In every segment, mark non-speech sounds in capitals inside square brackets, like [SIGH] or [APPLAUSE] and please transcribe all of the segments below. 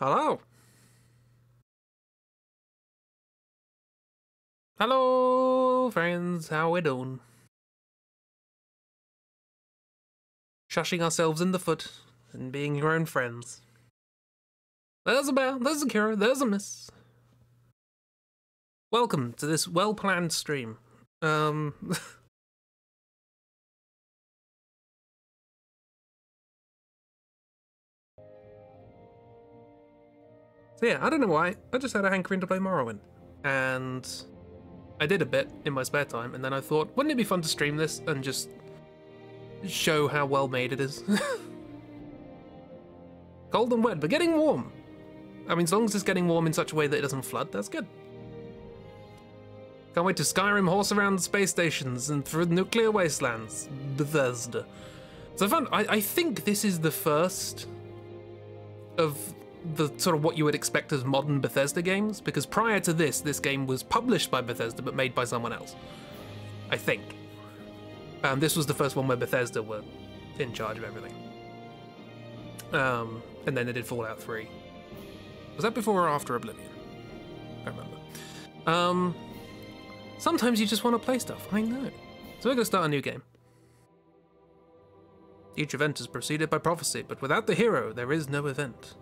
Hello. Hello, friends. How we doing? Shushing ourselves in the foot and being your own friends. There's a bell, there's a cure, there's a miss. Welcome to this well-planned stream. Um... [LAUGHS] So yeah, I don't know why. I just had a hankering to play Morrowind. And I did a bit in my spare time, and then I thought, wouldn't it be fun to stream this and just show how well made it is? [LAUGHS] Cold and wet, but getting warm. I mean, as long as it's getting warm in such a way that it doesn't flood, that's good. Can't wait to Skyrim horse around the space stations and through nuclear wastelands. Bethesda. So fun. I, I think this is the first of the sort of what you would expect as modern Bethesda games, because prior to this, this game was published by Bethesda but made by someone else. I think. Um, this was the first one where Bethesda were in charge of everything. Um, and then they did Fallout 3. Was that before or after Oblivion? I remember. Um, sometimes you just want to play stuff. I know. So we're going to start a new game. Each event is preceded by prophecy, but without the hero, there is no event.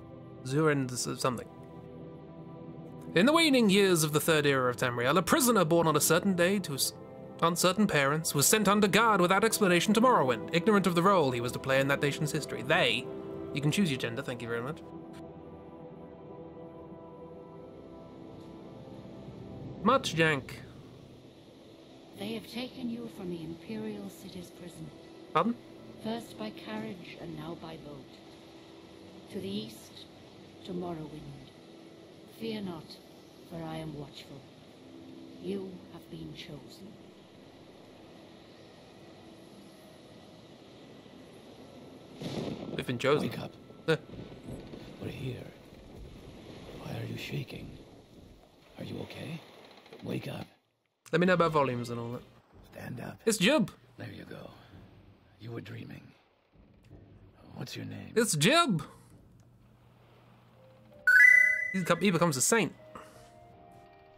Zurin something. In the waning years of the third era of Tamriel, a prisoner born on a certain day to uncertain parents was sent under guard without explanation to Morrowind, ignorant of the role he was to play in that nation's history. They, you can choose your gender, thank you very much. Much jank. They have taken you from the Imperial City's prison. Pardon? First by carriage and now by boat. To the east, to Morrowind. Fear not, for I am watchful. You have been chosen. We've been chosen. Wake up. We're here. Why are you shaking? Are you okay? Wake up. Let me know about volumes and all that. Stand up. It's Jib. There you go. You were dreaming. What's your name? It's Jib. He becomes a saint.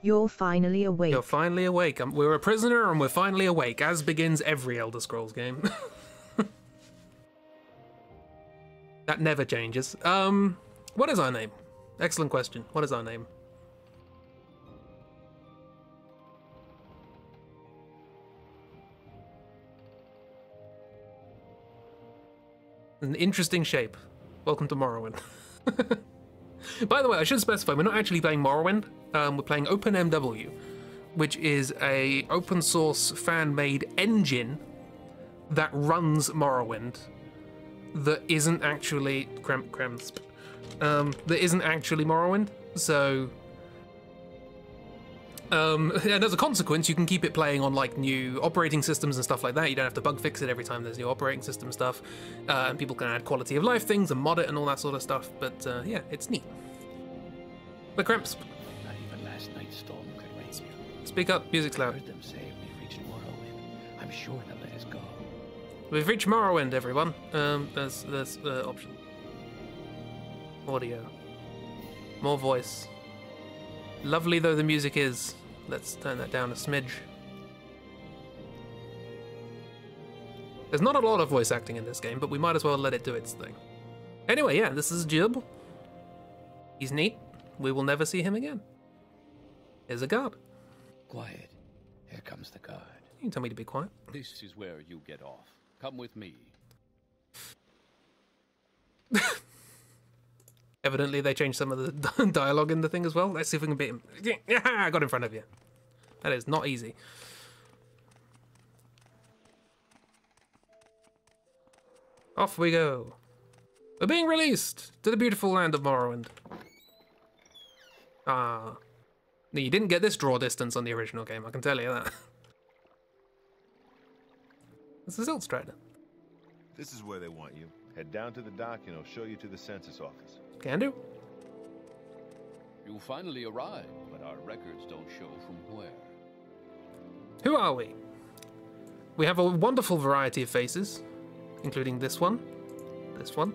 You're finally awake. You're finally awake. Um, we're a prisoner and we're finally awake, as begins every Elder Scrolls game. [LAUGHS] that never changes. Um, what is our name? Excellent question. What is our name? An interesting shape. Welcome to Morrowind. [LAUGHS] By the way, I should specify we're not actually playing Morrowind. Um, we're playing OpenMW, which is a open source fan made engine that runs Morrowind that isn't actually crem crems um, that isn't actually Morrowind. So um, [LAUGHS] and as a consequence, you can keep it playing on like new operating systems and stuff like that. You don't have to bug fix it every time there's new operating system stuff. Uh, and people can add quality of life things and mod it and all that sort of stuff. But uh, yeah, it's neat. The cramps. Not even last night's storm could you. Speak up, music's I loud. heard them say we've reached Morrowind. I'm sure they'll let us go. We've reached Morrowind, everyone. Um, there's there's uh, option. Audio. More voice. Lovely though the music is, let's turn that down a smidge. There's not a lot of voice acting in this game, but we might as well let it do its thing. Anyway, yeah, this is Jib. He's neat. We will never see him again. Here's a guard. Quiet. Here comes the guard. You can tell me to be quiet. This is where you get off. Come with me. [LAUGHS] Evidently, they changed some of the [LAUGHS] dialogue in the thing as well. Let's see if we can beat him. Yeah, I got in front of you. That is not easy. Off we go. We're being released to the beautiful land of Morrowind. Ah. You didn't get this draw distance on the original game, I can tell you that. [LAUGHS] This is Illustrator. This is where they want you. Head down to the dock and I'll show you to the census office. Can do. You finally arrived, but our records don't show from where. Who are we? We have a wonderful variety of faces, including this one, this one,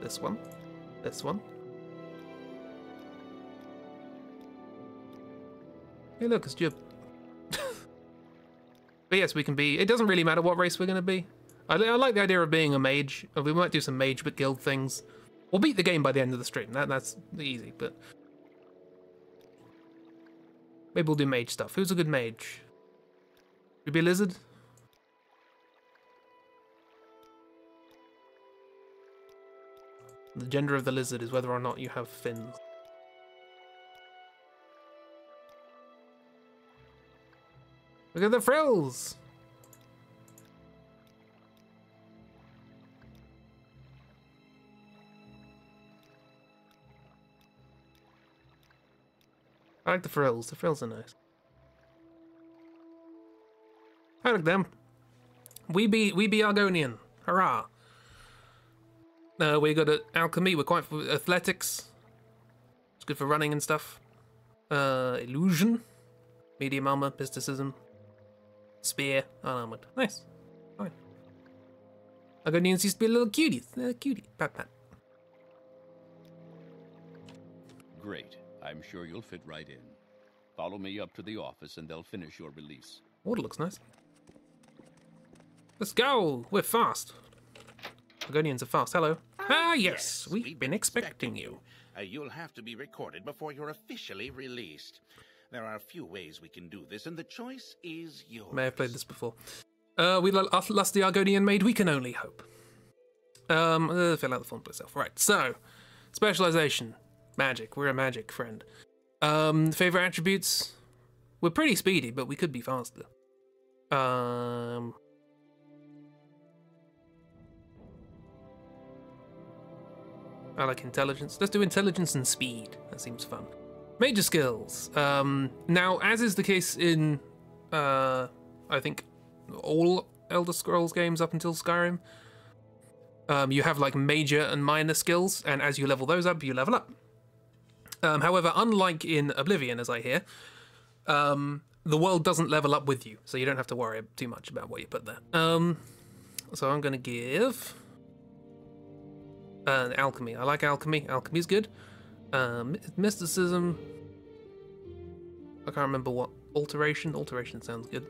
this one, this one. Hey, look, it's Jib. but yes, we can be. It doesn't really matter what race we're going to be. I, I, like the idea of being a mage. We might do some mage but guild things. We'll beat the game by the end of the stream. That that's easy, but maybe we'll do mage stuff. Who's a good mage? Should be a lizard? The gender of the lizard is whether or not you have fins. Look at the frills! I like the frills. The frills are nice. I like them. We be we be Argonian. Hurrah! Uh, we got at alchemy. We're quite for athletics. It's good for running and stuff. Uh, illusion, medium armor, mysticism, spear, unarmored. Nice. Fine. Argonians used to be little cuties. Uh, cutie. Pat pat. Great. I'm sure you'll fit right in. Follow me up to the office and they'll finish your release. Water looks nice. Let's go. We're fast. Argonians are fast. Hello. Ah, yes. We've been expecting you. Uh, you'll have to be recorded before you're officially released. There are a few ways we can do this, and the choice is yours. May have played this before. Uh, we lo- us- lusty Argonian maid, we can only hope. Um, uh, fill out the form by itself. Right, so, specialization. Magic. We're a magic friend. Um, favorite attributes? We're pretty speedy, but we could be faster. Um, I like intelligence. Let's do intelligence and speed. That seems fun. Major skills. Um, now, as is the case in, uh, I think, all Elder Scrolls games up until Skyrim, um, you have like major and minor skills, and as you level those up, you level up. Um, however, unlike in Oblivion, as I hear, um, the world doesn't level up with you, so you don't have to worry too much about what you put there. Um, so I'm going to give uh, alchemy. I like alchemy. Alchemy's good. Um, mysticism. I can't remember what alteration. Alteration sounds good.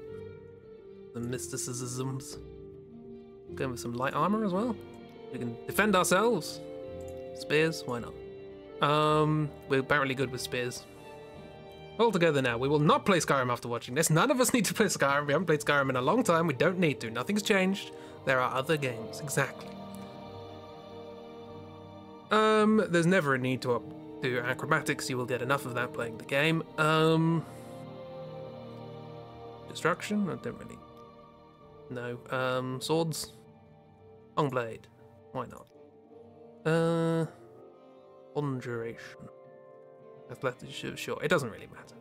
The mysticisms. Going with some light armor as well. We can defend ourselves. Spears, why not? Um, we're apparently good with spears. All together now. We will not play Skyrim after watching this. None of us need to play Skyrim. We haven't played Skyrim in a long time. We don't need to. Nothing's changed. There are other games. Exactly. Um, there's never a need to up to acrobatics. You will get enough of that playing the game. Um, destruction. I don't really. No. Um, swords. Long blade. Why not? Uh, conjuration. Athletics. Sure, sure. It doesn't really matter.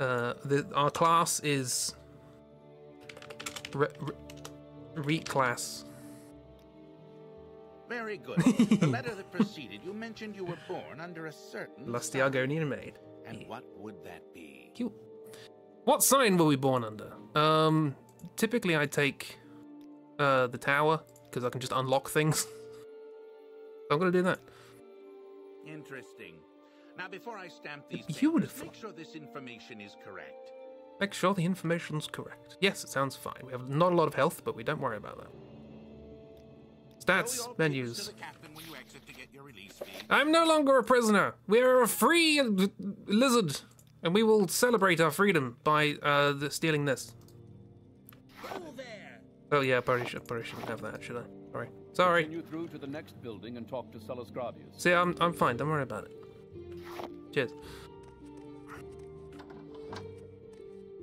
Uh, the, our class is. Re, re, re class. Very good. the letter that [LAUGHS] preceded, you mentioned you were born under a certain. Lusty. Argonian maid. And what would that be? Cute. What sign were we born under? Um, typically I take uh the tower because I can just unlock things. [LAUGHS] I'm gonna do that. Interesting. Now, before I stamp these Beautiful. make sure this information is correct. Make sure the information's correct. Yes, it sounds fine. We have not a lot of health, but we don't worry about that. Stats, menus. To the captain when you exit to get your release fee. I'm no longer a prisoner. We're a free lizard, and we will celebrate our freedom by uh, the, stealing this. Oh yeah, probably, should, probably shouldn't have that, should I? Sorry. Sorry. Continue through to the next building and talk to Sellus Gravius. See, I'm I'm fine. Don't worry about it. Cheers.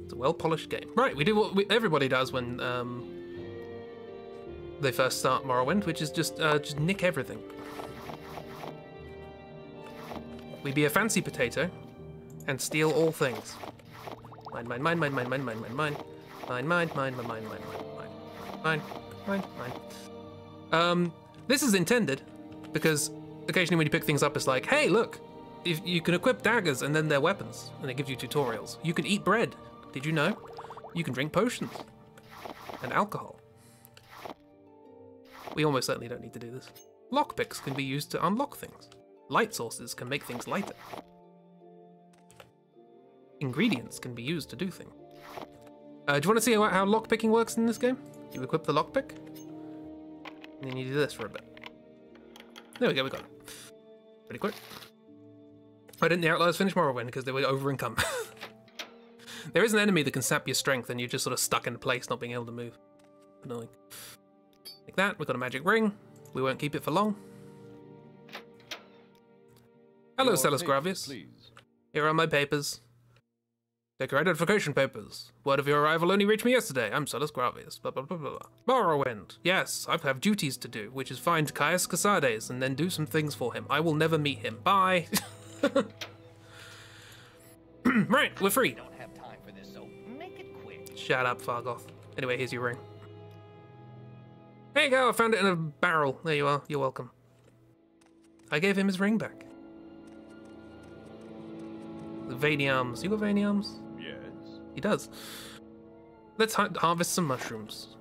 It's a well polished game. Right, we do what we, everybody does when um, they first start Morrowind, which is just uh, just nick everything. We be a fancy potato and steal all things. Mine, mine, mine, mine, mine, mine, mine, mine, mine, mine, mine, mine, mine, mine, mine, mine, mine, mine, mine. Um, this is intended because occasionally when you pick things up, it's like, hey, look, if you can equip daggers and then they're weapons, and it gives you tutorials. You can eat bread. Did you know? You can drink potions and alcohol. We almost certainly don't need to do this. Lockpicks can be used to unlock things. Light sources can make things lighter. ingredients can be used to do things. Uh, do you want to see how, how lockpicking works in this game? You equip the lockpick, and then you do this for a bit. There we go, we got it. Pretty quick. Why didn't the Outliers finish Morrowind? Because they were over income. [LAUGHS] there is an enemy that can sap your strength, and you're just sort of stuck in place, not being able to move. Annoying. Like that, we've got a magic ring. We won't keep it for long. Hello, Your Sellus papers, Gravius. Please. Here are my papers. Take your identification papers. Word of your arrival only reached me yesterday. I'm Sellus Gravius. Blah blah blah blah blah. Morrowind. Yes, I have duties to do, which is find Caius Cosades and then do some things for him. I will never meet him. Bye. [LAUGHS] [CLEARS THROAT] right, we're free. don't have time for this, so make it quick. Shut up, Fargoth. Anyway, here's your ring. There you go, I found it in a barrel. There you are, you're welcome. I gave him his ring back. The. You got? Yes. He does. Let's ha- harvest some mushrooms.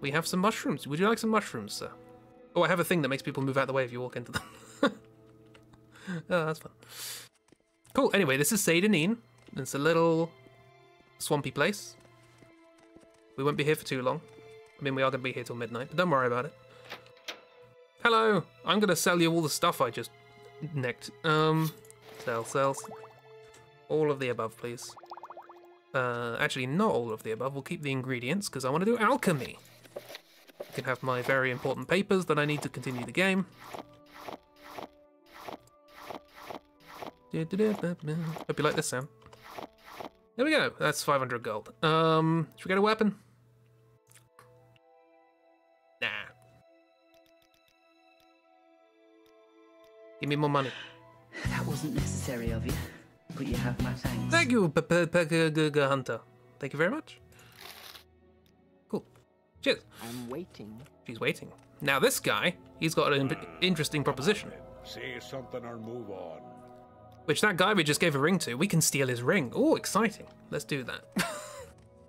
We have some mushrooms. Would you like some mushrooms, sir? Oh, I have a thing that makes people move out of the way if you walk into them. oh, [LAUGHS] that's fun. Cool. Anyway, this is Seyda Neen. It's a little swampy place. We won't be here for too long. I mean, we are going to be here till midnight, but don't worry about it. Hello. I'm going to sell you all the stuff I just nicked. Um, sell, sell. All of the above, please. Uh, actually, not all of the above. We'll keep the ingredients because I want to do alchemy. I can have my very important papers that I need to continue the game. Hope you like this sound. There we go. That's 500 gold. Um, should we get a weapon? Nah. Give me more money. That wasn't necessary of you, but you have my thanks. Thank you, P- P- P- G- G- G- Hunter. Thank you very much. Cool. Cheers. I'm waiting. She's waiting. Now this guy, he's got an in- interesting proposition. Say something or move on. Which that guy we just gave a ring to, we can steal his ring. Oh, exciting. Let's do that.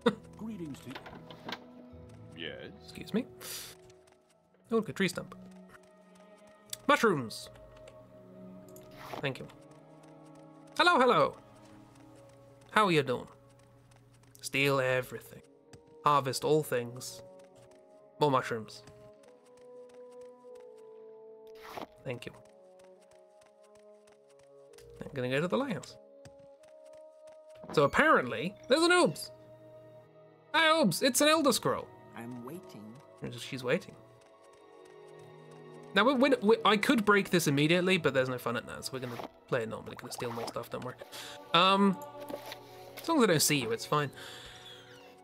[LAUGHS] Greetings to Yes. Excuse me. Oh, look, a tree stump. Mushrooms. Thank you. Hello, hello. How are you doing? Steal everything. Harvest all things. More mushrooms. Thank you. I'm gonna go to the lighthouse. So apparently, there's an Obes. Hi, Obes. It's an Elder Scroll. I'm waiting. She's waiting. Now, we, we, we, I could break this immediately, but there's no fun in that, so we're gonna play it normally. Gonna steal more stuff. Don't worry. Um, as long as I don't see you, it's fine.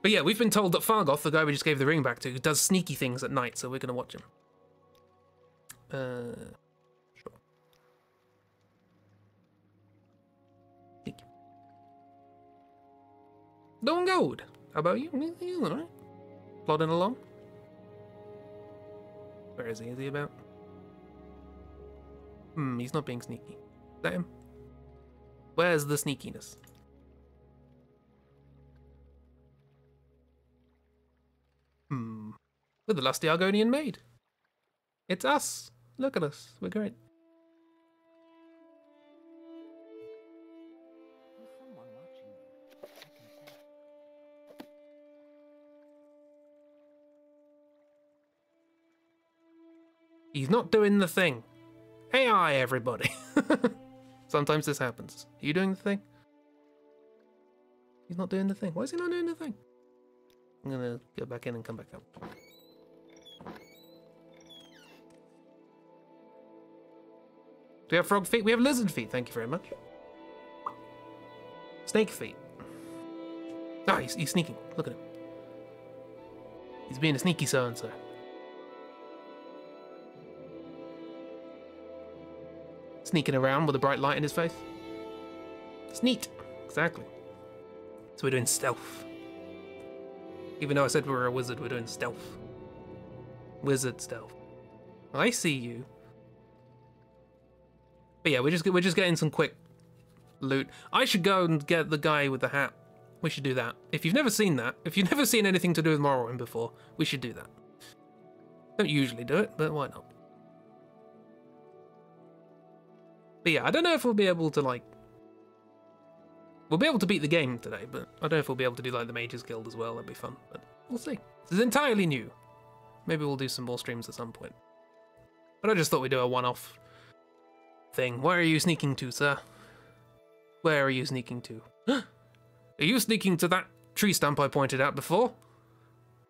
But yeah, we've been told that Fargoth, the guy we just gave the ring back to, does sneaky things at night, so we're gonna watch him. Uh, sure. Sneaky. Doing. How about you? You alright? Plodding along. Where is he? Is he about? Hmm, he's not being sneaky. Him? Where's the sneakiness? Hmm. We're the lusty Argonian maid. It's us. Look at us. We're great. He's not doing the thing. AI, everybody. [LAUGHS] Sometimes this happens. Are you doing the thing? He's not doing the thing. Why is he not doing the thing? I'm gonna go back in and come back out. Do we have frog feet? We have lizard feet. Thank you very much. Snake feet. Ah, he's, he's sneaking. Look at him. He's being a sneaky so and so. Sneaking around with a bright light in his face. It's neat. Exactly. So we're doing stealth. Even though I said we were a wizard, we're doing stealth. Wizard stealth. I see you. But yeah, we're just we're just getting some quick loot. I should go and get the guy with the hat. We should do that. If you've never seen that, if you've never seen anything to do with Morrowind before, we should do that. Don't usually do it, but why not? But yeah, I don't know if we'll be able to like We'll be able to beat the game today, but I don't know if we'll be able to do like the Mages Guild as well. That'd be fun, but we'll see. This is entirely new. Maybe we'll do some more streams at some point. But I just thought we'd do a one-off thing. Where are you sneaking to, sir? Where are you sneaking to? [GASPS] are you sneaking to that tree stump I pointed out before?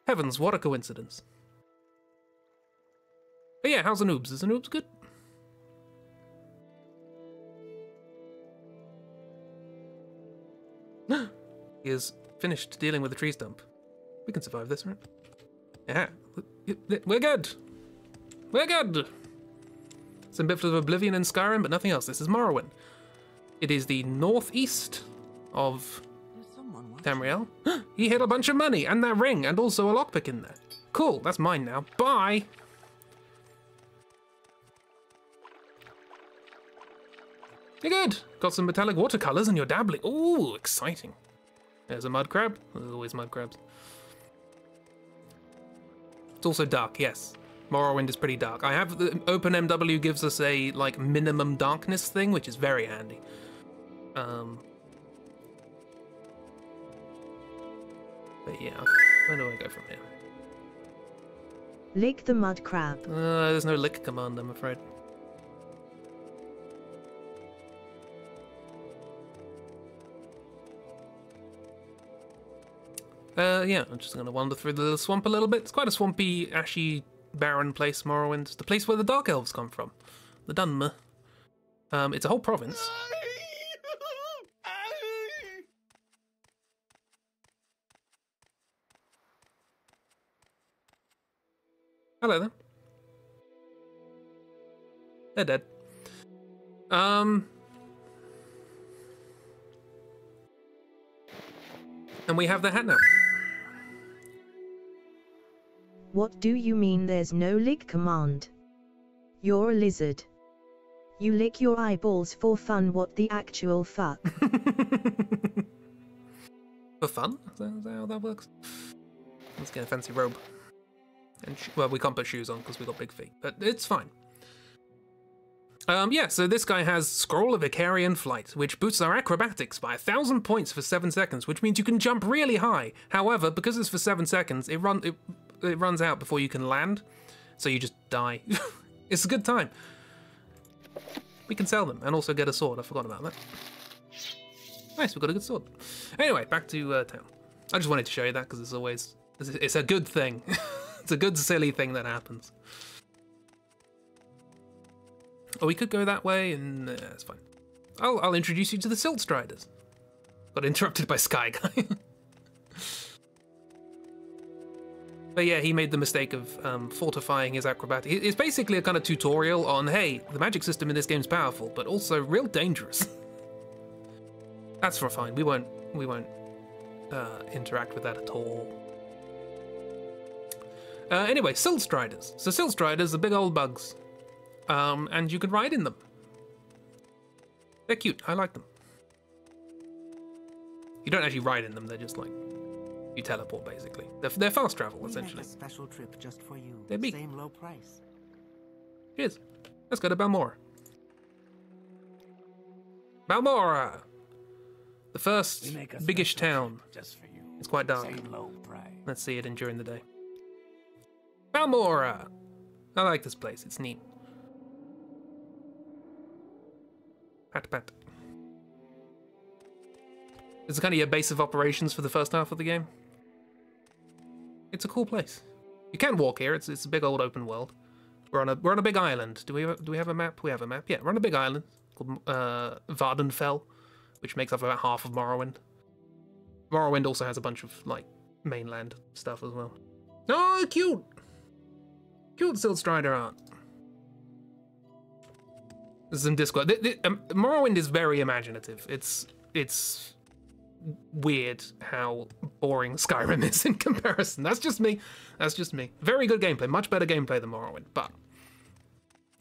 Heavens, what a coincidence. But yeah, how's the noobs? Is the noobs good? He is finished dealing with the tree stump. We can survive this, right? Yeah, we're good. We're good. Some bits of Oblivion and Skyrim, but nothing else. This is Morrowind. It is the northeast of Tamriel. [GASPS] he hid a bunch of money and that ring and also a lockpick in there. Cool, that's mine now. Bye. You're good. Got some metallic watercolors and you're dabbling. Ooh, exciting. There's a mud crab. There's always mud crabs. It's also dark, yes. Morrowind is pretty dark. I have the OpenMW gives us a like minimum darkness thing, which is very handy. Um, but yeah, where do I go from here? Lick the mud crab. Uh, there's no lick command, I'm afraid. Uh, yeah, I'm just gonna wander through the little swamp a little bit. It's quite a swampy, ashy, barren place, Morrowind. It's the place where the Dark Elves come from. The Dunmer. Um, it's a whole province. Hello there. They're dead. Um. And we have the hat now. What do you mean there's no lick command? You're a lizard. You lick your eyeballs for fun, what the actual fuck? [LAUGHS] For fun? Is that, is that how that works? Let's get a fancy robe. And sh- well, we can't put shoes on because we got big feet, but it's fine. Um, yeah, so this guy has Scroll of Icarian Flight, which boosts our acrobatics by a thousand points for seven seconds, which means you can jump really high. However, because it's for seven seconds, it run it, it runs out before you can land, so you just die. [LAUGHS] it's a good time. We can sell them and also get a sword. I forgot about that. Nice, we've got a good sword. Anyway, back to uh, town. I just wanted to show you that because it's always it's, a good thing. [LAUGHS] it's a good silly thing that happens. Or we could go that way, and uh, it's fine. I'll, I'll introduce you to the Silt Striders. Got interrupted by Sky Guy. [LAUGHS] but yeah, he made the mistake of um, fortifying his acrobatic. It's basically a kind of tutorial on, hey, the magic system in this game's powerful, but also real dangerous. [LAUGHS] That's for fine. We won't. We won't uh, interact with that at all. Uh, anyway, Silt Striders. So Silt Striders are big old bugs um, and you can ride in them. They're cute. I like them. You don't actually ride in them. They're just like you teleport basically. They're, they're fast travel essentially. special trip just for you. They're big. Same low price. Cheers. Let's go to Balmora. Balmora, the first biggish town. Just for you. It's quite dark. Same low price. Let's see it in during the day. Balmora. I like this place. It's neat. Pat pat. This is kind of your base of operations for the first half of the game. It's a cool place. You can walk here. It's it's a big old open world. We're on a we're on a big island. Do we have, do we have a map? We have a map. Yeah, we're on a big island called uh, Vvardenfell, which makes up about half of Morrowind. Morrowind also has a bunch of like mainland stuff as well. Oh, cute! Cute Silt Strider art. Some Discord. The, the, um, Morrowind is very imaginative. It's it's weird how boring Skyrim is in comparison. That's just me. That's just me. Very good gameplay, much better gameplay than Morrowind. But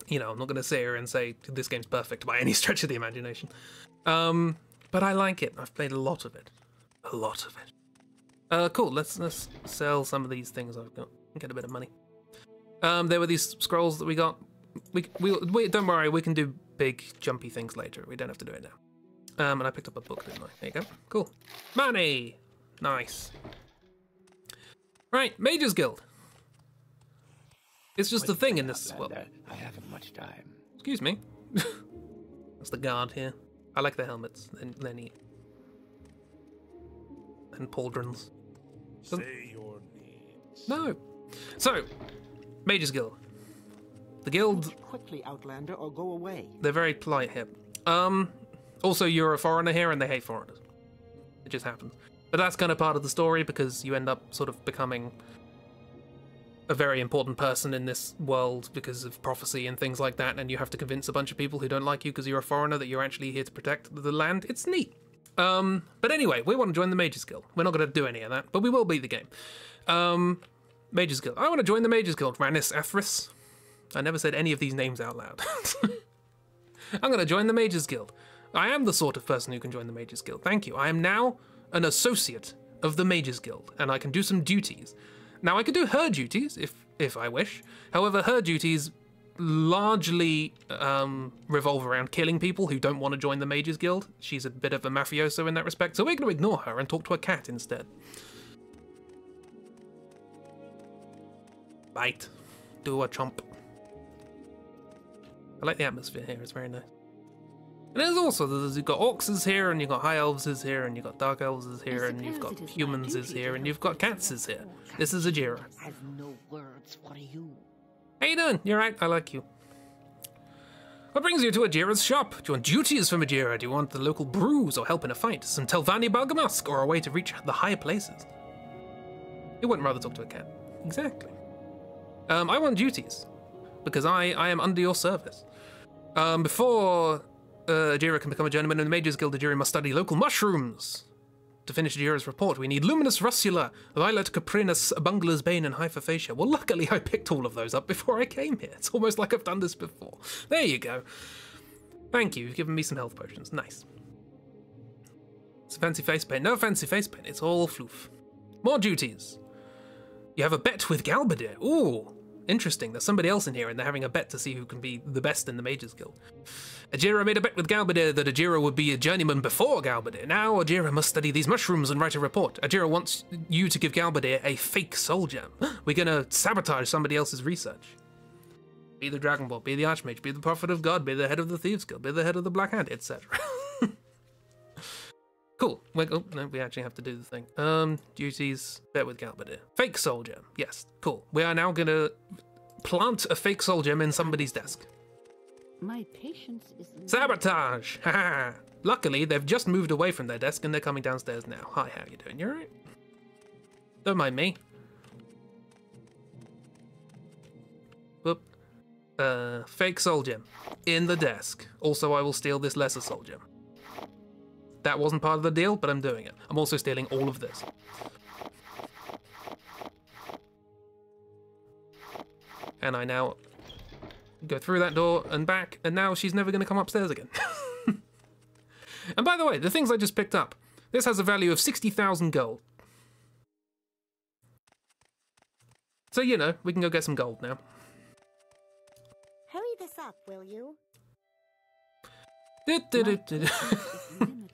you know, I'm not going to sit here and say this game's perfect by any [LAUGHS] stretch of the imagination. Um, but I like it. I've played a lot of it, a lot of it. Uh, cool. Let's let's sell some of these things I've got and get a bit of money. Um, there were these scrolls that we got. We we, we don't worry. We can do big jumpy things later. We don't have to do it now. Um, and I picked up a book, didn't I? There you go. Cool. Money! Nice. Right, Mages Guild. It's just a thing in this world. I haven't much time. Excuse me. [LAUGHS] That's the guard here. I like the helmets. They're, they're neat. And pauldrons. Say your needs. No. So, Mages Guild. The guild, Quickly, Outlander, or go away. they're very polite here. Um, also, you're a foreigner here and they hate foreigners. It just happens. But that's kind of part of the story because you end up sort of becoming a very important person in this world because of prophecy and things like that, and you have to convince a bunch of people who don't like you because you're a foreigner that you're actually here to protect the land. It's neat. Um, but anyway, we want to join the Mages Guild. We're not going to do any of that, but we will beat the game. Um, Mages Guild. I want to join the Mages Guild. Ranis Athrys. I never said any of these names out loud. [LAUGHS] I'm going to join the Mages Guild. I am the sort of person who can join the Mages Guild. Thank you. I am now an associate of the Mages Guild, and I can do some duties. Now, I can do her duties if if I wish. However, her duties largely um, revolve around killing people who don't want to join the Mages Guild. She's a bit of a mafioso in that respect, so we're going to ignore her and talk to a cat instead. Bite. Do a chomp. I like the atmosphere here, it's very nice. And there's also, there's, you've got orcs here, and you've got high elves here, and you've got dark elves here, and you've got humans is here, and you've got cats is here. This is Ajira. I've no words. What are you? How you doing? You're right, I like you. What brings you to Ajira's shop? Do you want duties from Ajira? Do you want the local brews or help in a fight? Some Telvanni Bug Musk or a way to reach the higher places? You wouldn't rather talk to a cat. Exactly. Um, I want duties because I, I am under your service. Um, before uh, Ajira can become a journeyman in the Mages Guild, Ajira must study local mushrooms. To finish Ajira's report, we need Luminous Russula, Violet Coprinus, Bungler's Bane, and Hypha Facia. Well, luckily I picked all of those up before I came here. It's almost like I've done this before. There you go. Thank you, you've given me some health potions. Nice. It's fancy face paint. No fancy face paint, it's all floof. More duties. You have a bet with Galbedir. Ooh, interesting. There's somebody else in here, and they're having a bet to see who can be the best in the Mages Guild. Ajira made a bet with Galbedir that Ajira would be a journeyman before Galbedir. Now Ajira must study these mushrooms and write a report. Ajira wants you to give Galbedir a fake soul gem. [GASPS] We're gonna sabotage somebody else's research. Be the Dragon Ball, be the Archmage, be the Prophet of God, be the head of the Thieves Guild, be the head of the Black Hand, etc. [LAUGHS] Cool. We're, oh, no, we actually have to do the thing. Um, duties. Bet with Galbedir. Fake soul gem. Yes. Cool. We are now gonna plant a fake soul gem in somebody's desk. My patience is. Sabotage! Luckily, they've just moved away from their desk and they're coming downstairs now. Hi, how you doing? You alright? Don't mind me. Whoop. Uh, fake soul gem. In the desk. Also, I will steal this lesser soul gem. That wasn't part of the deal, but I'm doing it. I'm also stealing all of this. And I now go through that door and back, and now she's never going to come upstairs again. [LAUGHS] and by the way, the things I just picked up, this has a value of 60,000 gold. So, you know, we can go get some gold now. Hurry this up, will you?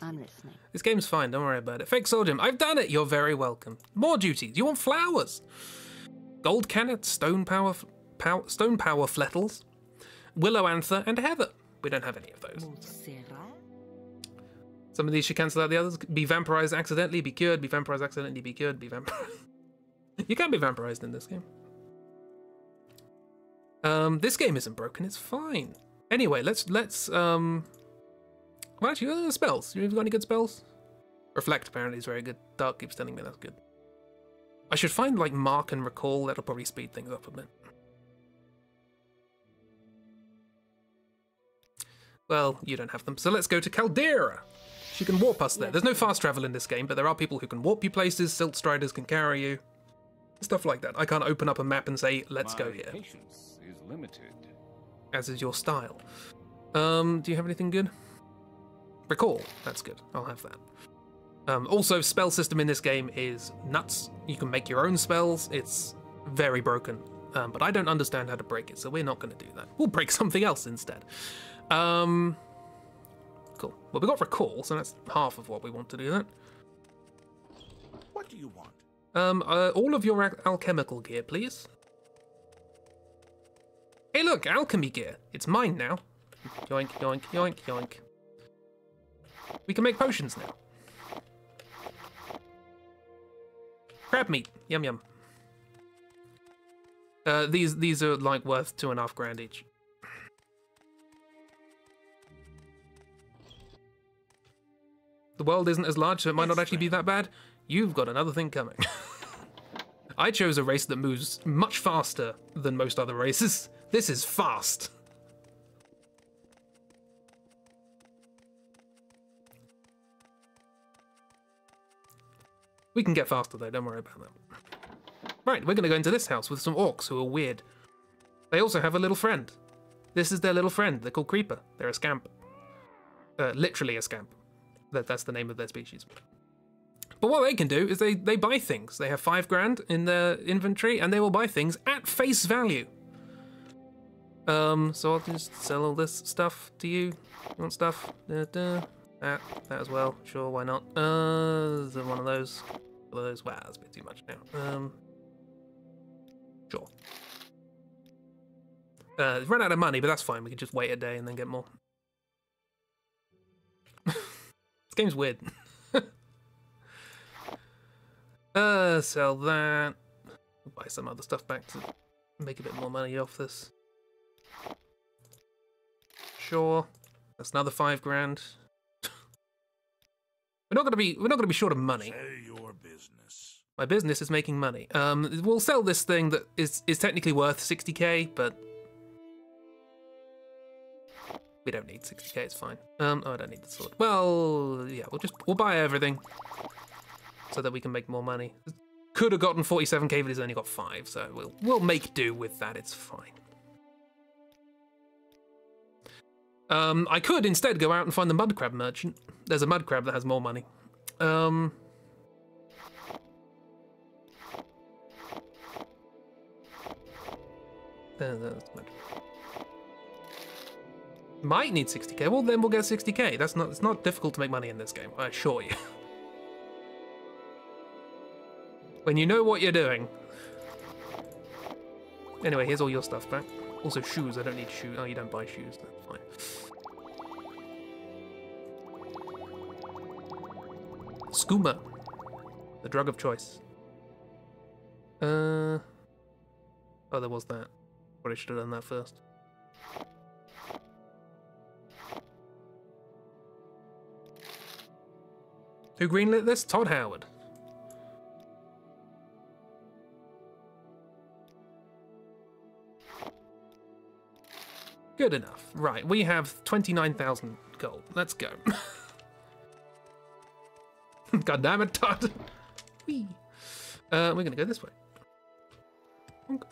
I'm listening. This game's fine, don't worry about it. Fake Gem, I've done it, you're very welcome. More duties, you want flowers? Gold Kanet, Stone Power, pow, Stone Power Flettles, Willow Anther, and Heather. We don't have any of those. Some of these should cancel out the others. Be vampirized accidentally, be cured, be vampirized accidentally, be cured, be vampirized. [LAUGHS] you can be vampirized in this game. Um, this game isn't broken, it's fine. Anyway, let's let's um well, actually, uh, spells. You've got any good spells? Reflect apparently is very good. Dark keeps telling me that's good. I should find like mark and recall. That'll probably speed things up a bit. Well, you don't have them, so let's go to Caldera. She can warp us there. There's no fast travel in this game, but there are people who can warp you places. Silt Striders can carry you. Stuff like that. I can't open up a map and say, let's go here. Patience is limited. As is your style. Um, do you have anything good? Recall. That's good. I'll have that. Um, also, spell system in this game is nuts. You can make your own spells. It's very broken. Um, but I don't understand how to break it, so we're not going to do that. We'll break [LAUGHS] something else instead. Um, cool. Well, we got recall, so that's half of what we want to do. That. What do you want? Um, uh, all of your al- alchemical gear, please. Hey, look, alchemy gear. It's mine now. Yoink, yoink, yoink, yoink. We can make potions now. Crab meat. Yum yum. Uh, these these are like worth two and a half grand each. The world isn't as large, so it might not actually be that bad. You've got another thing coming. [LAUGHS] I chose a race that moves much faster than most other races. This is fast. We can get faster though, don't worry about that. Right, we're gonna go into this house with some orcs who are weird. They also have a little friend. This is their little friend. They're called Creeper. They're a scamp. Uh, literally a scamp. That, that's the name of their species. But what they can do is they, they buy things. They have five grand in their inventory and they will buy things at face value. Um, so I'll just sell all this stuff to you. You want stuff? Da, da. That, that as well. Sure, why not? Uh, one of those? One of those? Wow, that's a bit too much now. Um, sure. Uh, run out of money, but that's fine. We can just wait a day and then get more. [LAUGHS] this game's weird. [LAUGHS] uh, sell that. Buy some other stuff back to make a bit more money off this. Sure. That's another five grand. [LAUGHS] we're not gonna be we're not gonna be short of money. Business. My business is making money. Um, we'll sell this thing that is is technically worth 60k, but we don't need 60k. It's fine. Um, oh, I don't need the sword. Well, yeah, we'll just we'll buy everything so that we can make more money. Could have gotten 47k, but he's only got five, so we'll we'll make do with that. It's fine. Um, I could instead go out and find the mud crab merchant. There's a mud crab that has more money. Um, there's mud. Might need 60k. Well, then we'll get 60k. That's not. It's not difficult to make money in this game. I assure you. [LAUGHS] when you know what you're doing. Anyway, here's all your stuff back. Also, shoes. I don't need shoes. Oh, you don't buy shoes. That's fine. Skooma. The drug of choice. Uh. Oh, there was that. Probably should have done that first. Who greenlit this? Todd Howard. Good enough. Right, we have 29,000 gold. Let's go. [LAUGHS] God damn it, Todd. [LAUGHS] Whee. Uh, we're gonna go this way. Honk.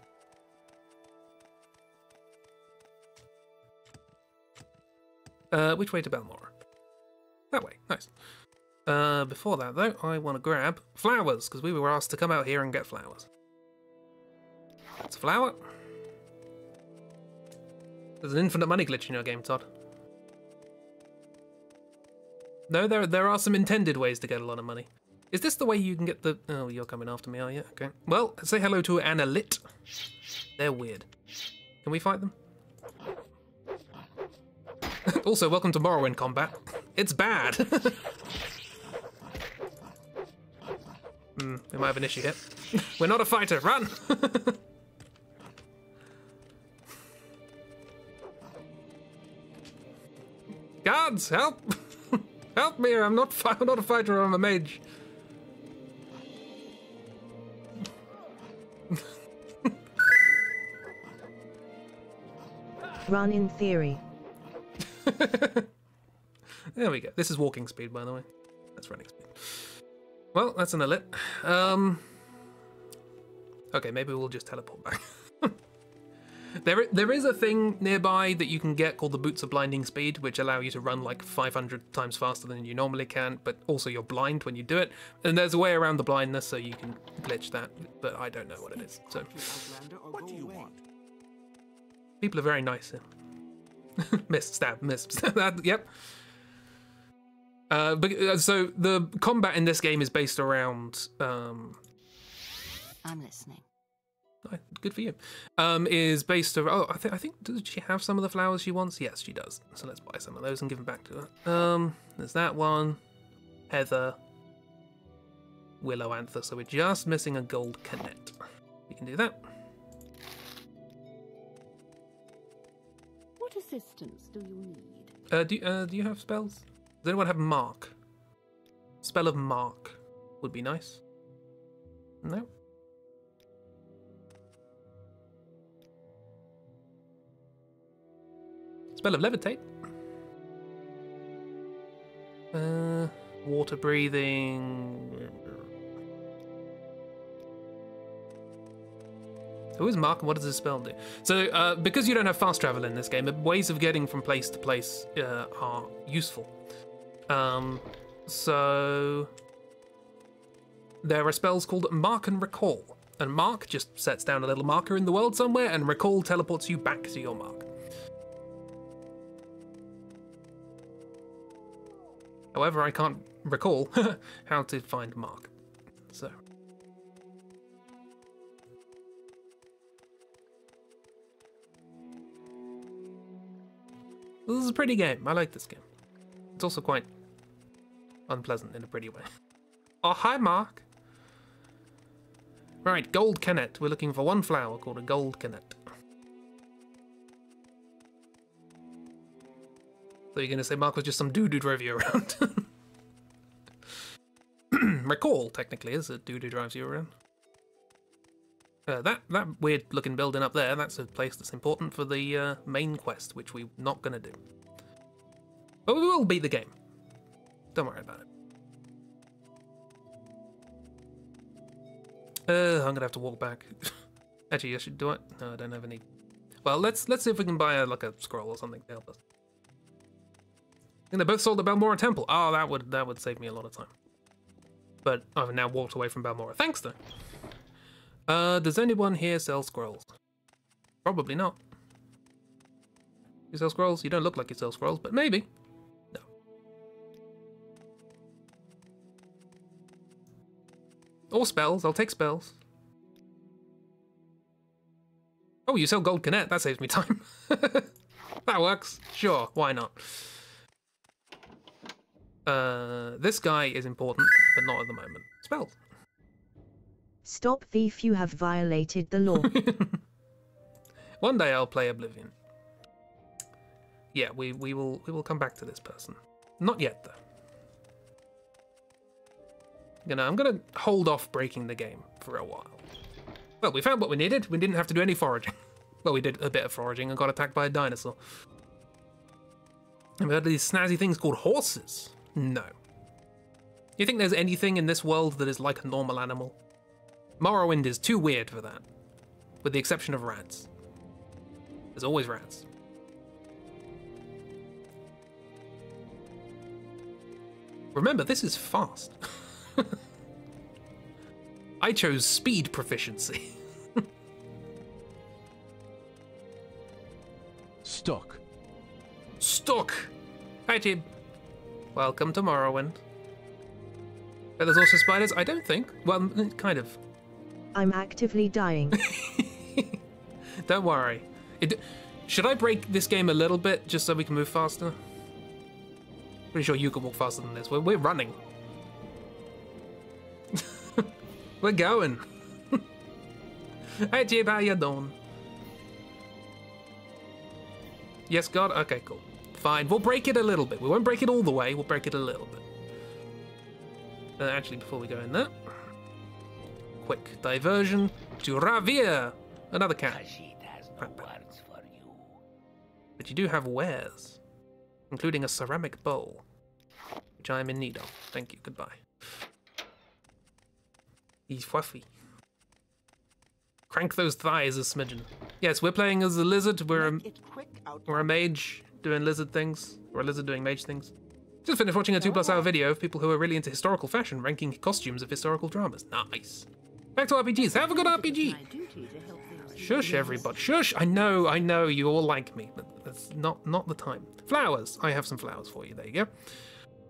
Uh, which way to Balmora? That way. Nice. Uh, before that, though, I want to grab flowers, because we were asked to come out here and get flowers. That's a flower. There's an infinite money glitch in your game, Todd. No, there there are some intended ways to get a lot of money. Is this the way you can get the... Oh, you're coming after me, are you? Okay. Well, say hello to Analit. They're weird. Can we fight them? Also, welcome to Morrowind combat. It's bad. [LAUGHS] Hmm, we might have an issue here. We're not a fighter, run! [LAUGHS] Guards, help! [LAUGHS] help me, I'm not, I'm not a fighter, I'm a mage. Run in theory. [LAUGHS] There we go. This is walking speed, by the way. That's running speed. Well, that's an elite. Um. Okay, maybe we'll just teleport back. [LAUGHS] there, there is a thing nearby that you can get called the Boots of Blinding Speed, which allow you to run like 500 times faster than you normally can, but also you're blind when you do it. And there's a way around the blindness, so you can glitch that, but I don't know what it is. So What do you want? people are very nice here. [LAUGHS] miss, stab, miss. [LAUGHS] that, yep. Uh, but, uh, so the combat in this game is based around um, I'm listening. Good for you. Um, is based around. Oh, I think. I think. Does she have some of the flowers she wants? Yes, she does. So let's buy some of those and give them back to her. Um, there's that one. Heather. Willow Anther. So we're just missing a gold kanet. We can do that. Assistance do you need? Uh, do uh, do you have spells? Does anyone have mark? Spell of mark would be nice. No. Spell of levitate. Uh, water breathing. Who is Mark and what does this spell do? So, uh, because you don't have fast travel in this game, ways of getting from place to place uh, are useful. Um, so, there are spells called Mark and Recall. And Mark just sets down a little marker in the world somewhere, and Recall teleports you back to your mark. However, I can't recall [LAUGHS] how to find Mark. This is a pretty game. I like this game. It's also quite unpleasant in a pretty way. [LAUGHS] Oh, hi, Mark. Right, gold kanet. We're looking for one flower called a gold kanet. So you're going to say Mark was just some dude who drove you around? [LAUGHS] [CLEARS THROAT] Recall, technically, is a dude who drives you around. Uh, that that weird looking building up there, that's a place that's important for the uh, main quest, which we're not going to do. But we will beat the game. Don't worry about it. Uh, I'm gonna have to walk back. [LAUGHS] Actually, I should do it. No, I don't have any. Well, let's let's see if we can buy a, like a scroll or something to help us. And they both sold at Balmora Temple. Oh, that would that would save me a lot of time. But I've now walked away from Balmora. Thanks, though. Uh, does anyone here sell scrolls? Probably not. You sell scrolls? You don't look like you sell scrolls, but maybe. No. Or spells. I'll take spells. Oh, you sell gold kanet. That saves me time. [LAUGHS] that works. Sure, why not? Uh, this guy is important, but not at the moment. Spells. Stop thief, you have violated the law. [LAUGHS] One day I'll play Oblivion. Yeah, we, we will we will come back to this person. Not yet though. You know, I'm gonna hold off breaking the game for a while. Well, we found what we needed. We didn't have to do any foraging. [LAUGHS] Well, we did a bit of foraging and got attacked by a dinosaur. And we had these snazzy things called horses. No. You think there's anything in this world that is like a normal animal? Morrowind is too weird for that, with the exception of rats. There's always rats. Remember, this is fast. [LAUGHS] I chose speed proficiency. [LAUGHS] Stuck. Stuck! Hi, team. Welcome to Morrowind. But there's also spiders? I don't think. Well, kind of. I'm actively dying. [LAUGHS] Don't worry. It, should I break this game a little bit just so we can move faster? Pretty sure you can walk faster than this. We're, we're running. [LAUGHS] we're going. [LAUGHS] hey, Jib, how you doing? Yes, God? Okay, cool. Fine. We'll break it a little bit. We won't break it all the way. We'll break it a little bit. Uh, actually, before we go in there, quick diversion to Ra'Virr, another cat. But you do have wares, including a ceramic bowl, which I am in need of. Thank you. Goodbye. He's fluffy. Crank those thighs a smidgen. Yes, we're playing as a lizard. We're a, we're a mage doing lizard things, We're a lizard doing mage things. Just finished watching a two plus hour video of people who are really into historical fashion ranking costumes of historical dramas. Nice. Back to RPGs. Have a good RPG. Shush, everybody. Shush. I know, I know, you all like me, but that's not not the time. Flowers. I have some flowers for you. There you go.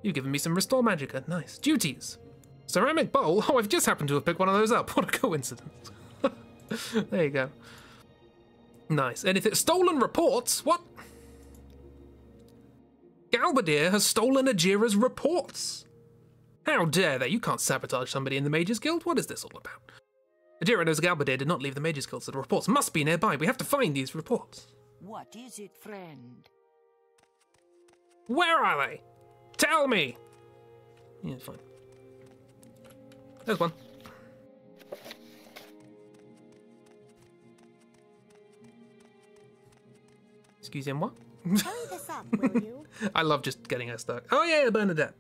You've given me some Restore Magicka. Nice. Duties. Ceramic bowl? Oh, I've just happened to have picked one of those up. [LAUGHS] What a coincidence. [LAUGHS] there you go. Nice. Anything? Stolen reports? What? Galbedir has stolen Ajira's reports. How dare they? You can't sabotage somebody in the Mages Guild. What is this all about? Ajira knows Galbedir did not leave the Mages Guild, so the reports must be nearby. We have to find these reports. What is it, friend? Where are they? Tell me! Yeah, fine. There's one. Excusez-moi. Hurry this up, will you? [LAUGHS] I love just getting her stuck. Oh yeah, Bernadette.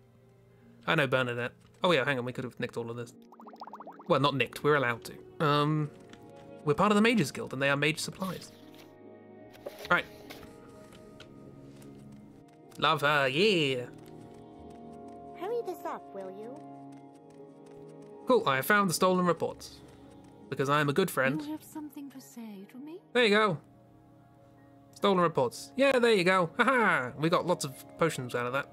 I know Bernadette. Oh yeah, hang on, we could have nicked all of this. Well, not nicked, we're allowed to. Um, we're part of the Mages Guild and they are mage supplies. Right. Love her, yeah. Hurry this up, will you? Cool, I have found the stolen reports. Because I am a good friend. You have something to say to me? There you go. Stolen reports. Yeah, there you go. Haha! We got lots of potions out of that.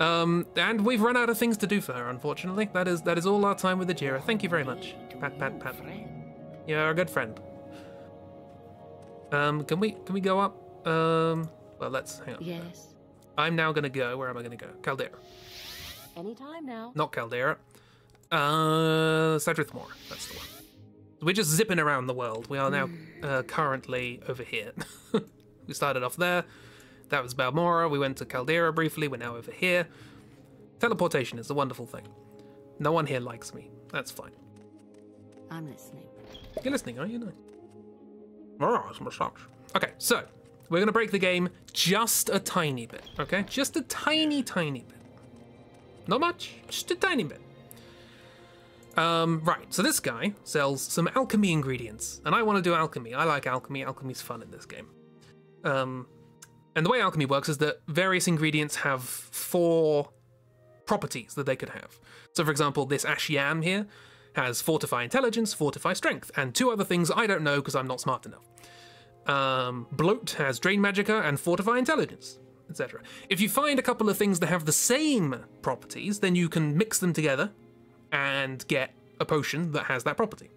Um, and we've run out of things to do for her, unfortunately. That is that is all our time with Ajira. Thank you very much. Pat, pat, pat. You're a good friend. Um, can we can we go up? Um, well, let's hang on. Yes. I'm now gonna go. Where am I gonna go? Caldera. Anytime now. Not Caldera. Uh, Sadrith That's the one. We're just zipping around the world. We are now uh, currently over here. [LAUGHS] we started off there. That was Balmora. We went to Caldera briefly. We're now over here. Teleportation is a wonderful thing. No one here likes me. That's fine. I'm listening. You're listening, aren't you? No. Oh, it's massage. Okay, so we're going to break the game just a tiny bit, okay? Just a tiny, tiny bit. Not much, just a tiny bit. Um, right, so this guy sells some alchemy ingredients, and I want to do alchemy. I like alchemy. Alchemy's fun in this game. Um, and the way alchemy works is that various ingredients have four properties that they could have. So, for example, this ash yam here has fortify intelligence, fortify strength, and two other things I don't know because I'm not smart enough. Um, bloat has drain magicka and fortify intelligence, etc. If you find a couple of things that have the same properties, then you can mix them together and get a potion that has that property.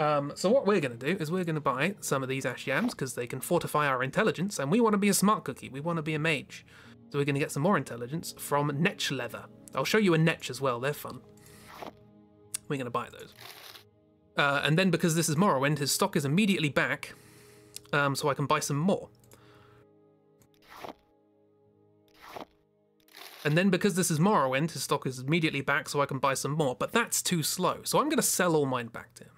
Um, so what we're going to do is we're going to buy some of these ash yams because they can fortify our intelligence, and we want to be a smart cookie. We want to be a mage, so we're going to get some more intelligence from Netch leather. I'll show you a Netch as well. They're fun. We're going to buy those. Uh, and then because this is Morrowind, his stock is immediately back, um, so I can buy some more. And then because this is Morrowind, his stock is immediately back, so I can buy some more. But that's too slow, so I'm going to sell all mine back to him.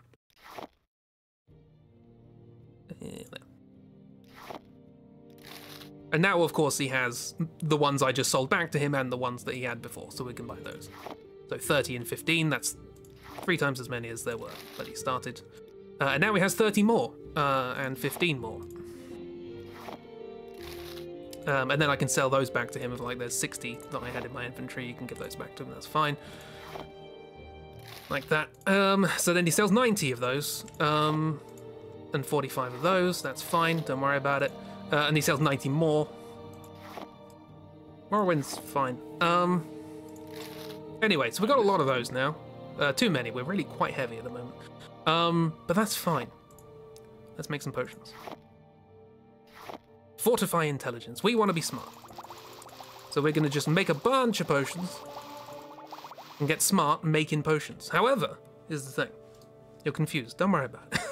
And now, of course, he has the ones I just sold back to him and the ones that he had before, so we can buy those. So 30 and 15, that's three times as many as there were that he started. Uh, and now he has 30 more, uh, and 15 more. Um, and then I can sell those back to him if like there's 60 that I had in my inventory, you can give those back to him, that's fine. Like that. Um, so then he sells 90 of those, um, and 45 of those, that's fine, don't worry about it. Uh, and he sells 90 more. Morrowind's fine. Um, anyway, so we got a lot of those now. Uh, too many, we're really quite heavy at the moment. Um, but that's fine. Let's make some potions. Fortify intelligence. We want to be smart. So we're going to just make a bunch of potions and get smart making potions. However, here's the thing. You're confused. Don't worry about it. [LAUGHS]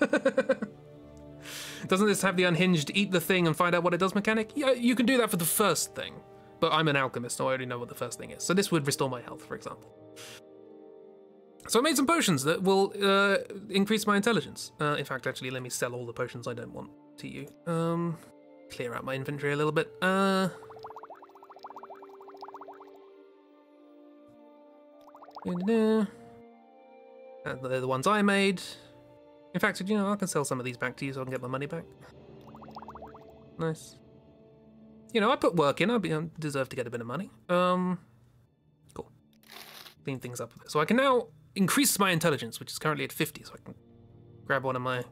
[LAUGHS] Doesn't this have the unhinged eat the thing and find out what it does mechanic? Yeah, you can do that for the first thing. But I'm an alchemist, so I already know what the first thing is. So this would restore my health, for example. So I made some potions that will uh, increase my intelligence. Uh, in fact, actually, let me sell all the potions I don't want to you. Um, clear out my inventory a little bit. Uh, uh, they're the ones I made. In fact, you know, I can sell some of these back to you so I can get my money back. Nice. You know, I put work in. I deserve to get a bit of money. Um, cool. Clean things up a bit. So I can now increase my intelligence, which is currently at 50. So I can grab one of my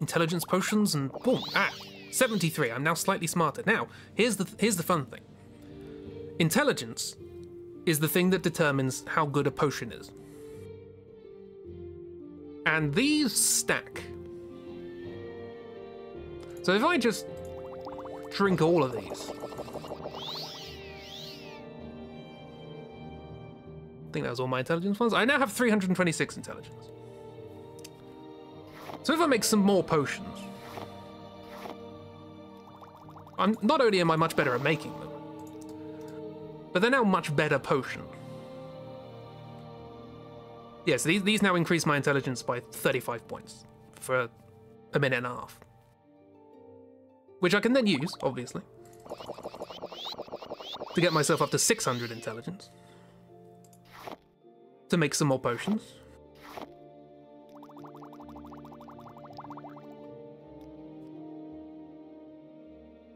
intelligence potions and boom, ah, 73. I'm now slightly smarter. Now, here's the here's the fun thing. intelligence is the thing that determines how good a potion is. And these stack. So if I just drink all of these. I think that was all my intelligence ones. I now have 326 intelligence. So if I make some more potions, I'm not only am I much better at making them, but they're now much better potion. Yes, these, these now increase my intelligence by 35 points for a minute and a half. Which I can then use, obviously, to get myself up to 600 intelligence. To make some more potions.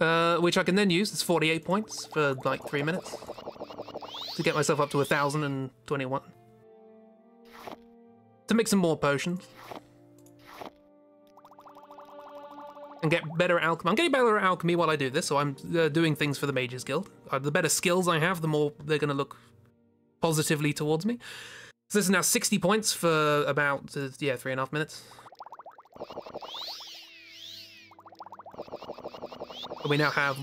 Uh, which I can then use. It's 48 points for like three minutes to get myself up to 1,021. To make some more potions. And get better at alchemy. I'm getting better at alchemy while I do this, so I'm uh, doing things for the Mages Guild. Uh, the better skills I have, the more they're going to look positively towards me. So this is now 60 points for about, uh, yeah, three and a half minutes. We now have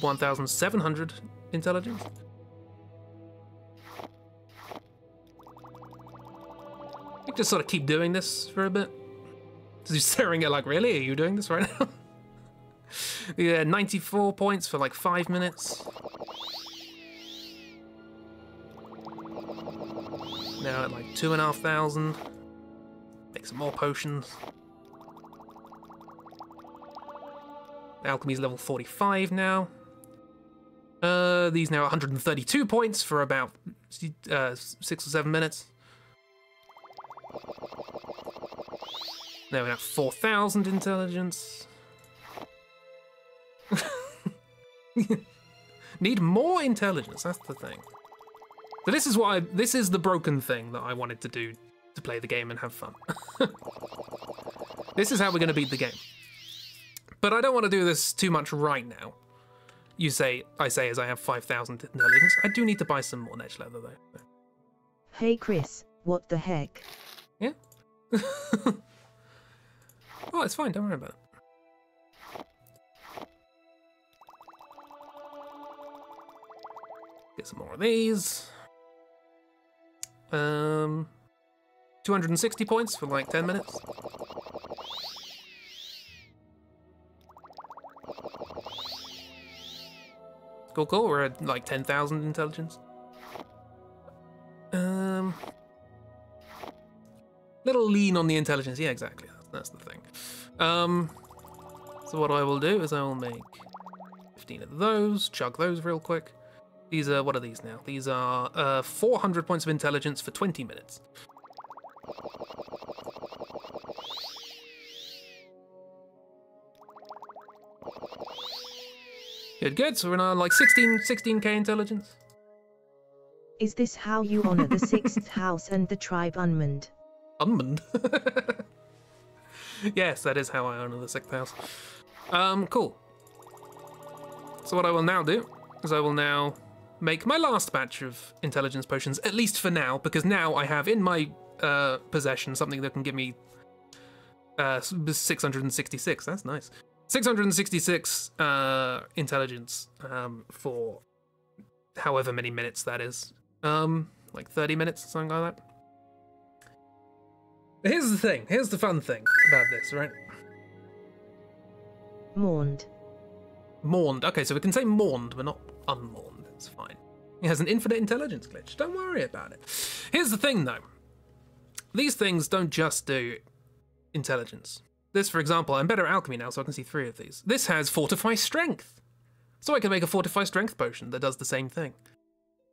1,700 intelligence. I just sort of keep doing this for a bit. Because he's staring at like, really? Are you doing this right now? [LAUGHS] yeah, 94 points for like five minutes. Now at like two and a half thousand. Make some more potions. Alchemy's level 45 now. Uh, these now 132 points for about uh, six or seven minutes. Now we have 4,000 intelligence. [LAUGHS] Need more intelligence, that's the thing. So this is I, this is the broken thing that I wanted to do to play the game and have fun. [LAUGHS] this is how we're going to beat the game. But I don't want to do this too much right now. You say, I say as I have 5,000 intelligence. I do need to buy some more netch leather though. Hey Chris, what the heck? Yeah? [LAUGHS] oh, it's fine, don't worry about it. Get some more of these. Um, 260 points for like 10 minutes. Cool, cool. We're at like 10,000 intelligence. Um, little lean on the intelligence. Yeah, exactly. That's, the thing. Um, so what I will do is I will make 15 of those, chug those real quick. These are, what are these now? These are uh, 400 points of intelligence for 20 minutes. Good, good. So we're now like 16, 16k intelligence. Is this how you honor the sixth [LAUGHS] house and the tribe Unmourned? Unmourned? [LAUGHS] yes, that is how I honor the sixth house. Um, cool. So what I will now do is I will now make my last batch of intelligence potions, at least for now, because now I have in my uh, possession something that can give me uh, 666. That's nice. 666 uh, intelligence um, for however many minutes that is. Um, like 30 minutes something like that. Here's the thing. Here's the fun thing about this, right? Mourned. Mourned. Okay, so we can say mourned, but not unmourned. It's fine. It has an infinite intelligence glitch. Don't worry about it. Here's the thing, though. These things don't just do intelligence. This, for example, I'm better at alchemy now, so I can see three of these. This has fortify strength. So I can make a fortify strength potion that does the same thing.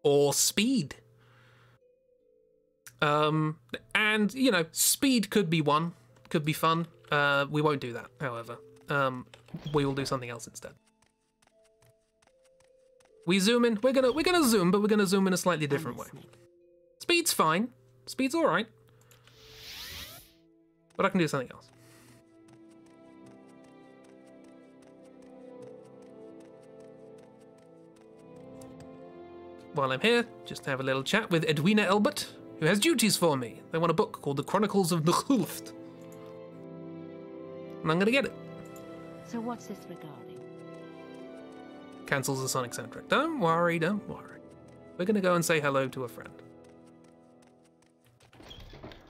Or speed. Um, and, you know, speed could be one, could be fun. Uh, we won't do that, however. Um, we will do something else instead. We zoom in. We're gonna we're gonna zoom, but we're gonna zoom in a slightly different way. Speed's fine. Speed's all right. But I can do something else. while I'm here, just have a little chat with Edwina Elbert, who has duties for me. They want a book called The Chronicles of Nchuleft. And I'm gonna get it. So what's this regarding? Cancels the Sonic soundtrack. Don't worry, don't worry. We're gonna go and say hello to a friend.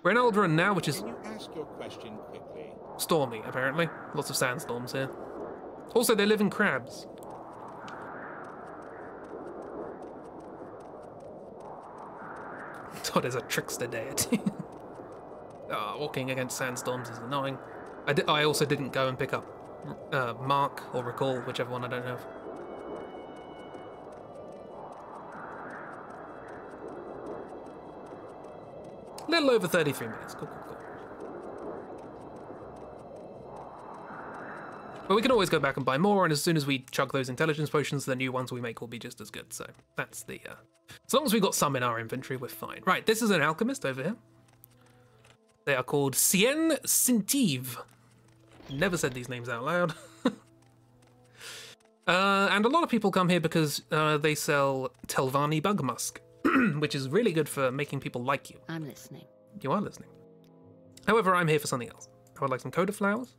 We're in Ald'ruhn now, which is Can you ask your question quickly? stormy, apparently. Lots of sandstorms here. Also, they live in crabs. Todd is a trickster deity. [LAUGHS] Ah, walking against sandstorms is annoying. I, I also didn't go and pick up uh, Mark or Recall, whichever one I don't have. A Little over 33 minutes. Cool, cool, cool. But we can always go back and buy more, and as soon as we chug those intelligence potions, the new ones we make will be just as good. So that's the. Uh... As long as we've got some in our inventory, we're fine. Right, this is an alchemist over here. They are called Sien Cintive. Never said these names out loud. [LAUGHS] uh, and a lot of people come here because uh, they sell Telvanni bug musk, [CLEARS THROAT] which is really good for making people like you. I'm listening. You are listening. However, I'm here for something else. I would like some coda flowers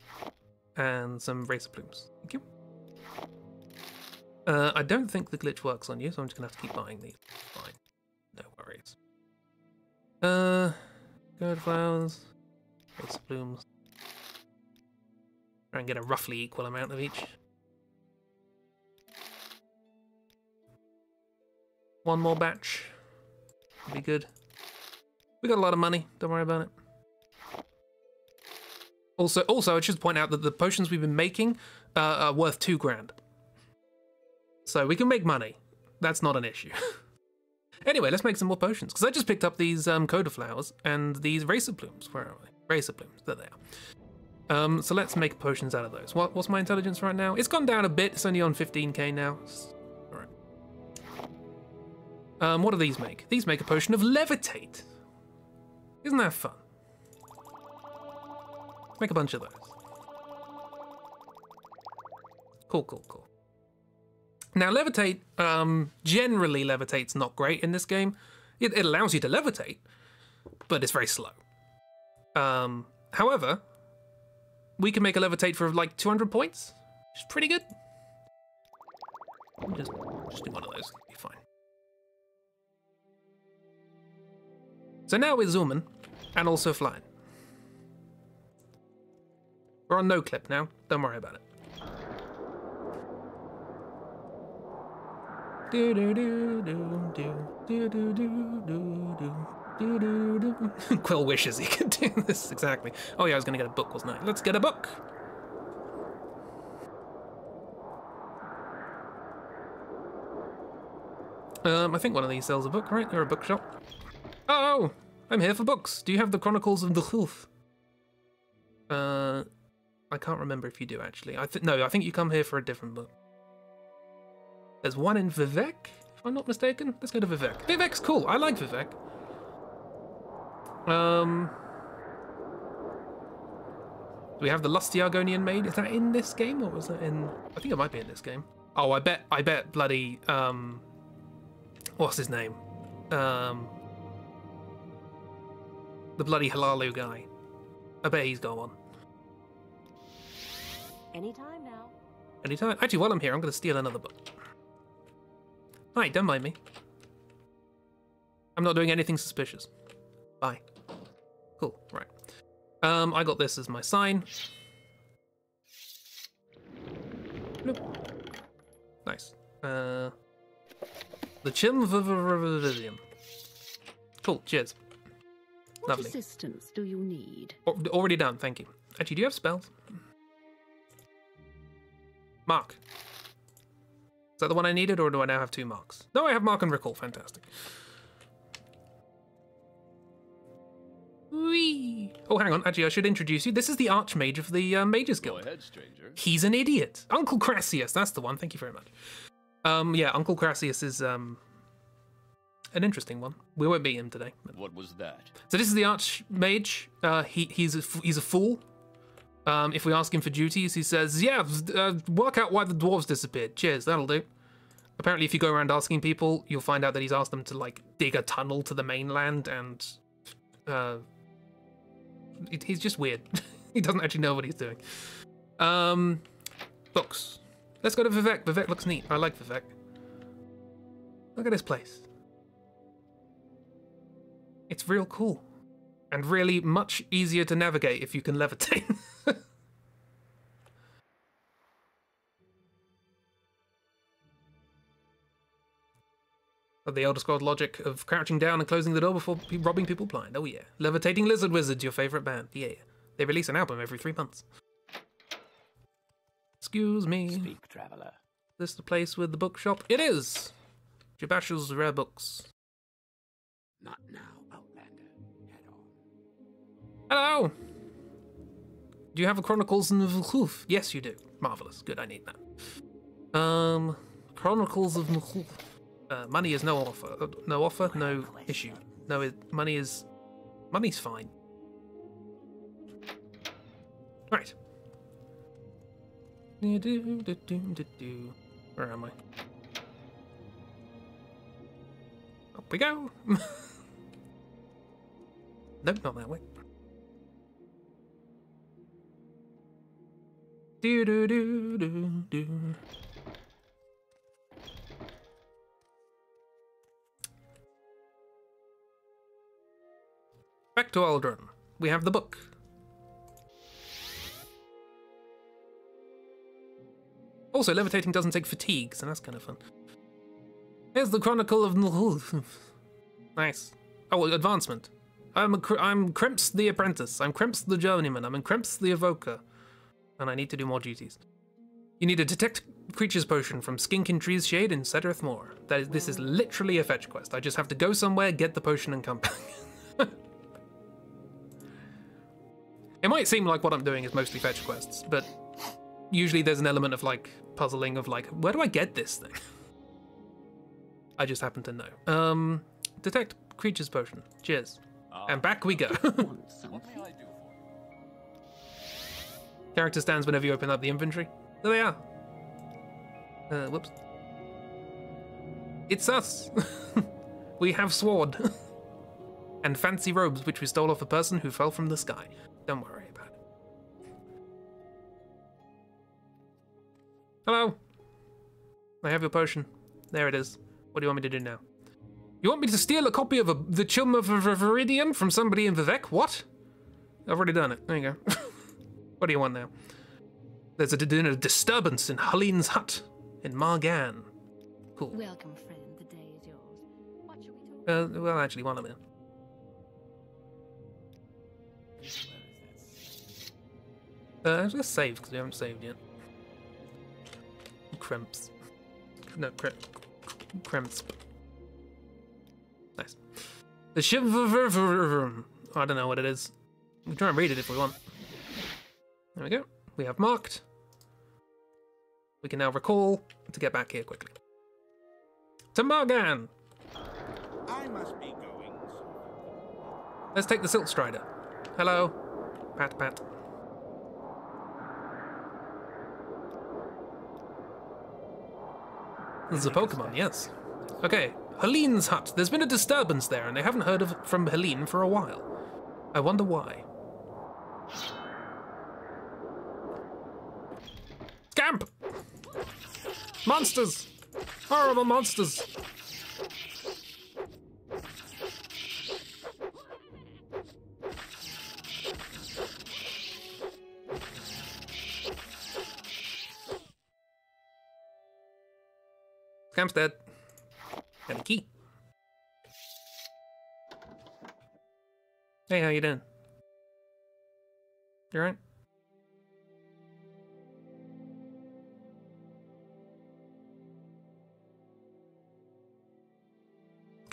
and some racer plumes. Thank you. Uh, I don't think the glitch works on you, so I'm just gonna have to keep buying these. Fine. No worries. Uh, coda flowers, racer plumes. Try and get a roughly equal amount of each. One more batch. Be good. We got a lot of money. Don't worry about it. Also, also, I should point out that the potions we've been making uh, are worth two grand. So we can make money. That's not an issue. [LAUGHS] anyway, let's make some more potions. Because I just picked up these um, Coda flowers and these Racer plumes. Where are they? Racer plumes. There they are. Um, so let's make potions out of those. What, what's my intelligence right now? It's gone down a bit. It's only on 15k now. All right. Um, what do these make? These make a potion of levitate. Isn't that fun? Make a bunch of those. Cool, cool, cool. Now, levitate, um, generally levitate's not great in this game. It, it allows you to levitate, but it's very slow. Um, however, we can make a levitate for like 200 points, which is pretty good. Just, just do one of those, be fine. So now we're zooming and also flying. We're on no clip now. Don't worry about it. Do do do do do do do do do do do do do. Quill wishes he could do this exactly. Oh yeah, I was gonna get a book, wasn't I? Let's get a book. Um, I think one of these sells a book, right? Or a bookshop. Oh, I'm here for books. Do you have the Chronicles of the Khulf? Uh, I can't remember if you do actually. I th- no, I think you come here for a different book. There's one in Vivec, if I'm not mistaken. Let's go to Vivec. Vivec's cool. I like Vivec. Um, do we have the Lusty Argonian Maid? Is that in this game or was that in? I think it might be in this game. Oh, I bet. I bet bloody um, what's his name? Um, the bloody Hlaalu guy. I bet he's got one. Anytime now. Anytime. Actually, while I'm here, I'm going to steal another book. Hi, don't mind me. I'm not doing anything suspicious. Bye. Cool, right. Um, I got this as my sign. Bloop. Nice. Uh, the Chim Cool, cheers. Assistance do you need? Already done, thank you. Actually, do you have spells? Mark. Is that the one I needed, or do I now have two marks? No, I have Mark and Recall. Fantastic. Whee! Oh, hang on. Actually, I should introduce you. This is the Archmage of the uh, Mages Go Guild. ahead, stranger. He's an idiot. Uncle Crassius. That's the one. Thank you very much. Um, yeah, Uncle Crassius is um an interesting one. We won't meet him today. but- What was that? so this is the Archmage. Uh, he he's a, f- he's a fool. Um, if we ask him for duties, he says, "Yeah, uh, work out why the dwarves disappeared. Cheers, that'll do." Apparently, if you go around asking people, you'll find out that he's asked them to like dig a tunnel to the mainland, and uh, it- he's just weird. [LAUGHS] he doesn't actually know what he's doing. Um, books. Let's go to Vivec. Vivec looks neat. I like Vivec. Look at this place. It's real cool. And really much easier to navigate if you can levitate. [LAUGHS] The Elder Scrolls logic of crouching down and closing the door before pe- robbing people blind. Oh yeah. Levitating Lizard Wizards, your favorite band. Yeah. They release an album every three months. Excuse me. Speak, traveler. This the place with the bookshop? It is! Jobasha's Rare Books. Not now, Outlander. Head on. Hello! Do you have a Chronicles of Nchuleft? Yes, you do. Marvelous. Good, I need that. Um, Chronicles of Nchuleft. Uh, money is no offer. Uh, no offer, no issue. No, money is. Money's fine. Right. Where am I? Up we go! [LAUGHS] nope, not that way. Do do do do do. Back to Ald'ruhn. We have the book. Also, levitating doesn't take fatigue, so that's kind of fun. Here's the Chronicle of Nulhul. [LAUGHS] Nice. Oh, advancement. I'm I'm Kremps the Apprentice. I'm Kremps the Journeyman. I'm Kremps the Evoker. And I need to do more duties. You need a detect creatures potion from Skink in Tree's Shade in Sadrith Mora. That is, this is literally a fetch quest. I just have to go somewhere, get the potion, and come back. [LAUGHS] it might seem like what I'm doing is mostly fetch quests, but usually there's an element of like puzzling of like, where do I get this thing? [LAUGHS] I just happen to know. Um, detect creatures potion. Cheers. And back we go. [LAUGHS] Character stands whenever you open up the inventory. There they are. Uh, whoops. It's us. [LAUGHS] we have sword. [LAUGHS] and fancy robes which we stole off a person who fell from the sky. Don't worry about it. Hello. I have your potion. There it is. What do you want me to do now? You want me to steal a copy of a, the Chum of Ver- Viridian from somebody in Vivec? What? I've already done it. There you go. [LAUGHS] what do you want now? There's a, disturbance in Huleen's hut in Maar Gan. Cool. Welcome, friend. The day is yours. What shall we talk Uh, well, actually, one of them. Uh, let's save because we haven't saved yet. Crimps. No, cre- crimps. Nice. The shiver. I don't know what it is. We can try and read it if we want. There we go. We have marked. We can now recall to get back here quickly. To Maar Gan! I must be going. Let's take the Silt Strider. Hello. Pat, pat. This is a Pokemon, yes. Okay, Huleen's hut. There's been a disturbance there, and they haven't heard of from Helene for a while. I wonder why. Scamp! Monsters! Horrible monsters! Scamp's dead. Got a key. Hey, how you doing? You alright?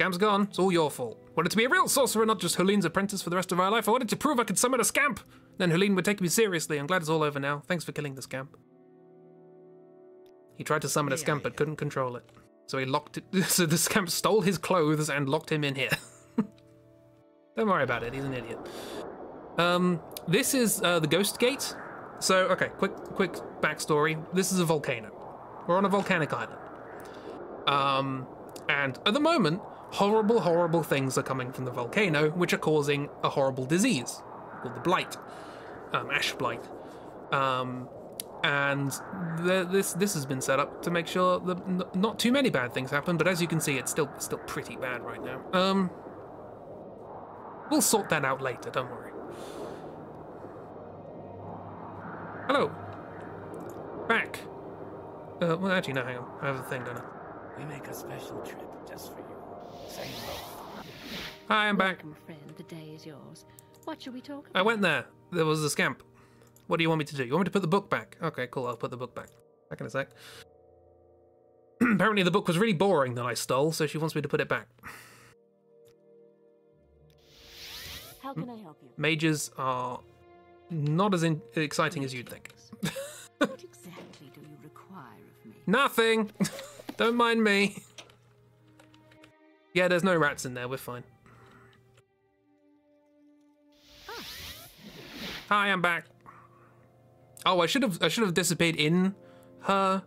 Scamp's gone. It's all your fault. Wanted to be a real sorcerer, not just Huleen's apprentice for the rest of my life. I wanted to prove I could summon a scamp. Then Helene would take me seriously. I'm glad it's all over now. Thanks for killing the scamp. He tried to summon a scamp but couldn't control it. So he locked it. [LAUGHS] So the scamp stole his clothes and locked him in here. [LAUGHS] Don't worry about it. He's an idiot. Um, this is uh, the Ghost Gate. So, okay, quick, quick backstory. This is a volcano. We're on a volcanic island. Um, and at the moment, horrible, horrible things are coming from the volcano, which are causing a horrible disease called the blight, um, ash blight. Um, and the, this this has been set up to make sure that not too many bad things happen. But as you can see, it's still still pretty bad right now. Um, we'll sort that out later. Don't worry. Hello. Back. Uh, well, actually, no. Hang on. I have a thing, don't I? We make a special trip just for. Hi, I'm back. Welcome, friend. The day is yours. What shall we talk about? I went there. There was a scamp. What do you want me to do? You want me to put the book back? Okay, cool. I'll put the book back. Back in a sec. [CLEARS THROAT] Apparently, the book was really boring that I stole, so she wants me to put it back. How can I help you? Mages are not as in- exciting as you'd think. what exactly do you require of me? [LAUGHS] Nothing. [LAUGHS] Don't mind me. Yeah, there's no rats in there. We're fine. Hi, I'm back. Oh, I should have I should have disappeared in her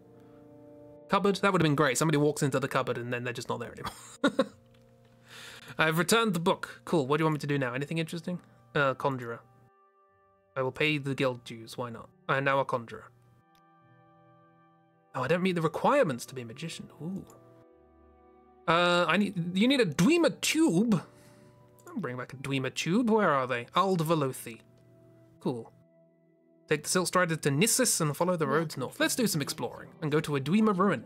cupboard. That would have been great. Somebody walks into the cupboard and then they're just not there anymore. [LAUGHS] I've returned the book. Cool. What do you want me to do now? Anything interesting? Uh, conjurer. I will pay the guild dues. Why not? I am now a conjurer. Oh, I don't meet the requirements to be a magician. Ooh. Uh, I need. You need a Dwemer tube. I'll bring back a Dwemer tube. Where are they? Ald Velothi. Cool. Take the Silt Strider to Gnisis and follow the roads north. Let's do some exploring and go to a Dwemer ruin.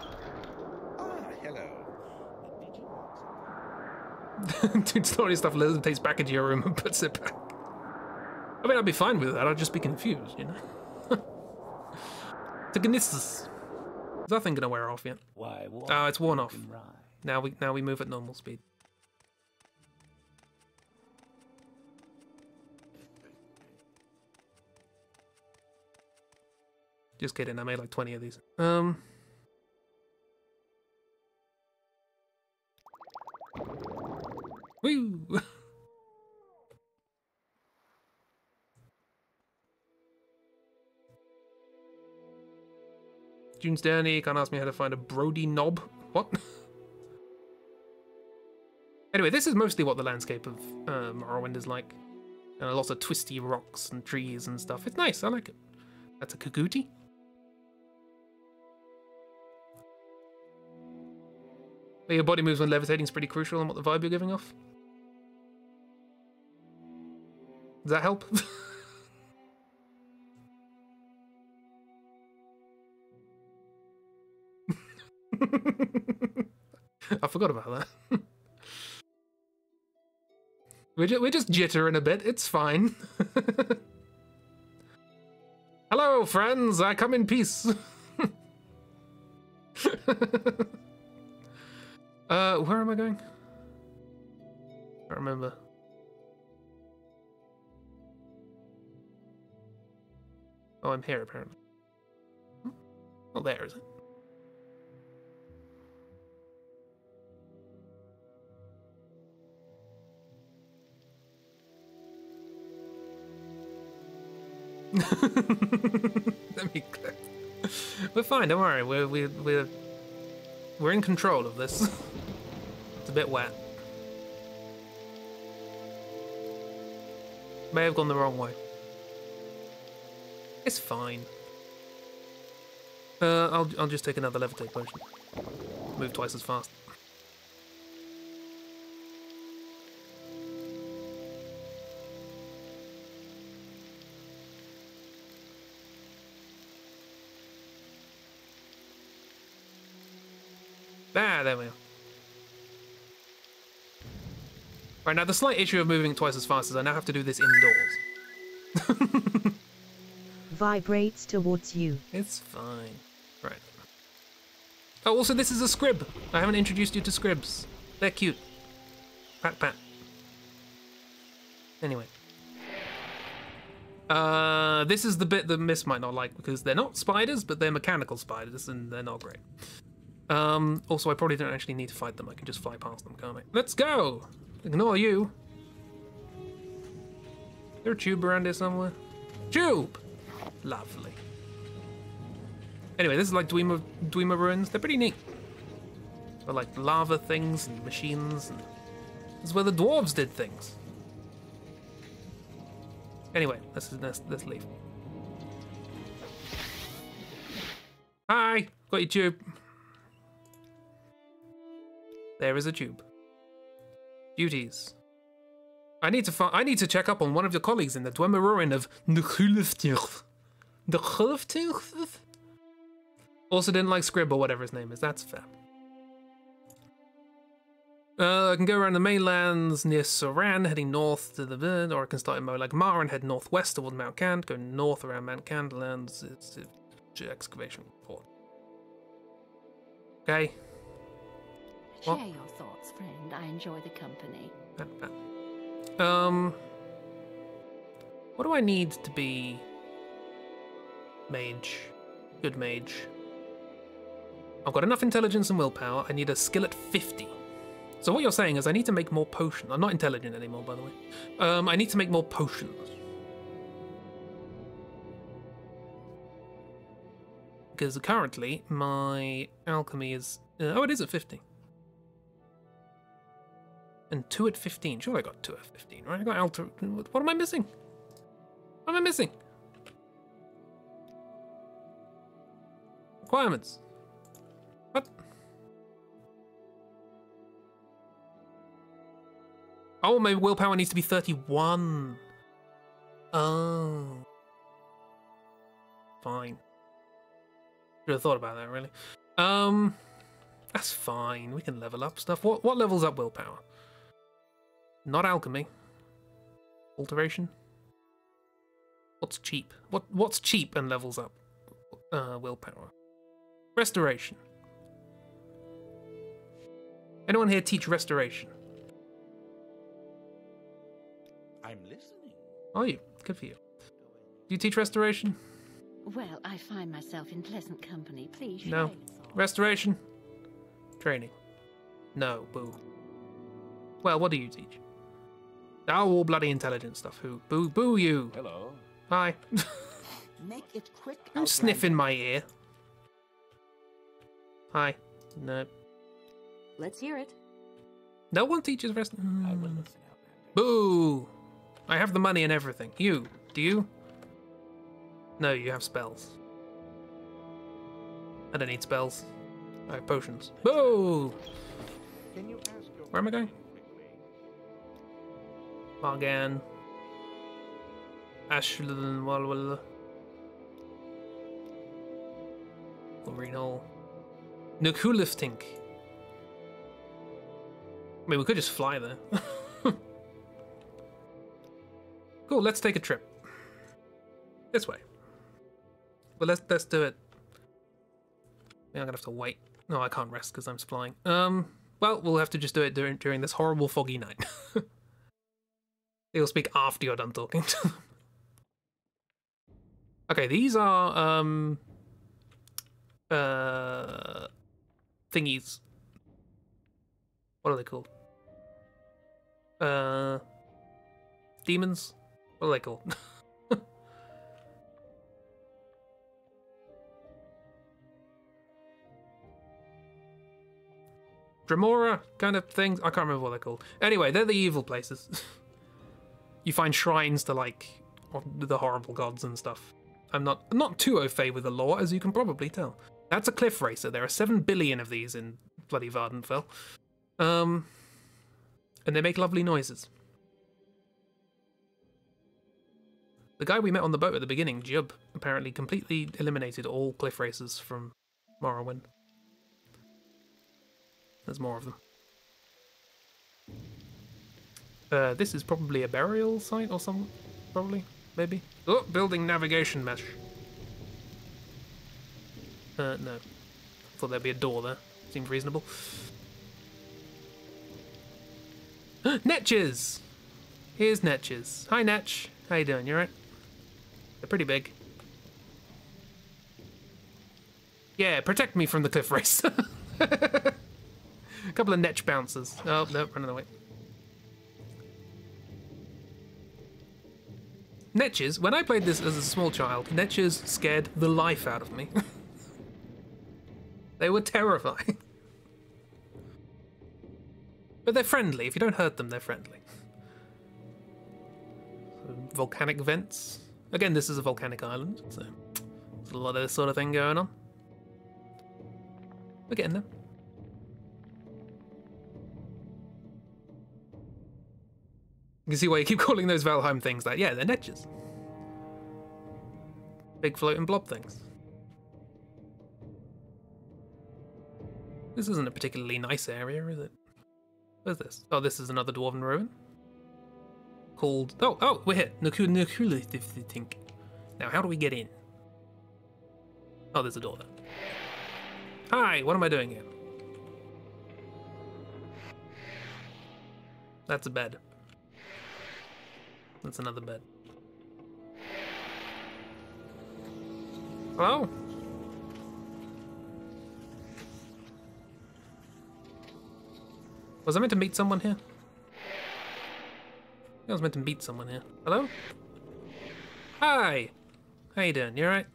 Ah, hello. [LAUGHS] Dude, story stuff takes back into your room and [LAUGHS] puts it back. I mean, I'd be fine with that. I'd just be confused, you know. [LAUGHS] to Gnisis. Is that thing gonna wear off yet? Why? Oh, it's worn off. Now we now we move at normal speed. Just kidding, I made like 20 of these. Um Woo! [LAUGHS] June's Journey can't ask me how to find a Brody knob. What? [LAUGHS] anyway, this is mostly what the landscape of uh, Morrowind is like. And lots of twisty rocks and trees and stuff. It's nice, I like it. That's a Kagouti. Your body moves when levitating is pretty crucial on what the vibe you're giving off. Does that help? [LAUGHS] I forgot about that. we're, ju- we're just jittering a bit. It's fine. [LAUGHS] Hello, friends. I come in peace. [LAUGHS] uh, where am I going? I remember. Oh, I'm here apparently. Oh, there is it. [LAUGHS] Let me click. We're fine. Don't worry. We're we're we're we're in control of this. [LAUGHS] it's a bit wet. May have gone the wrong way. It's fine. Uh, I'll I'll just take another levitate potion. Move twice as fast. There we are. Right, now the slight issue of moving twice as fast is I now have to do this indoors. [LAUGHS] Vibrates towards you. It's fine. Right. Oh, also, this is a scrib. I haven't introduced you to scribs. They're cute. Pat, pat. Anyway. Uh, this is the bit that Miss might not like because they're not spiders, but they're mechanical spiders and they're not great. Um, also, I probably don't actually need to fight them. I can just fly past them, can't I? Let's go! Ignore you. Is there a tube around here somewhere? Tube! Lovely. Anyway, this is like Dwemer, Dwemer ruins. They're pretty neat. They're like lava things and machines. And this is where the dwarves did things. Anyway, let's let's, let's leave. Hi, got your tube. There is a tube. Duties. I need to find, I need to check up on one of your colleagues in the Dwemer ruin of Nchuleftingth. The Khulftirth? Also didn't like Scrib or whatever his name is. That's fair. Uh, I can go around the mainlands near Soran, heading north to the Vin, or I can start in Molag Mar and head northwest toward Mount Kand, go north around Mount Kand lands. It's, excavation report. Okay. Share What? your thoughts, friend. I enjoy the company. Pat, pat. Um, what do I need to be mage? Good mage. I've got enough intelligence and willpower. I need a skill at 50. So what you're saying is I need to make more potions. I'm not intelligent anymore, by the way. Um, I need to make more potions. Because currently my alchemy is... Uh, oh, it is at 50 and two at 15. Sure, I got two at 15, right? I got alter. What am I missing? What am I missing? Requirements. What? Oh, my willpower needs to be 31. Oh. Fine. Should have thought about that, really. Um, that's fine. We can level up stuff. What what levels up willpower? Not alchemy. Alteration. What's cheap? What what's cheap and levels up? Uh, willpower. Restoration. Anyone here teach restoration? I'm listening. Are you? Good for you. Do you teach restoration? Well, I find myself in pleasant company. Please No. Restoration? Training? No, boo. Well, what do you teach? Oh, all bloody intelligent stuff. Who? Boo, boo you. Hello. Hi. [LAUGHS] Make it quick. Don't sniff in my ear. Hi. No. Let's hear it. No one teaches rest. I will Mm. listen, Outlander. Boo! I have the money and everything. You, do you? No, you have spells. I don't need spells. I have potions. Boo! Can you ask your Where am I going? Maar Gan. Ashlyn Walwell. Green Hole. Nchuleftingth. I mean, we could just fly there. [LAUGHS] cool, let's take a trip. This way. But let's let's do it. Maybe I'm gonna have to wait. No, I can't rest because I'm flying. Um, well, we'll have to just do it during during this horrible foggy night. [LAUGHS] They'll speak after you're done talking to them. Okay, these are um uh thingies. What are they called? Uh demons? What are they called? [LAUGHS] Dremora kind of things. I can't remember what they're called. Anyway, they're the evil places. [LAUGHS] you find shrines to like the horrible gods and stuff. I'm not not too au fait with the lore, as you can probably tell. That's a cliff racer. There are seven billion of these in bloody Vvardenfell. Um, and they make lovely noises. The guy we met on the boat at the beginning, Jiub, apparently completely eliminated all cliff racers from Morrowind. There's more of them. Uh, this is probably a burial site or something. Probably, maybe. Oh, building navigation mesh. Uh, no. Thought there'd be a door there. Seemed reasonable. [GASPS] Netches! Here's Netches. Hi, Netch. How you doing? You alright? They're pretty big. Yeah, protect me from the cliff race. [LAUGHS] A couple of Netch bouncers. Oh, no, running away. Netches, when I played this as a small child, Netches scared the life out of me. [LAUGHS] They were terrifying. but they're friendly. If you don't hurt them, they're friendly. [LAUGHS] Volcanic vents. Again, this is a volcanic island, so there's a lot of this sort of thing going on. We're getting there. You can see why you keep [LAUGHS] calling those Valheim things that. Yeah, they're netches. Big floating blob things. This isn't a particularly nice area, is it? Where's this? Oh, this is another dwarven ruin. Called. Oh, oh, we're here. think. Now, how do we get in? Oh, there's a door there. Hi, what am I doing here? That's a bed. That's another bed. Hello? Was I meant to meet someone here? I was meant to meet someone here. Hello? Hi! How you doing? You alright?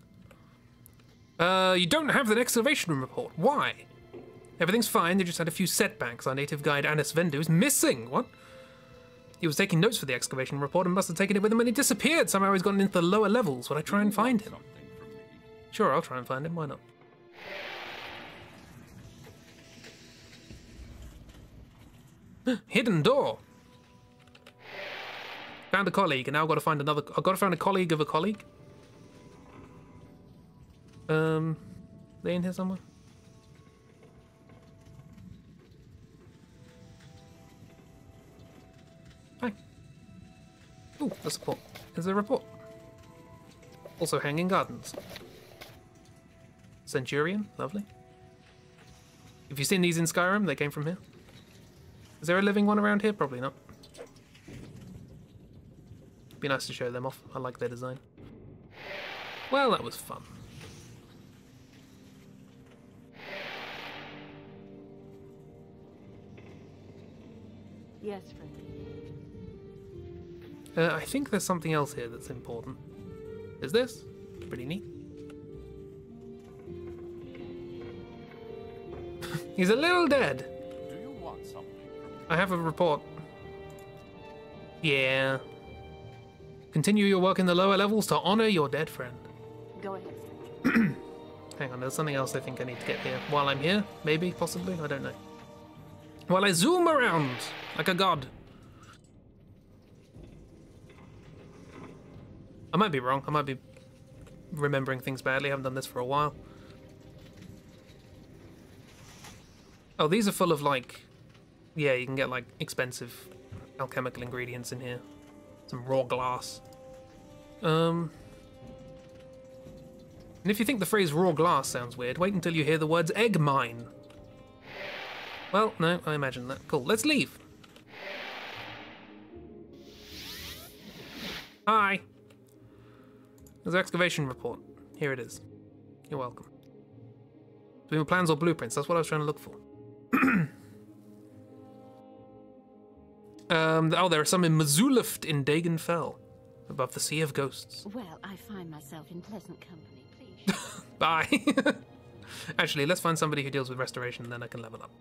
Uh, you don't have the excavation report. Why? Everything's fine, they just had a few setbacks. Our native guide Anes Vendu is missing. What? He was taking notes for the excavation report and must have taken it with him when he disappeared. Somehow he's gotten into the lower levels. Would I try and find him? Sure, I'll try and find him. Why not? [GASPS] Hidden door. Found a colleague, and now I've got to find another. I've got to find a colleague of a colleague. Um, they in here somewhere? Oh, that's a report. There's a report. Also, hanging gardens. Centurion, lovely. Have you seen these in Skyrim? They came from here. Is there a living one around here? Probably not. Be nice to show them off. I like their design. Well, that was fun. Yes, friend. Uh, I think there's something else here that's important. Is this? Pretty neat. [LAUGHS] He's a little dead. Do you want something? I have a report. Yeah. Continue your work in the lower levels to honor your dead friend. Go ahead. [CLEARS THROAT] Hang on, there's something else I think I need to get here. While I'm here, maybe, possibly, I don't know. While I zoom around like a god. I might be wrong. I might be remembering things badly. I haven't done this for a while. Oh, these are full of like, yeah, you can get like expensive alchemical ingredients in here. Some raw glass. Um, and if you think the phrase raw glass sounds weird, wait until you hear the words egg mine. Well, no, I imagine that. Cool, let's leave. Hi. There's an excavation report. Here it is. You're welcome. Doing plans or blueprints, that's what I was trying to look for. [CLEARS THROAT] um, oh, there are some in Mzuleft in Dagon Fel, above the Sea of Ghosts. Well, I find myself in pleasant company, please. [LAUGHS] Bye. [LAUGHS] Actually, let's find somebody who deals with restoration, and then I can level up.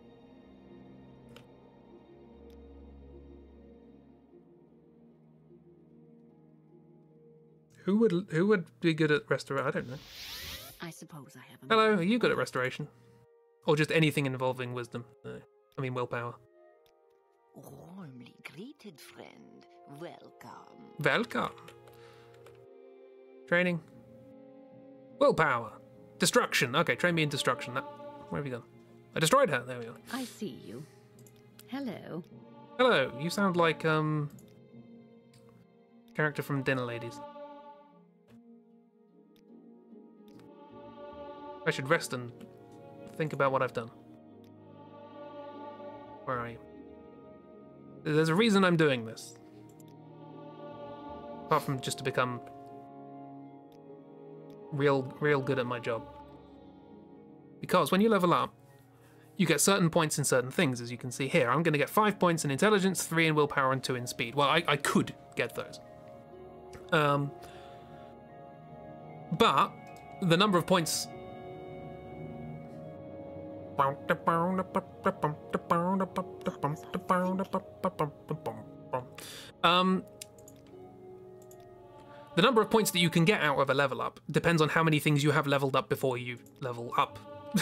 Who would who would be good at restoration? I don't know. I suppose I have a Hello, are you good at restoration? Or just anything involving wisdom? No. I mean willpower. Warmly greeted, friend. Welcome. Welcome. Training. Willpower. Destruction. Okay, train me in destruction. That, where have you gone? I destroyed her. There we go. I see you. Hello. Hello. You sound like um character from Dinner Ladies. I should rest and think about what I've done. Where are you? There's a reason I'm doing this. Apart from just to become real real good at my job. Because when you level up, you get certain points in certain things, as you can see here. I'm going to get 5 points in intelligence, 3 in willpower, and 2 in speed. Well, I, I could get those. Um, but the number of points Um, the number of points that you can get out of a level up depends on how many things you have leveled up before you level up. [LAUGHS]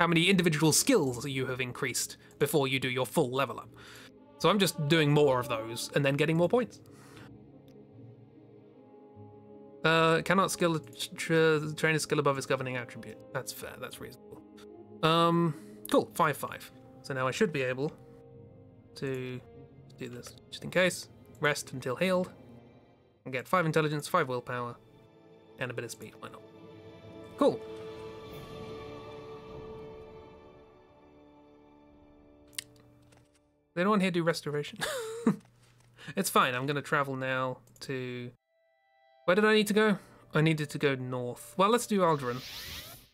how many individual skills you have increased before you do your full level up. So I'm just doing more of those and then getting more points. Uh, cannot skill tra- train a skill above its governing attribute. That's fair. That's reasonable. Um, cool. Five five. So now I should be able to do this just in case. Rest until healed. And get five intelligence, five willpower, and a bit of speed. Why not? Cool. Did anyone here do restoration? [LAUGHS] it's fine. I'm to travel now to. Where did I need to go? I needed to go north. Well, let's do Ald'ruhn.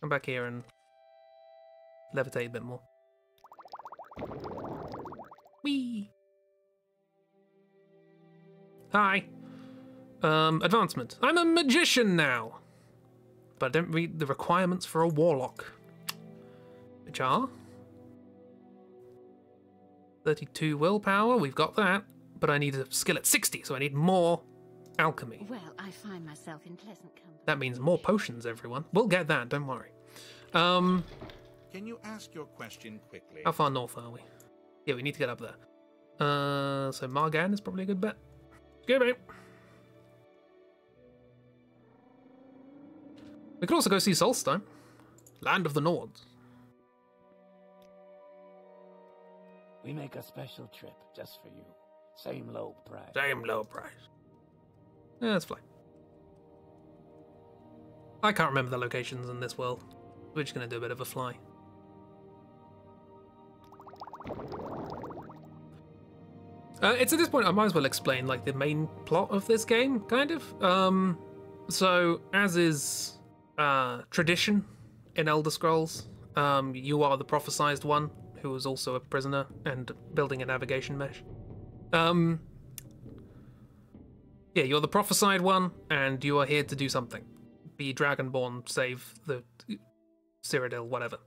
Come back here and levitate a bit more. Whee! Hi. Um, advancement. I'm a magician now. But I don't read the requirements for a warlock. Which are 32 willpower, we've got that. But I need a skill at 60, so I need more alchemy. Well, I find myself in pleasant company. That means more potions, everyone. We'll get that, don't worry. Um, Can you ask your question quickly? how far north are we? Yeah, we need to get up there. Uh, so Maar Gan is probably a good bet. Good mate. We could also go see Solstheim, land of the Nords. We make a special trip just for you. Same low price. Same low price. Yeah, let's fly. I can't remember the locations in this world. We're just gonna do a bit of a fly. Uh, it's at this point I might as well explain like the main plot of this game, kind of. Um, so as is uh, tradition in Elder Scrolls, um, you are the prophesized one who is also a prisoner and building a navigation mesh. Um, yeah, you're the prophesied one, and you are here to do something. Be Dragonborn, save the Cyrodiil, whatever.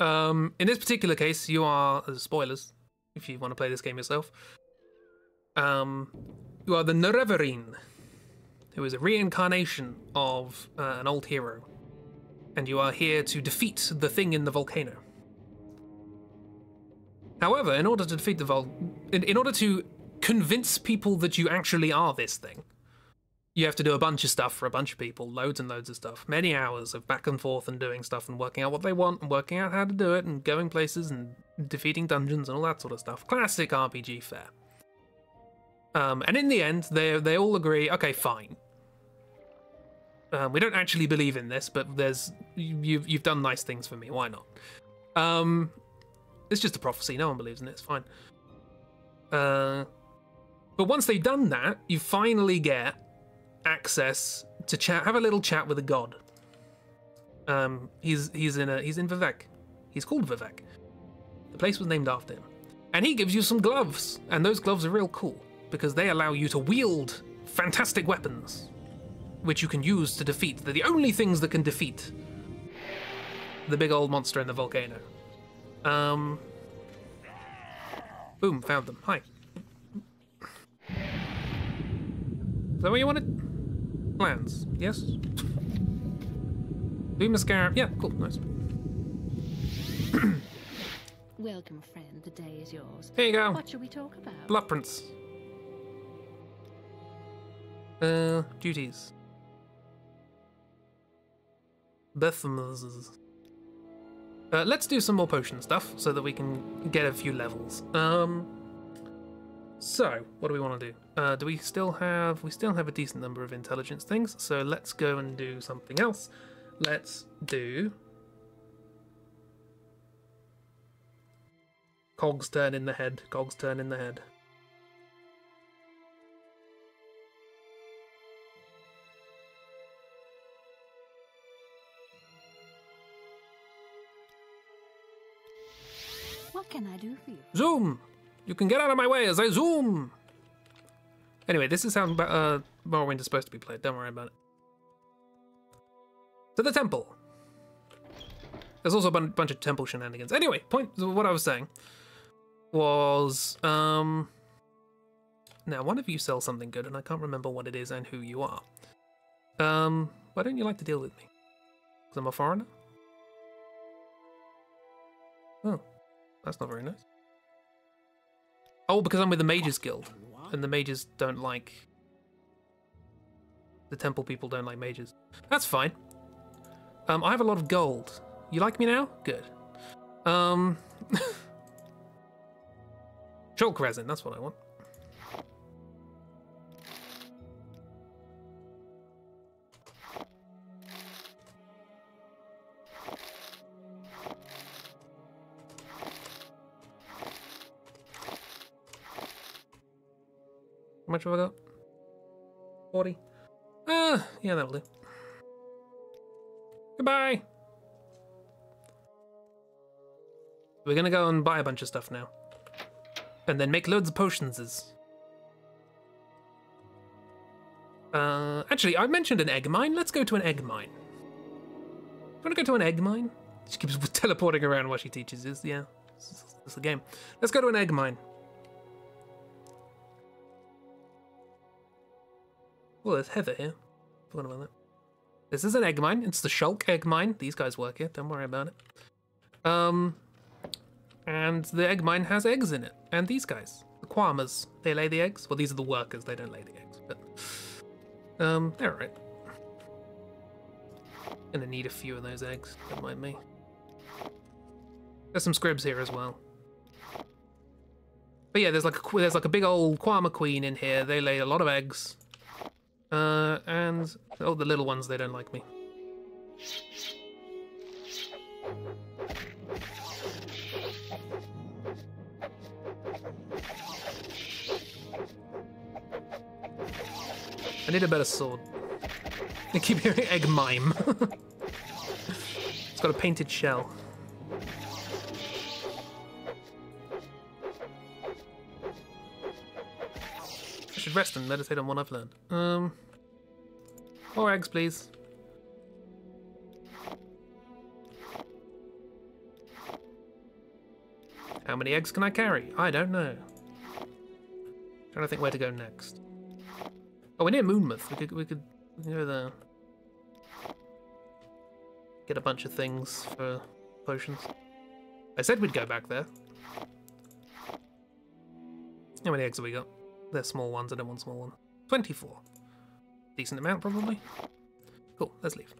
Um, in this particular case, you are uh, spoilers if you want to play this game yourself. Um, you are the Nerevarine, who is a reincarnation of uh, an old hero, and you are here to defeat the thing in the volcano. However, in order to defeat the vol, in, in order to convince people that you actually are this thing, you have to do a bunch of stuff for a bunch of people, loads and loads of stuff, many hours of back and forth and doing stuff and working out what they want and working out how to do it and going places and defeating dungeons and all that sort of stuff. Classic RPG fare. Um, and in the end, they they all agree. Okay, fine. Um, we don't actually believe in this, but there's you've you've done nice things for me. Why not? Um, it's just a prophecy. No one believes in it. It's fine. Uh, but once they've done that, you finally get access to chat. Have a little chat with a god. Um, he's he's in a he's in Vivec. He's called Vivec. The place was named after him, and he gives you some gloves, and those gloves are real cool because they allow you to wield fantastic weapons, which you can use to defeat. They're the only things that can defeat the big old monster in the volcano. Um. Boom, found them. Hi. Is that what you wanted? Plans, yes? Do mascara. Yeah, cool, nice. [CLEARS THROAT] Welcome, friend. The day is yours. Here you go. What shall we talk about? Blood prints. Uh, duties. Bethlehem's. Uh, let's do some more potion stuff so that we can get a few levels. Um, so what do we want to do? Uh, do we still have? We still have a decent number of intelligence things. So let's go and do something else. Let's do. Cogs turn in the head. Cogs turn in the head. What can I do for you? Zoom! You can get out of my way as I zoom! Anyway, this is how uh, Morrowind is supposed to be played. Don't worry about it. To the temple. There's also a bun- bunch of temple shenanigans. Anyway, point. What I was saying was, um, now one of you sells something good, and I can't remember what it is and who you are. Um, why don't you like to deal with me? Because I'm a foreigner. Oh, that's not very nice. Oh, because I'm with the Mages Guild, and the mages don't like. The temple people don't like mages. That's fine. Um, I have a lot of gold. You like me now? Good. Um, [LAUGHS] Shulk resin. That's what I want. Have I got? 40. Ah, yeah, that'll do. Goodbye. We're gonna go and buy a bunch of stuff now. And then make loads of potions. Uh, actually, I mentioned an egg mine. Let's go to an egg mine. You wanna go to an egg mine? She keeps [LAUGHS] teleporting around while she teaches us. Yeah, it's the game. Let's go to an egg mine. Well, there's Heather here. Forgot about that. This is an egg mine. It's the Shulk egg mine. These guys work here. Don't worry about it. Um, and the egg mine has eggs in it. And these guys, the Kwamas, they lay the eggs. Well, these are the workers. They don't lay the eggs, but um, they're alright. Gonna need a few of those eggs. Don't mind me. There's some scribs here as well. But yeah, there's like a there's like a big old Kwama queen in here. They lay a lot of eggs. Uh, and oh, the little ones, they don't like me. I need a better sword. I keep hearing egg mime. [LAUGHS] it's got a painted shell. Rest and meditate on what I've learned. Um, more eggs, please. How many eggs can I carry? I don't know. Trying to think where to go next. Oh, we're near Moonmoth. We could we could, we could go there. Get a bunch of things for potions. I said we'd go back there. How many eggs have we got? They're small ones. I don't want small one. 24. Decent amount, probably. Cool, let's leave.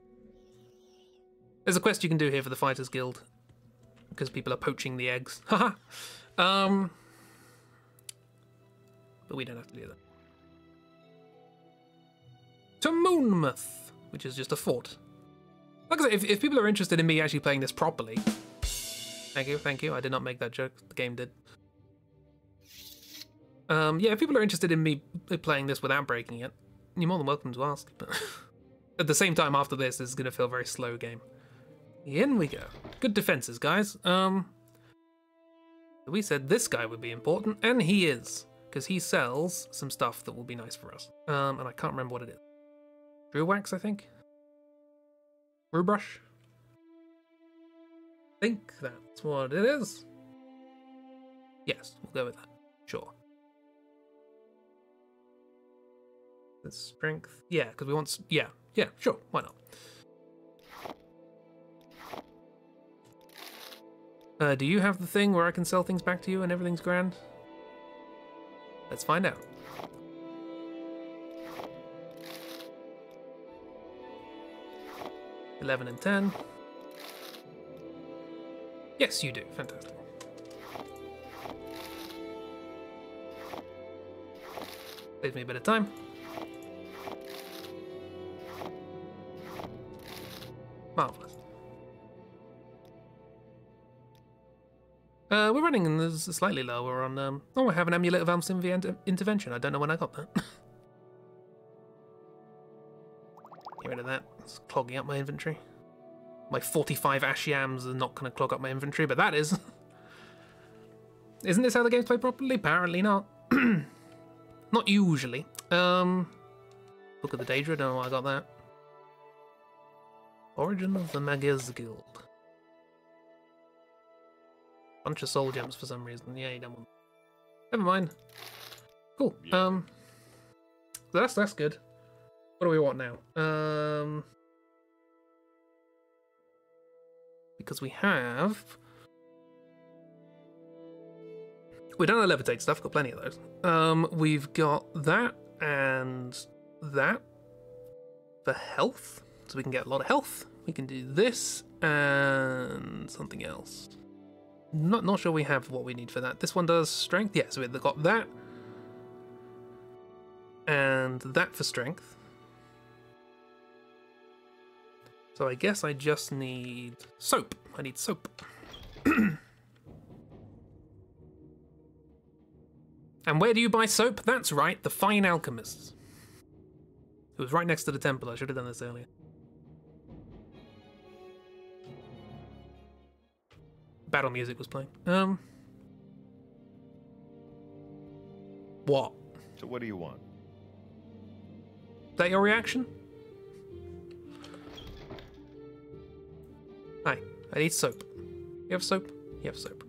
There's a quest you can do here for the Fighters Guild. Because people are poaching the eggs. [LAUGHS] Haha! um, but we don't have to do that. To Moonmoth, which is just a fort. Like I said, if, if people are interested in me actually playing this properly, thank you, thank you. I did not make that joke. The game did. Um, yeah, if people are interested in me playing this without breaking it, you're more than welcome to ask. But [LAUGHS] at the same time, after this, this is going to feel a very slow game. In we go. Good defenses, guys. Um, we said this guy would be important, and he is, because he sells some stuff that will be nice for us. Um, and I can't remember what it is. Dreugh wax, I think. Brew brush. I think that's what it is. Yes, we'll go with that. Sure. Strength. Yeah, because we want. Yeah, yeah, sure. Why not? Uh, do you have the thing where I can sell things back to you and everything's grand? Let's find out. Eleven and ten. Yes, you do. Fantastic. Saves me a bit of time. Uh, we're running slightly lower on. Um, oh, I have an amulet of inter intervention. I don't know when I got that. [LAUGHS] Get rid of that. It's clogging up my inventory. My 45 Ashiams are not going to clog up my inventory, but that is. [LAUGHS] Isn't this how the game's played properly? Apparently not. [CLEARS THROAT] not usually. Um, Book of the Daedra, don't know why I got that. Origin of the Mages Guild. Bunch of soul gems for some reason. Yeah, you don't want. Never mind. Cool. Um, that's that's good. What do we want now? Um, because we have we don't have levitate stuff. Got plenty of those. Um, we've got that and that for health, so we can get a lot of health. We can do this and something else. Not not sure we have what we need for that. This one does strength. Yeah, so we've got that and that for strength. So I guess I just need soap. I need soap. [CLEARS THROAT] and where do you buy soap? That's right, the Fine Alchemists. It was right next to the temple. I should have done this earlier. Battle music was playing. Um. What? So what do you want? Is that your reaction? Hi, I need soap. You have soap? You have soap.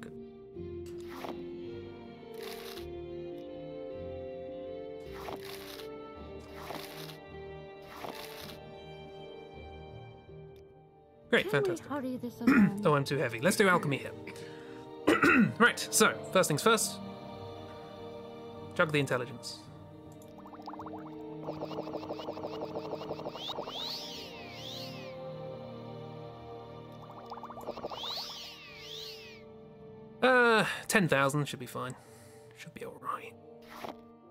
Great, fantastic. oh, [CLEARS THROAT] I'm too heavy. Let's do alchemy here. [CLEARS THROAT] right, so, first things first. Chug the intelligence. Uh, 10,000 should be fine. Should be alright.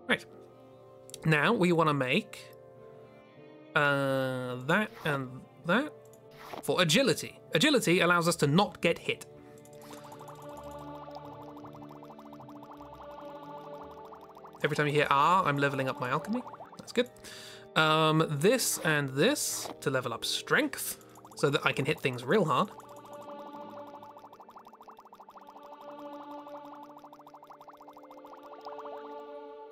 Right. Now, we want to make uh, that and that for agility. Agility allows us to not get hit. Every time you hear R, I'm leveling up my alchemy. That's good. Um, this and this to level up strength so that I can hit things real hard.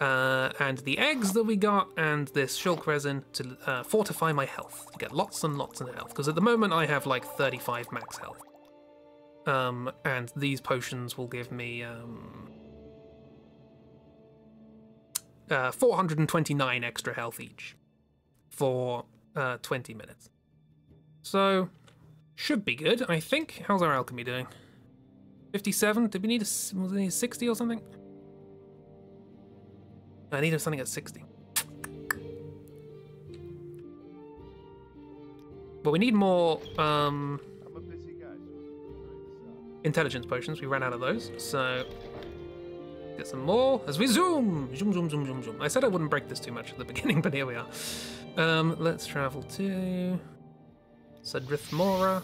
Uh, and the eggs that we got, and this shulk resin to uh, fortify my health, to get lots and lots of health. Because at the moment I have like 35 max health. Um, and these potions will give me um, uh, 429 extra health each for uh, 20 minutes. So, should be good, I think. How's our alchemy doing? 57? Did we need a, was it 60 or something? I need something at 60. But we need more um, intelligence potions. We ran out of those, so get some more as we zoom, zoom, zoom, zoom, zoom, zoom. I said I wouldn't break this too much at the [LAUGHS] beginning, but here we are. Um, let's travel to Sadrith Mora.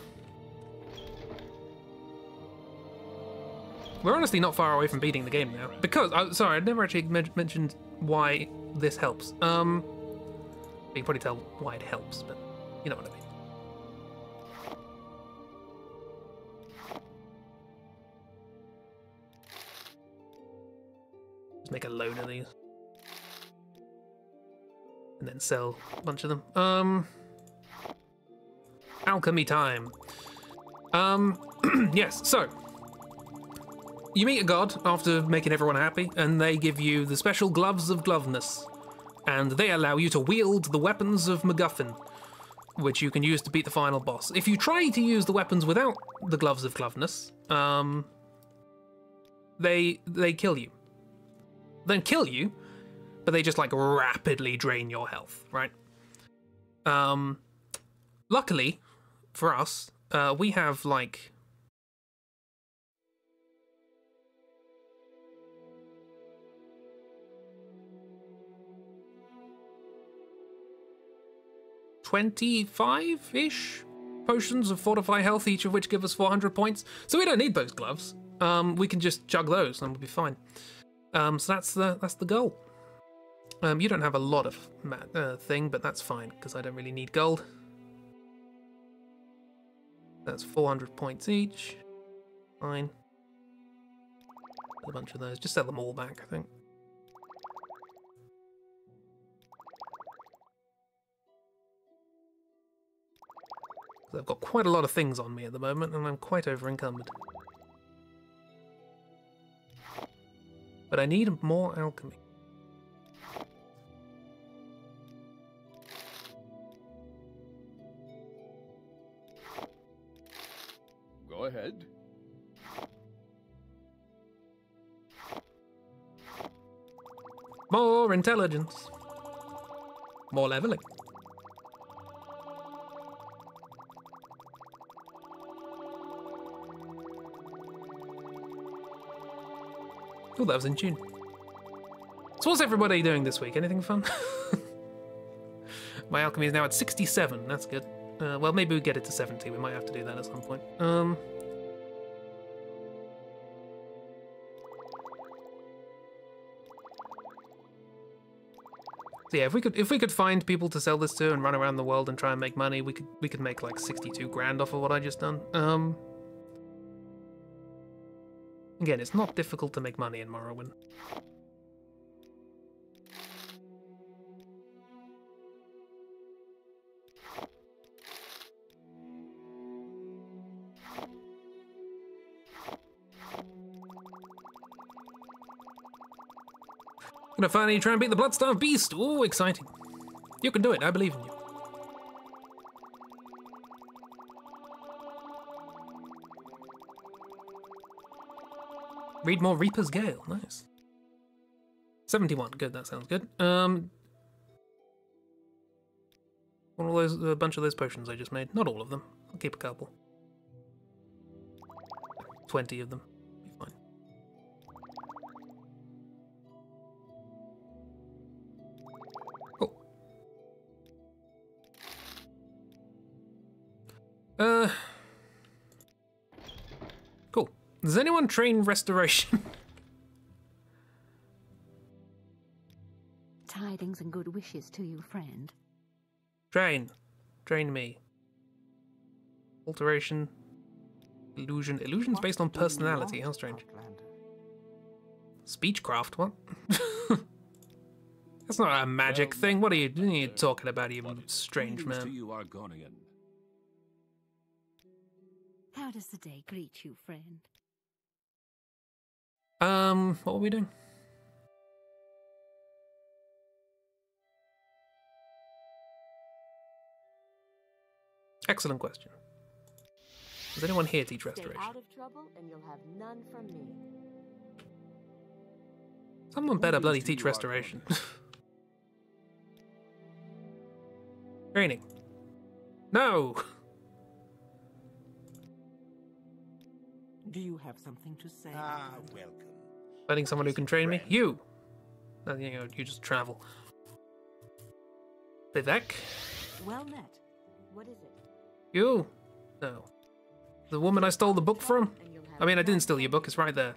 We're honestly not far away from beating the game now. Because, oh, sorry, I never actually mentioned why this helps. Um, you can probably tell why it helps, but you know what I mean. Just make a load of these. And then sell a bunch of them. Um, alchemy time. Um, [CLEARS THROAT] yes, so you meet a god after making everyone happy, and they give you the special gloves of gloveness, and they allow you to wield the weapons of MacGuffin, which you can use to beat the final boss. If you try to use the weapons without the gloves of gloveness, um, they they kill you. Then kill you, but they just like rapidly drain your health, right? Um, luckily for us, uh, we have like 25-ish potions of Fortify Health, each of which give us 400 points. So we don't need those gloves. Um, we can just chug those and we'll be fine. Um, so that's the that's the goal. Um, you don't have a lot of uh, thing, but that's fine because I don't really need gold. That's 400 points each. Fine. A bunch of those. Just sell them all back, I think. I've got quite a lot of things on me at the moment, and I'm quite over encumbered. But I need more alchemy. Go ahead. More intelligence. More leveling. Oh, that was in tune. So what's everybody doing this week? Anything fun? [LAUGHS] My alchemy is now at 67. That's good. Uh, well, maybe we get it to 70. We might have to do that at some point. Um, yeah, if we could if we could find people to sell this to and run around the world and try and make money, we could we could make like 62 grand off of what I just done. Um Again, it's not difficult to make money in Morrowind. Gonna finally try and beat the Bloodstarved Beast. Oh, exciting. You can do it. I believe in you. Read more Reaper's Gale. Nice. 71. Good. That sounds good. Um, one of those, a bunch of those potions I just made. Not all of them. I'll keep a couple. 20 of them. Does anyone train restoration? [LAUGHS] Tidings and good wishes to you, friend. train. Train me. Alteration. Illusion. Illusion's based on personality. How strange. Speechcraft. What? [LAUGHS] That's not a magic thing. What are you, what are you uh, talking about, you strange Greetings to man? you, Argonian. How does the day greet you, friend? Um, what were we doing? Excellent question. Does anyone here teach restoration? out of trouble, and you'll have none from me. Someone better bloody teach restoration. [LAUGHS] Training. No! [LAUGHS] Do you have something to say? Ah, welcome. Finding someone who can train me? You! No, you, know, you just travel. Vivec? Well met. What is it? You? No. The woman I stole the book from? I mean, I didn't steal your book, it's right there.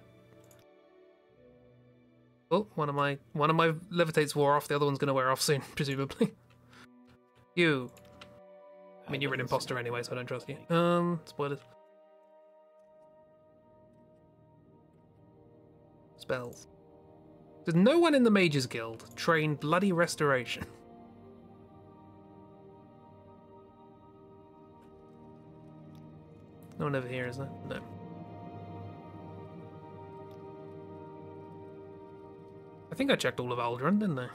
Oh, one of my one of my levitates wore off, the other one's gonna wear off soon, [LAUGHS] presumably. You. I mean, you're an imposter anyway, so I don't trust you. Um, spoilers. Spells. Does no one in the Mages Guild train bloody restoration? [LAUGHS] No one over here, is there? No. I think I checked all of Ald'ruhn, didn't I?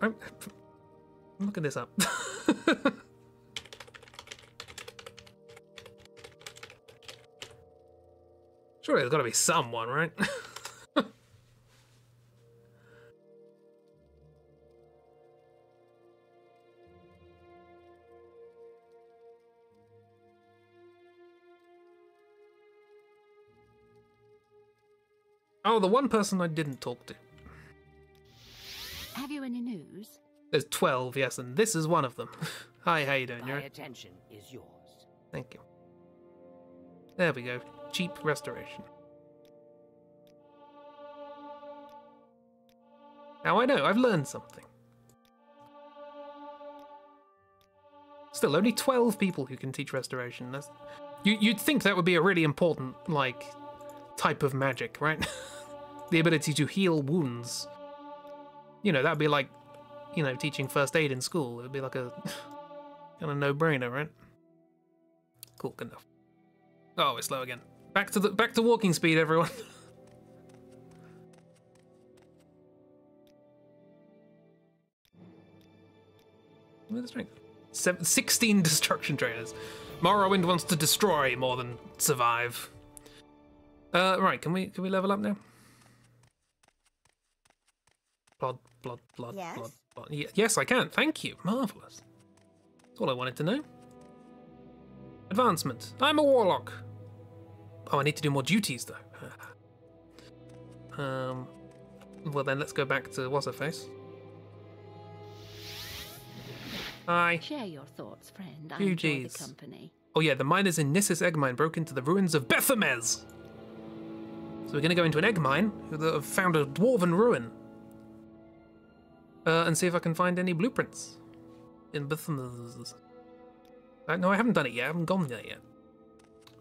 I'm, I'm looking this up. [LAUGHS] Surely there's got to be someone, right? [LAUGHS] oh, the one person I didn't talk to. Have you any news? There's 12, yes, and this is one of them. [LAUGHS] Hi, how you doing? My attention is yours. Thank you. There we go. Cheap restoration. Now I know, I've learned something. Still, only 12 people who can teach restoration. That's you, You'd think that would be a really important, like, type of magic, right? [LAUGHS] the ability to heal wounds. You know, that'd be like, you know, teaching first aid in school. It'd be like a [LAUGHS] kind of no-brainer, right? Cool, good enough. Oh, it's slow again. Back to the back to walking speed, everyone. [LAUGHS] Where's the strength? Seven, 16 [LAUGHS] destruction trainers. Morrowind wants to destroy more than survive. Uh, right, can we can we level up now? Blood, blood, blood, Yes? blood, blood. Ye- yes, I can. Thank you. Marvelous. That's all I wanted to know. Advancement. I'm a warlock. Oh, I need to do more duties though. Um. Well then, let's go back to what's her face. Hi. Share your thoughts, friend. I the company. Oh yeah, the miners in Gnisis egg mine broke into the ruins of Bethamez. So we're going to go into an egg mine that have found a dwarven ruin. Uh, and see if I can find any blueprints in Bethamez. Uh, no, I haven't done it yet. I haven't gone there yet.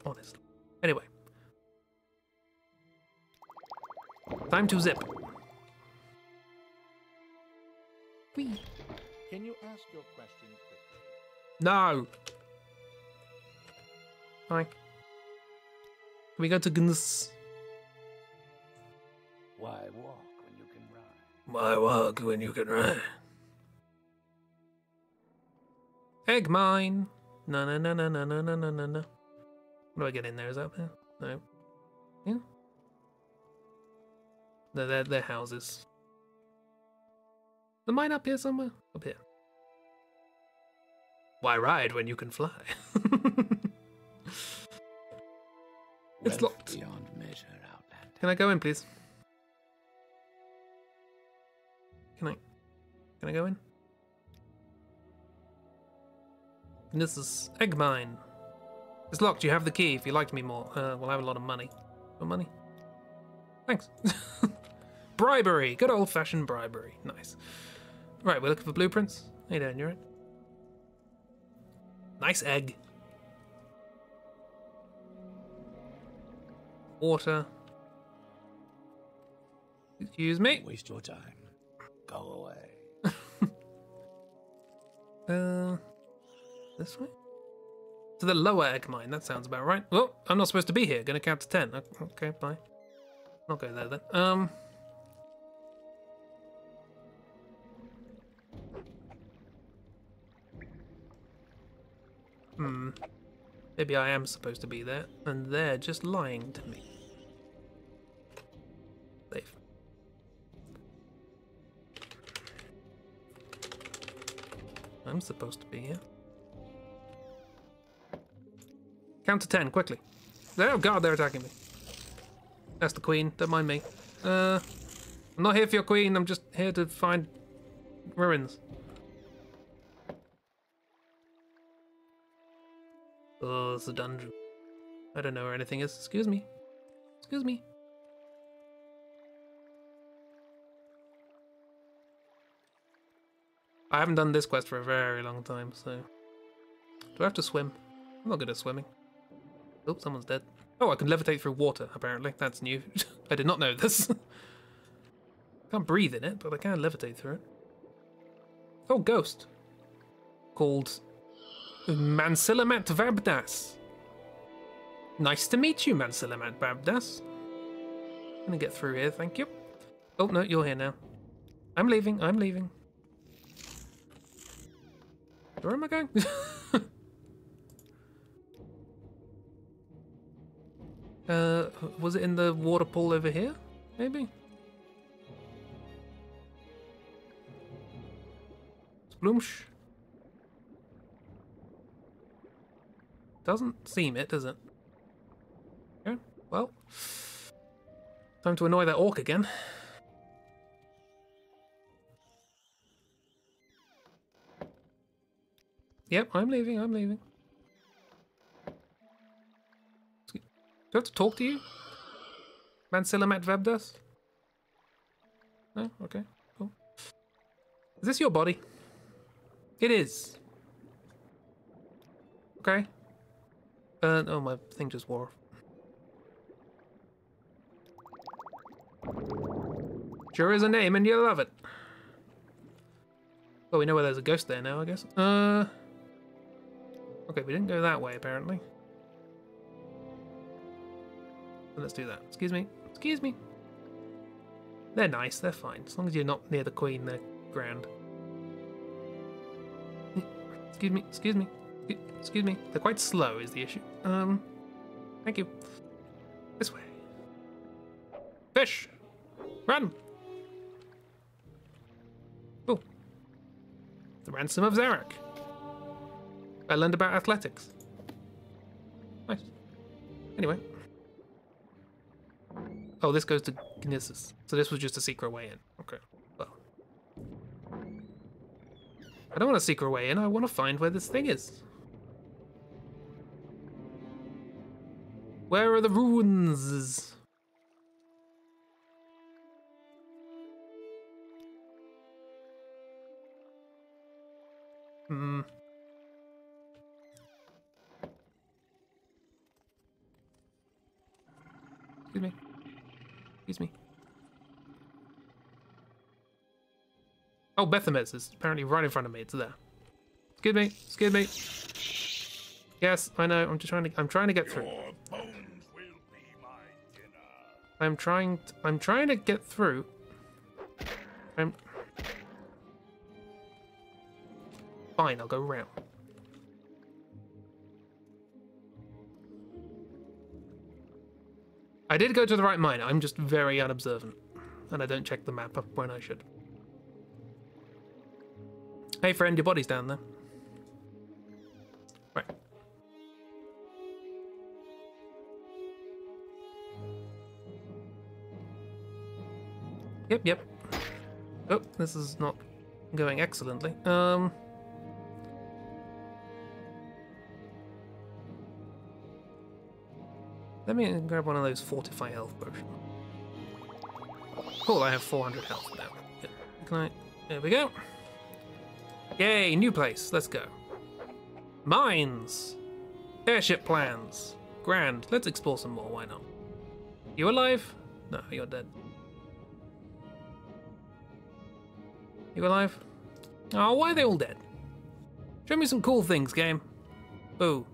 Honestly. Anyway. Time to zip. Whee. Can you ask your question quickly? No. Hi. Can we go to Gnisis? Why walk when you can ride? Why walk when you can run? Egg mine. No, no, no, no, no, no, no, no, no, no. What do I get in there? Is that up there? No. Yeah. No, they're, they're houses. The mine up here somewhere? Up here. Why ride when you can fly? [LAUGHS] it's locked. beyond measure. Can I go in, please? Can I? Can I go in? And this is egg mine. It's locked. You have the key. If you liked me more, uh, we'll have a lot of money. More money. Thanks. [LAUGHS] bribery. Good old-fashioned bribery. Nice. Right, we're looking for blueprints. How you're You right? Nice egg. Water. Excuse me. Waste your time. Go away. [LAUGHS] Uh, this way? To the lower egg mine. That sounds about right. Well, I'm not supposed to be here. Gonna count to ten. Okay, bye. I'll go there then. Um. Hmm. Maybe I am supposed to be there, and they're just lying to me. Safe. I'm supposed to be here. Count to ten, quickly. Oh god, they're attacking me. That's the queen, don't mind me. Uh, I'm not here for your queen, I'm just here to find ruins. Oh, it's a dungeon. I don't know where anything is. Excuse me. Excuse me. I haven't done this quest for a very long time, so. Do I have to swim? I'm not good at swimming. Oh, someone's dead. Oh, I can levitate through water, apparently. That's new. [LAUGHS] I did not know this. [LAUGHS] Can't breathe in it, but I can levitate through it. Oh, ghost. Called Mansilamat Vabdas. Nice to meet you, Mansilamat Vabdas. Gonna get through here, thank you. Oh, no, you're here now. I'm leaving, I'm leaving. Where am I going? [LAUGHS] uh, was it in the water pool over here? Maybe? Sploosh? Doesn't seem it, does it? Yeah, well. Time to annoy that orc again. Yep, I'm leaving, I'm leaving. Do I have to talk to you? Mansilamat Vabdas? No? Okay, cool. Is this your body? It is. Okay. Uh, oh, my thing just wore off. Sure is a name and you love it. Well, we know where there's a ghost there now, I guess. Uh... Okay, we didn't go that way, apparently. Let's do that. Excuse me. Excuse me. They're nice. They're fine. As long as you're not near the queen, they're grand. [LAUGHS] Excuse me. Excuse me. Excuse me. They're quite slow is the issue. Um, thank you. This way. Fish! Run! Oh. The Ransom of Zarek. I learned about athletics. Nice. Anyway. Oh, this goes to Gnisis. So this was just a secret way in. Okay. Well. I don't want a secret way in. I want to find where this thing is. Where are the ruins? Hmm. Excuse me. Excuse me. Oh, Bethamez is apparently right in front of me. It's there. Excuse me. Excuse me. Yes, I know. I'm just trying to. I'm trying to get through. I'm trying. To, I'm trying to get through. I'm. Fine. I'll go around. I did go to the right mine. I'm just very unobservant, and I don't check the map up when I should. Hey, friend, your body's down there. Yep, yep. Oh, this is not going excellently. Um. Let me grab one of those fortify health potions. Cool, I have 400 health now. Can I? There we go. Yay, new place. Let's go. Mines! Airship plans. Grand. Let's explore some more, why not? You alive? No, you're dead. You alive? Oh, why are they all dead? Show me some cool things, game. Boo.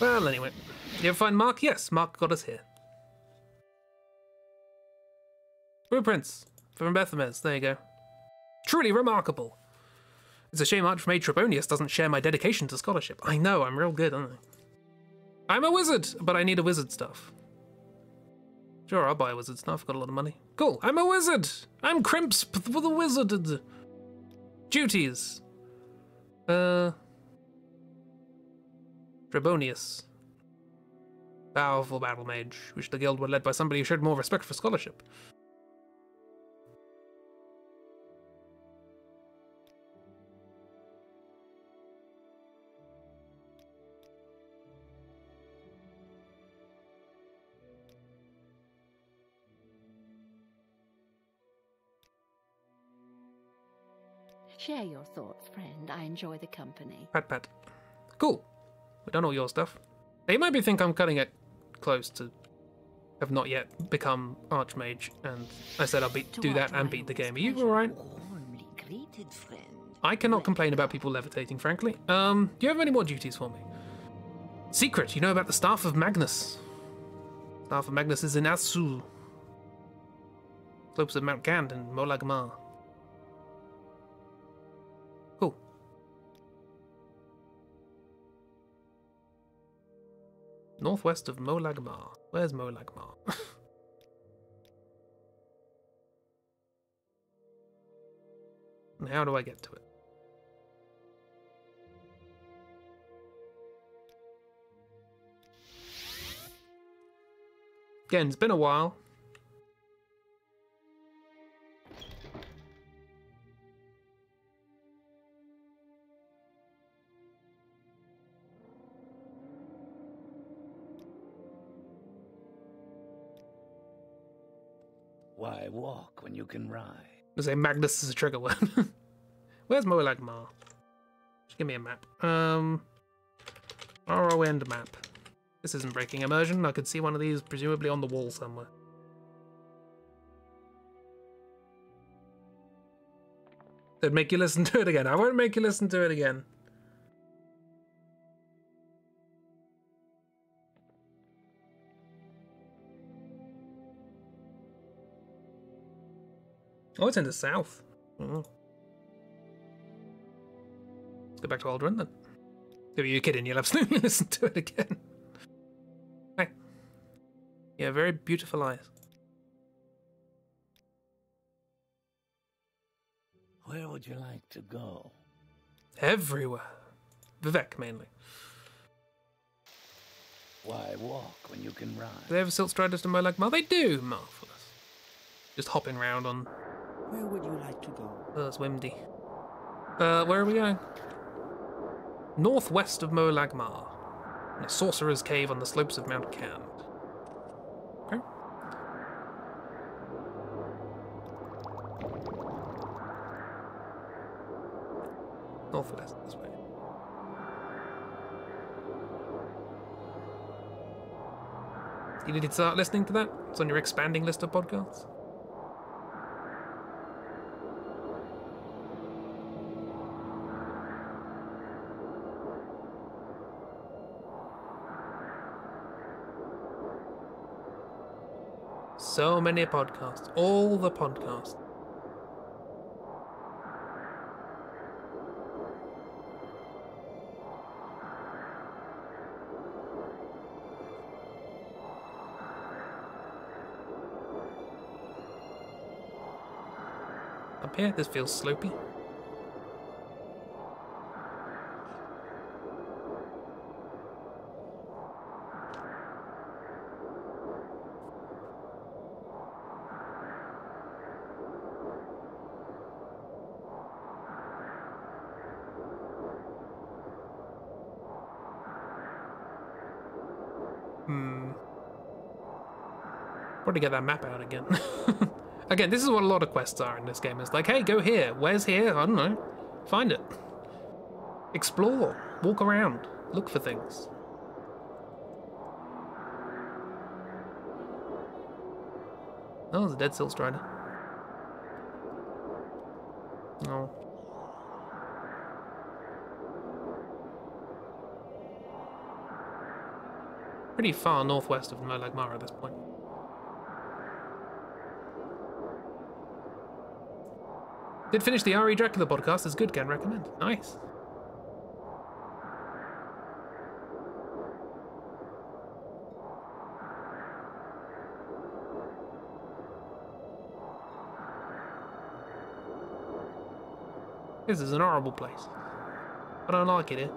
Well, anyway. You ever find Mark? Yes, Mark got us here. Blueprints from Bethamez. There you go. Truly remarkable. It's a shame Archmage Trebonius doesn't share my dedication to scholarship. I know, I'm real good, aren't I? I'm a wizard, but I need a wizard stuff. Sure, I'll buy wizard stuff. Got a lot of money. Cool. I'm a wizard. I'm Crimps for the wizard. Duties. Uh. Trebonius. Powerful battle mage. Wish the guild were led by somebody who showed more respect for scholarship. Share your thoughts, friend. I enjoy the company. Pat pat. Cool. We've done all your stuff. They might be think I'm cutting it close to have not yet become Archmage, and I said I'll beat, do that and beat the game. Are you alright? I cannot complain about people levitating, frankly. Um, do you have any more duties for me? Secret, you know about the Staff of Magnus. Staff of Magnus is in Assu. Slopes of Mount Kand and Molag Northwest of Molag Mar. Where's Molag Mar? and [LAUGHS] how do I get to it? Again, it's been a while. You can ride? Say Magnus is a trigger word. [LAUGHS] Where's Molag Mar? Just give me a map. Um, Morrowind map. This isn't breaking immersion. I could see one of these presumably on the wall somewhere. They'd make you listen to it again. I won't make you listen to it again. Oh, it's in the south. Oh. Let's go back to Ald'ruhn then. If you're kidding, you'll absolutely [LAUGHS] listen to it again. Hey. Yeah, very beautiful eyes. Where would you like to go? Everywhere. Vivec, mainly. Why walk when you can ride? Do they ever silt striders to Molag Mar? They do, marvelous. Just hopping around on. Where would you like to go? Oh, it's windy. Uh, where are we going? Northwest of Molag Mar, in a sorcerer's cave on the slopes of Mount Kand. Okay. Northwest, this way. You need to start listening to that? It's on your expanding list of podcasts. So many podcasts. All the podcasts. Up here, this feels slopey. Hmm. Probably get that map out again. [LAUGHS] again, this is what a lot of quests are in this game. It's like, hey, go here. Where's here? I don't know. Find it. Explore. Walk around. Look for things. Oh, there's a dead silt strider. Oh. Pretty far northwest of Molag Mar at this point. Did finish the RE Dracula podcast. It's good, can recommend. Nice. This is an horrible place. I don't like it here.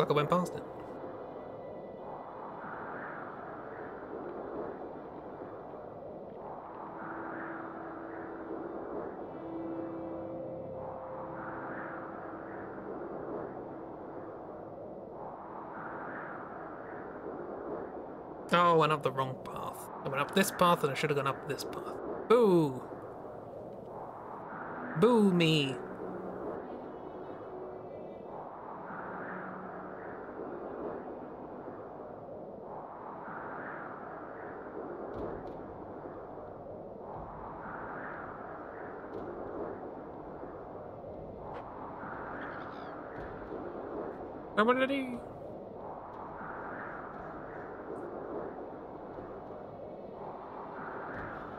Like I went past it. Oh, I went up the wrong path. I went up this path and I should have gone up this path. Boo! Boo me!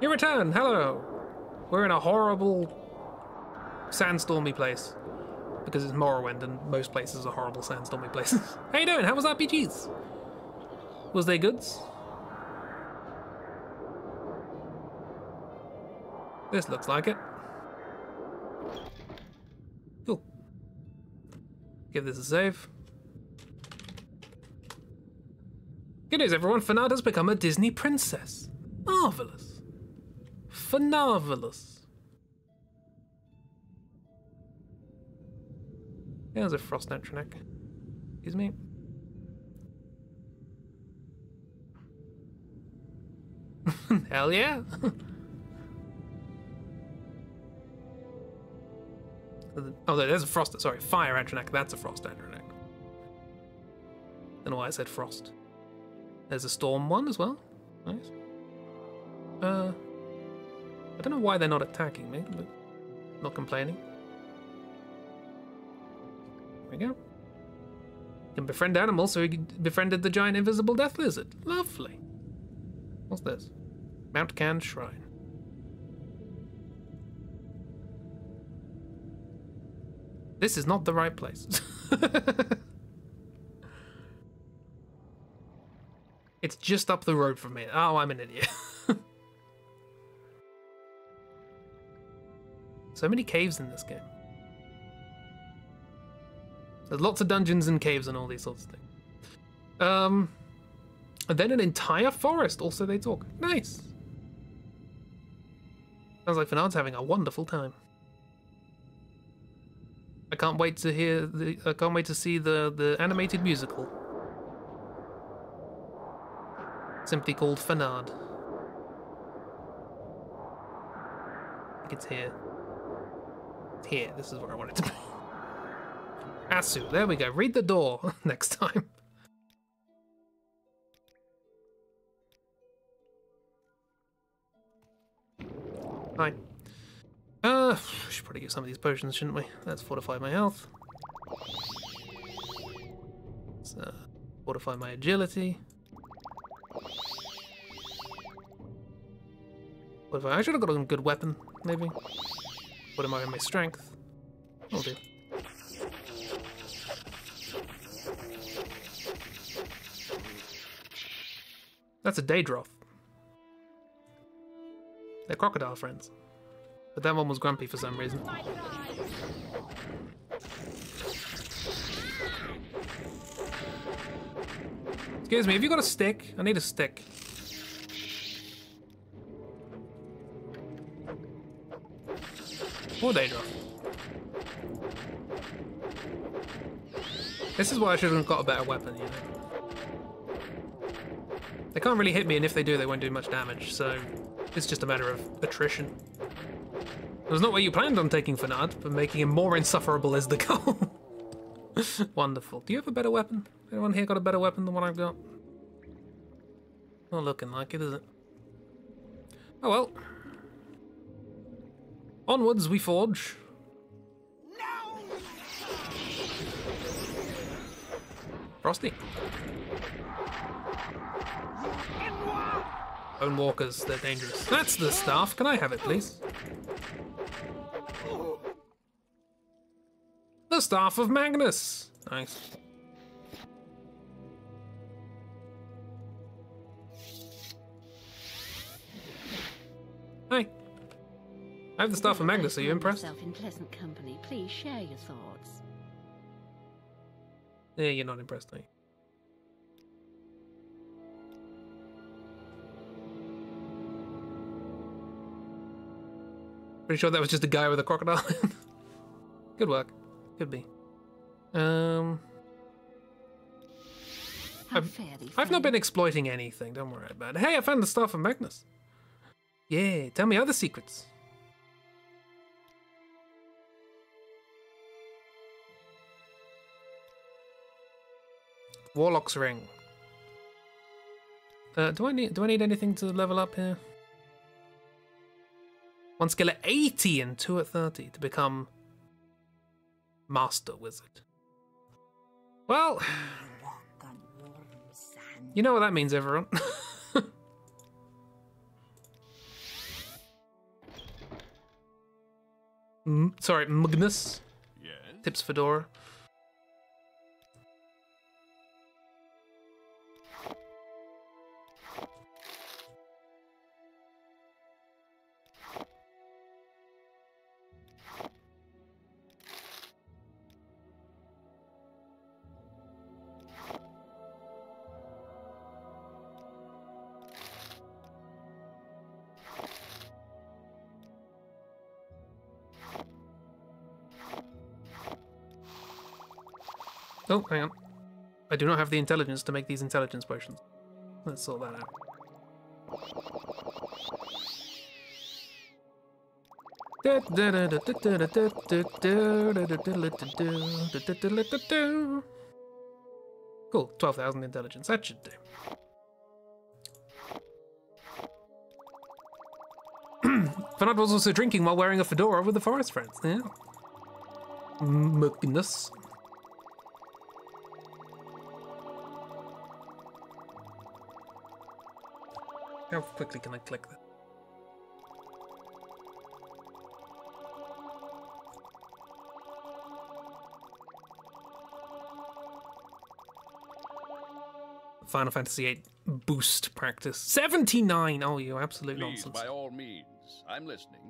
You return. Hello. We're in a horrible sandstormy place because it's Morrowind and most places are horrible sandstormy places. [LAUGHS] How you doing? How was RPGs? Was they goods? This looks like it. Cool. Give this a save. News, everyone. Fanada's become a Disney princess. Marvelous. Phenomenalous. There's a Frost Atronach. Excuse me. [LAUGHS] Hell yeah. [LAUGHS] oh, there's a frost. Sorry, fire Atronach. That's a frost Atronach. Don't know why I said frost. There's a storm one as well. Nice. Uh, I don't know why they're not attacking me, but not complaining. There we go. Can befriend animals, so he befriended the giant invisible death lizard. Lovely. What's this? Mount Kand Shrine. This is not the right place. [LAUGHS] it's just up the road from me. Oh, I'm an idiot. [LAUGHS] so many caves in this game. There's lots of dungeons and caves and all these sorts of things. Um, and then an entire forest. Also, they talk. Nice. Sounds like Fernand's having a wonderful time. I can't wait to hear the. I can't wait to see the the animated musical. Simply called Fanard. I think it's here. Here. This is where I want it to be. [LAUGHS] Assu. There we go. Read the door [LAUGHS] next time. Hi. Uh, we should probably get some of these potions, shouldn't we? Let's fortify my health. Let's uh, fortify my agility. Fortify. I should have got a good weapon, maybe. What am I in my strength. Will do. That's a Daedroth. They're crocodile friends. But that one was grumpy for some reason. Excuse me, have you got a stick? I need a stick. Or Daedra. This is why I should have got a better weapon, you know. They can't really hit me, and if they do, they won't do much damage, so it's just a matter of attrition. It was not what you planned on taking Fernand, but making him more insufferable is the [LAUGHS] goal. Wonderful. Do you have a better weapon? Anyone here got a better weapon than what I've got? Not looking like it, is it? Oh well. Onwards we forge. Frosty. Bone walkers, they're dangerous. That's the staff. Can I have it, please? The staff of Magnus. Nice. Hi. I have the staff of Magnus. Are you impressed? in pleasant company. Please share your thoughts. Yeah, you're not impressed, are you? Pretty sure that was just a guy with a crocodile. [LAUGHS] Good work. Could be. Um. I've, I've not been exploiting anything. Don't worry about it. Hey, I found the stuff of Magnus. Yeah, tell me other secrets. Warlock's ring. Uh, do I need do I need anything to level up here? One skill at 80 and two at 30 to become Master Wizard. Well, you know what that means, everyone. [LAUGHS] M sorry, Magnus. Yes. Tips Fedora. Oh, hang on. I do not have the intelligence to make these intelligence potions. Let's sort that out. Cool, 12,000 intelligence. That should do. [CLEARS THROAT] Fernand was also drinking while wearing a fedora with the forest friends. Yeah. My How quickly can I click that? Final Fantasy VIII boost practice. 79! Oh, you absolute Please, nonsense. by all means. I'm listening.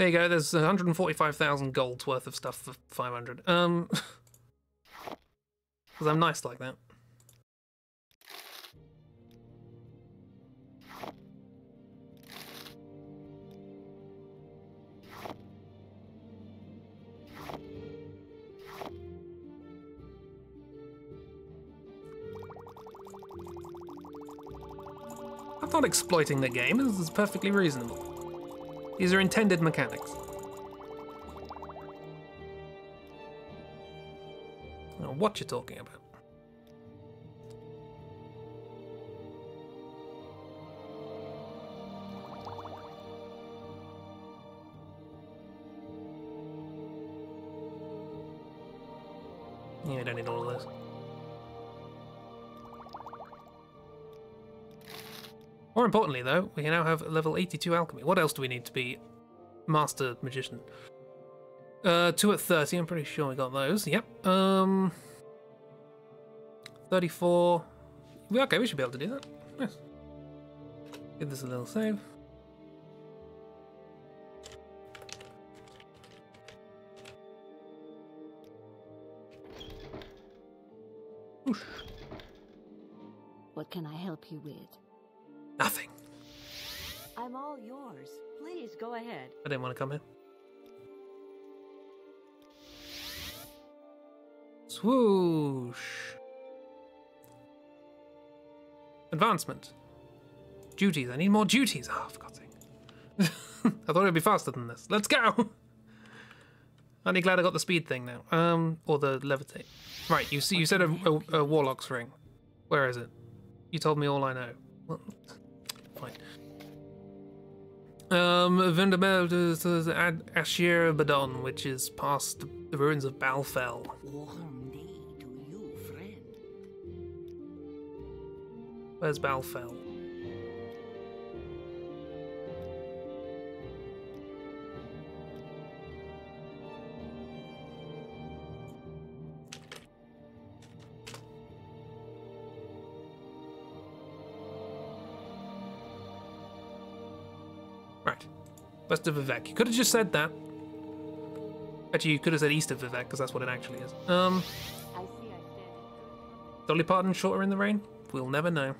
There you go, there's 145,000 gold's worth of stuff for 500. Um, [LAUGHS] because I'm nice like that. I thought exploiting the game is is perfectly reasonable. These are intended mechanics. Know what you're talking about. Yeah, I don't need all of this. More importantly, though, we now have level 82 alchemy. What else do we need to be master magician? Uh, two at 30. I'm pretty sure we got those. Yep. Um, 34. Okay, we should be able to do that. Yes. Give this a little save. What can I help you with? Nothing. I'm all yours. Please go ahead. I didn't want to come in. Swoosh. Advancement. Duties. I need more duties. Oh, for God's sake. [LAUGHS] I thought it'd be faster than this. Let's go. [LAUGHS] Only glad I got the speed thing now. Um, or the levitate. Right. You see, you said a, a, a warlock's ring. Where is it? You told me all I know. Well. Um, Vindemel is is Ashir Badon, which is past the ruins of Balfell. Warm day to you, friend. Where's Balfell? West of Vivec. You could have just said that. Actually, you could have said east of Vivec, because that's what it actually is. Um, Dolly Parton shorter in the rain? We'll never know.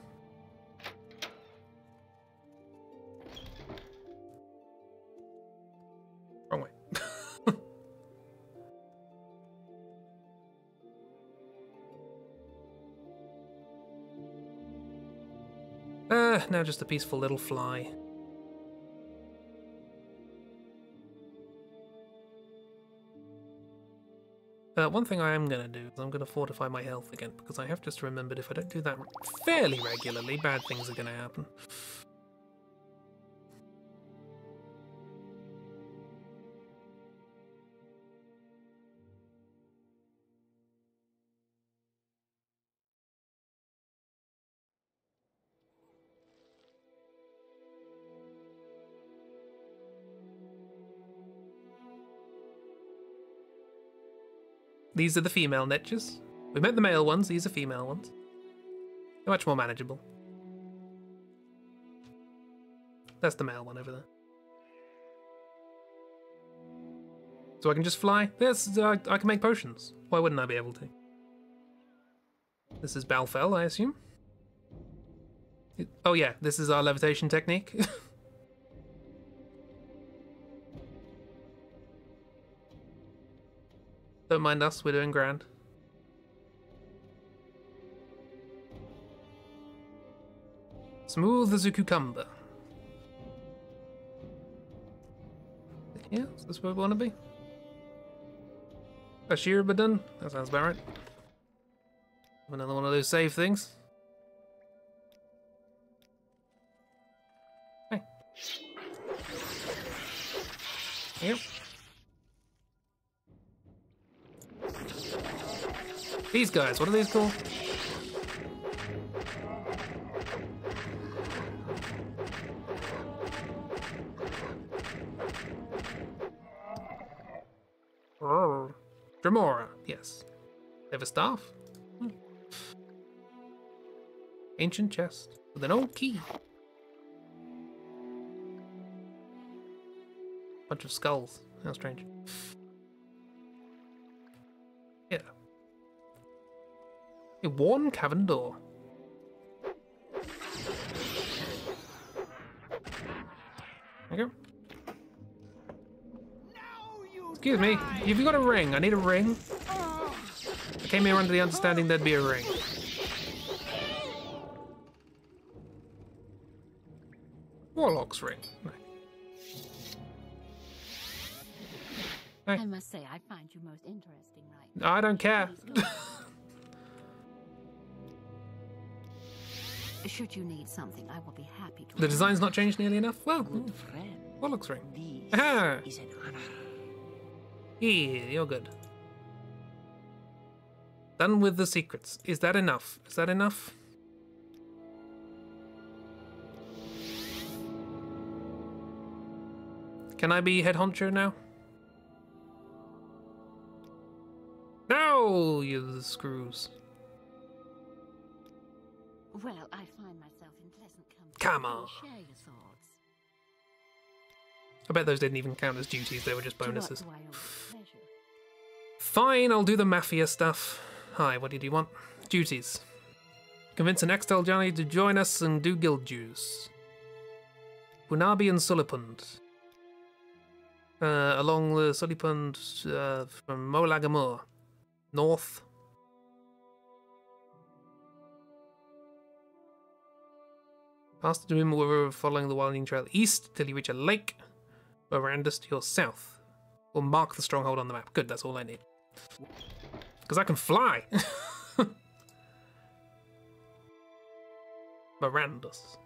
Wrong way. [LAUGHS] uh, now just a peaceful little fly. Uh, one thing I am going to do is I'm going to fortify my health again because I have just remembered if I don't do that fairly regularly, bad things are going to happen. These are the female netches. We met the male ones, these are female ones. They're much more manageable. That's the male one over there. So I can just fly? Yes, I, I can make potions. Why wouldn't I be able to? This is Balfell, I assume. Oh yeah, this is our levitation technique. [LAUGHS] Don't mind us, we're doing grand. Smooth as a cucumber. Yeah, is this where we want to be? Ashir Badan? That sounds about right. Another one of those save things. Hey. Yep. These guys, what are these called? Oh. Dremora, yes. They have a staff? Hmm. Ancient chest with an old key. Bunch of skulls. How strange. A worn cavern door. There you go. Excuse me, have you got a ring? I need a ring. I came here under the understanding there'd be a ring. Warlock's ring. I must say, I find you most interesting right I don't care. [LAUGHS] Should you need something, I will be happy to. the design's not changed nearly enough? Well, Warlock's ring. Aha! is an honor. Yeah, you're good. Done with the secrets. Is that enough? Is that enough? Can I be head honcho now? No, you the screws. Well, I find myself in pleasant company. Come on. Share your thoughts. I bet those didn't even count as duties, they were just bonuses. do I owe this pleasure? Fine, I'll do the mafia stuff. Hi, what did you want? Duties. Convince an Extel Johnny to join us and do guild dues. Bunabi and Sulipund. Uh, along the Sulipund uh, from Molag Mar. North. Pass the Doom River following the Winding Trail east till you reach a lake. Marandus to your south. Or mark the stronghold on the map. Good, that's all I need. Because I can fly! [LAUGHS] Marandus.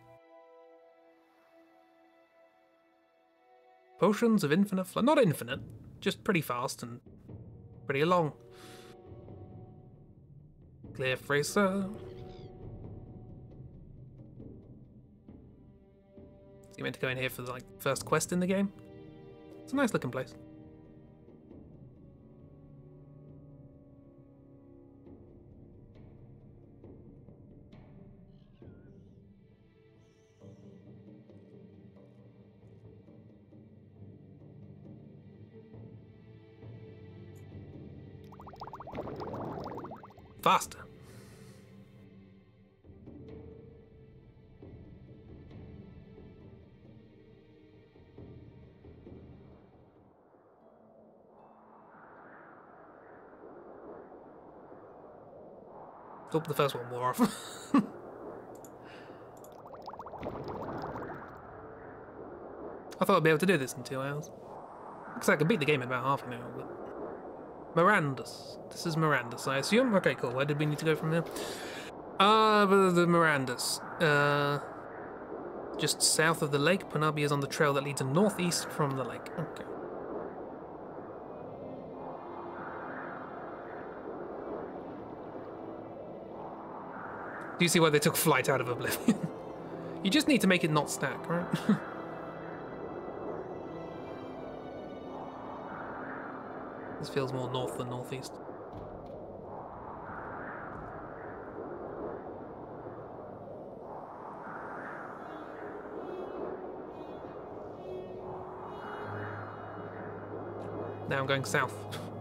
Potions of infinite flight. Not infinite, just pretty fast and pretty long. Clear Fraser. You meant to go in here for the like first quest in the game? It's a nice looking place. Faster. Stop the first one more often. [LAUGHS] I thought I'd be able to do this in two hours. Looks like I could beat the game in about half an hour, but... Marandus. This is Marandus, I assume? Okay, cool. Where did we need to go from here? Uh, the, Marandus. Uh, just south of the lake. Panabi is on the trail that leads northeast from the lake. Okay. Do you see why they took flight out of Oblivion? [LAUGHS] you just need to make it not stack, right? [LAUGHS] this feels more north than northeast. Now I'm going south. [LAUGHS]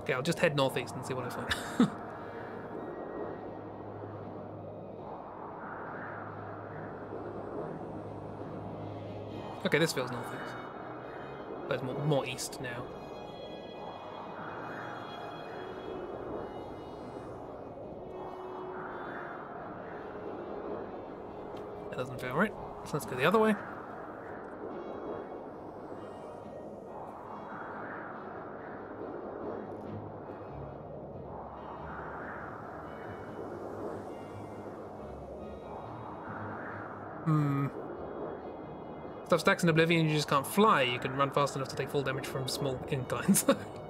Okay, I'll just head northeast and see what I find. [LAUGHS] Okay, this feels northeast. But it's more, more east now. That doesn't feel right, so let's go the other way. Stacks in Oblivion, you just can't fly. You can run fast enough to take full damage from small [LAUGHS] inclines. [LAUGHS]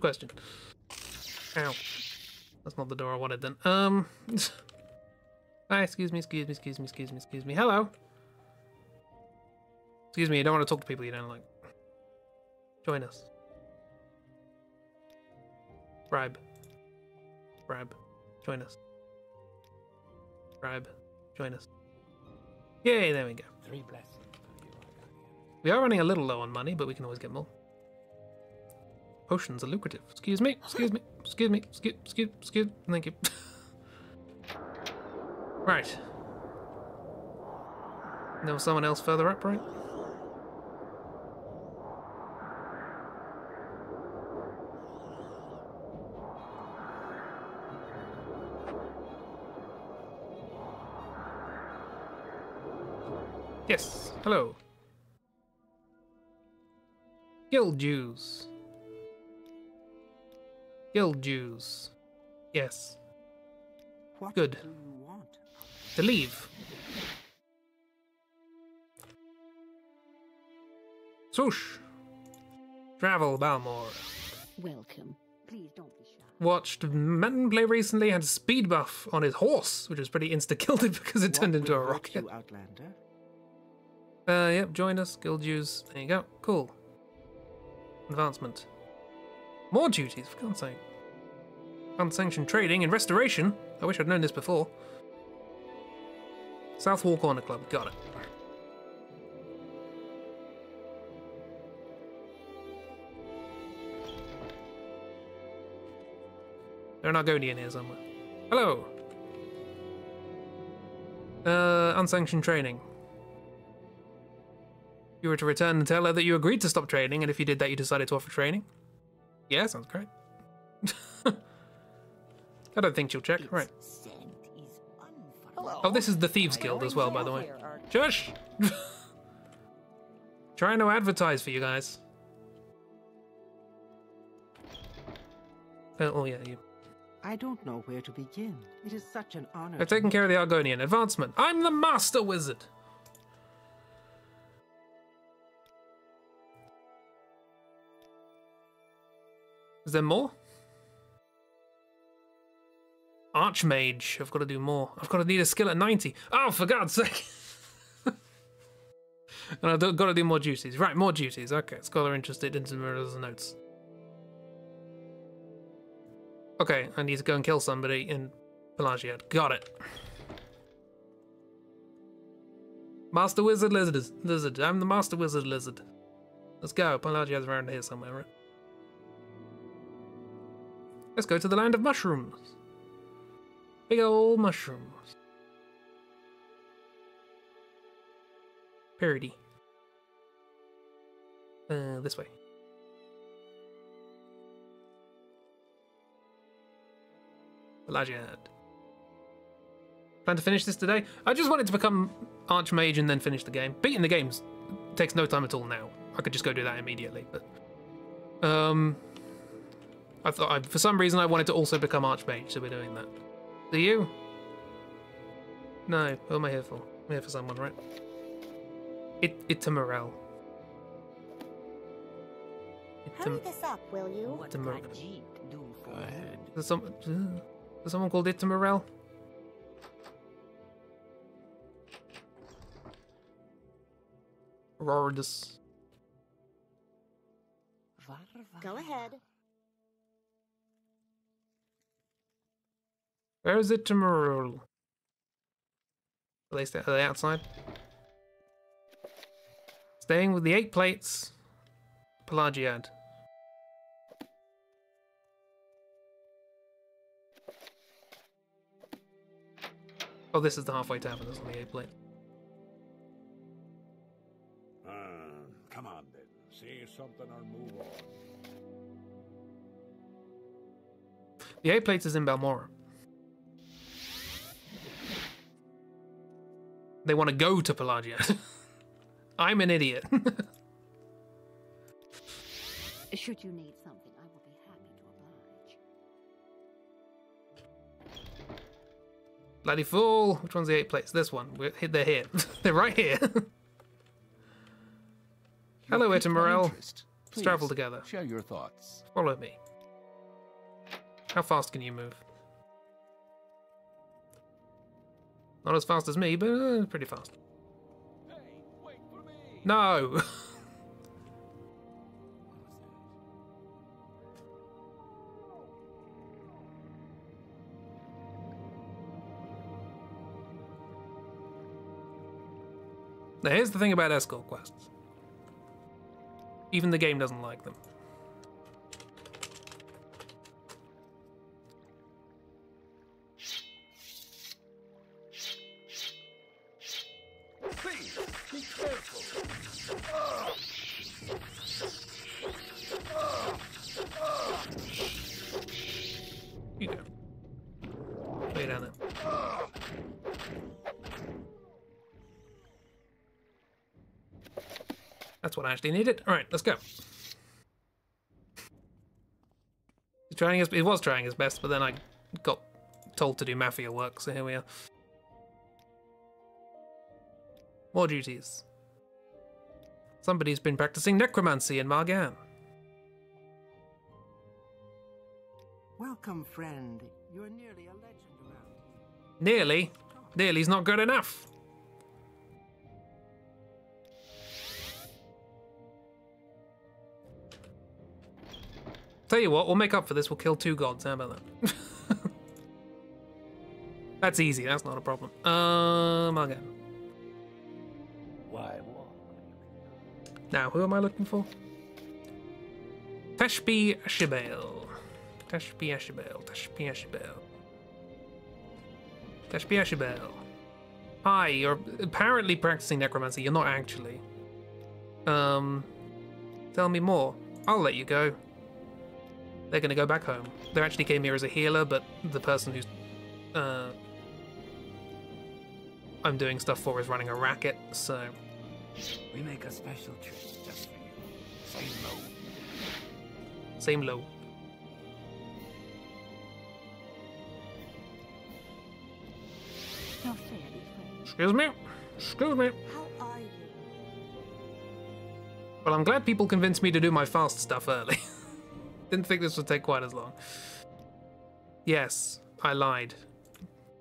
Good question. Ow. That's not the door I wanted then. Um. [LAUGHS] Hi, excuse me, excuse me, excuse me, excuse me, excuse me. Hello. Excuse me, you don't want to talk to people you don't like. Join us. Bribe. Bribe. Join us. Bribe. Join us. Yay, there we go. Three blessings. We are running a little low on money, but we can always get more. Potions are lucrative. Excuse me, excuse me, excuse me, excuse, excuse, excuse, thank you. [LAUGHS] right. There was someone else further up, right? Yes, hello. Guild Jews. Guild Jews. Yes. What Good. do want? To leave. Swoosh. Travel Balmora. Welcome. Please don't be shy. Watched men play recently, had a speed buff on his horse, which was pretty insta-killed [LAUGHS] because it turned into a will rocket. You, Outlander? Uh, yep, join us, Guild Jews. There you go. Cool. Advancement. More duties, for God's sake. Unsanctioned trading and restoration. I wish I'd known this before. South Wall Corner Club. Got it. There's an Argonian here somewhere. Hello. Uh, unsanctioned training. You were to return and tell her that you agreed to stop training, and if you did that, you decided to offer training? Yeah, sounds great. [LAUGHS] I don't think she'll check. Right. Scent Oh, this is the Thieves Guild as well, by the way. Shush! [LAUGHS] Trying to advertise for you guys. Uh, oh, yeah, you. I don't know where to begin. It is such an honor. I've taken care of the Argonian. Advancement. I'm the Master Wizard! Is there more? Archmage. I've got to do more. I've got to need a skill at 90. Oh, for God's sake! [LAUGHS] and I've got to do more duties. Right, more duties. Okay, scholar interested in some notes. Okay, I need to go and kill somebody in Pelagiad. Got it. Master Wizard Lizard. Lizard. I'm the Master Wizard Lizard. Let's go. Pelagiad's around here somewhere, right? Let's go to the land of mushrooms. Big old mushrooms. Parody. Uh, this way. Pelagiad. Plan to finish this today? I just wanted to become Archmage and then finish the game. Beating the games takes no time at all now. I could just go do that immediately, but... Um... I thought, I, for some reason, I wanted to also become Archmage, so we're doing that. Do you? No, who am I here for? I'm here for someone, right? It, it's a morale. Hurry this up, will you? What Timur- Tajik do for Go ahead. There's some. uh, There's someone called Itermerel. Rordus. Go ahead. Where is it tomorrow? At least are they outside? Staying with the eight plates. Pelagiad. Oh, this is the halfway tavern. That's on the eight plate. Uh, come on then. See something or move on. The eight plates is in Balmora. They want to go to Pelagiad. [LAUGHS] I'm an idiot. [LAUGHS] Should you need something, I will be happy to oblige. Bloody fool! Which one's the eight plates? This one. We're, they're here. [LAUGHS] they're right here. Hello, piqued Itermerel. interest. Let's travel together. Share your thoughts. Follow me. How fast can you move? Not as fast as me, but uh, pretty fast. No! [LAUGHS] now, here's the thing about escort quests. Even the game doesn't like them. That's what I actually needed. All right, let's go. He's trying his, he was trying his best, but then I got told to do mafia work, so here we are. More duties. Somebody's been practicing necromancy in Maar Gan. Welcome, friend. You're nearly a legend around. Nearly. Nearly's not good enough. Tell you what, we'll make up for this. We'll kill two gods. How about that? [LAUGHS] That's easy. That's not a problem. Um, again. Why? Now, who am I looking for? Tashpi Ashibael. Tashpi Ashibael. Tashpi Ashibael. Tashpi Ashibael. Hi, you're apparently practicing necromancy. You're not actually. Um, tell me more. I'll let you go. They're gonna go back home. They actually came here as a healer, but the person who's uh, I'm doing stuff for is running a racket, so We make a special trip just for you. Same no. same low. How fairly. Excuse me. Excuse me. How are you? Well, I'm glad people convinced me to do my fast stuff early. [LAUGHS] Didn't think this would take quite as long. Yes, I lied.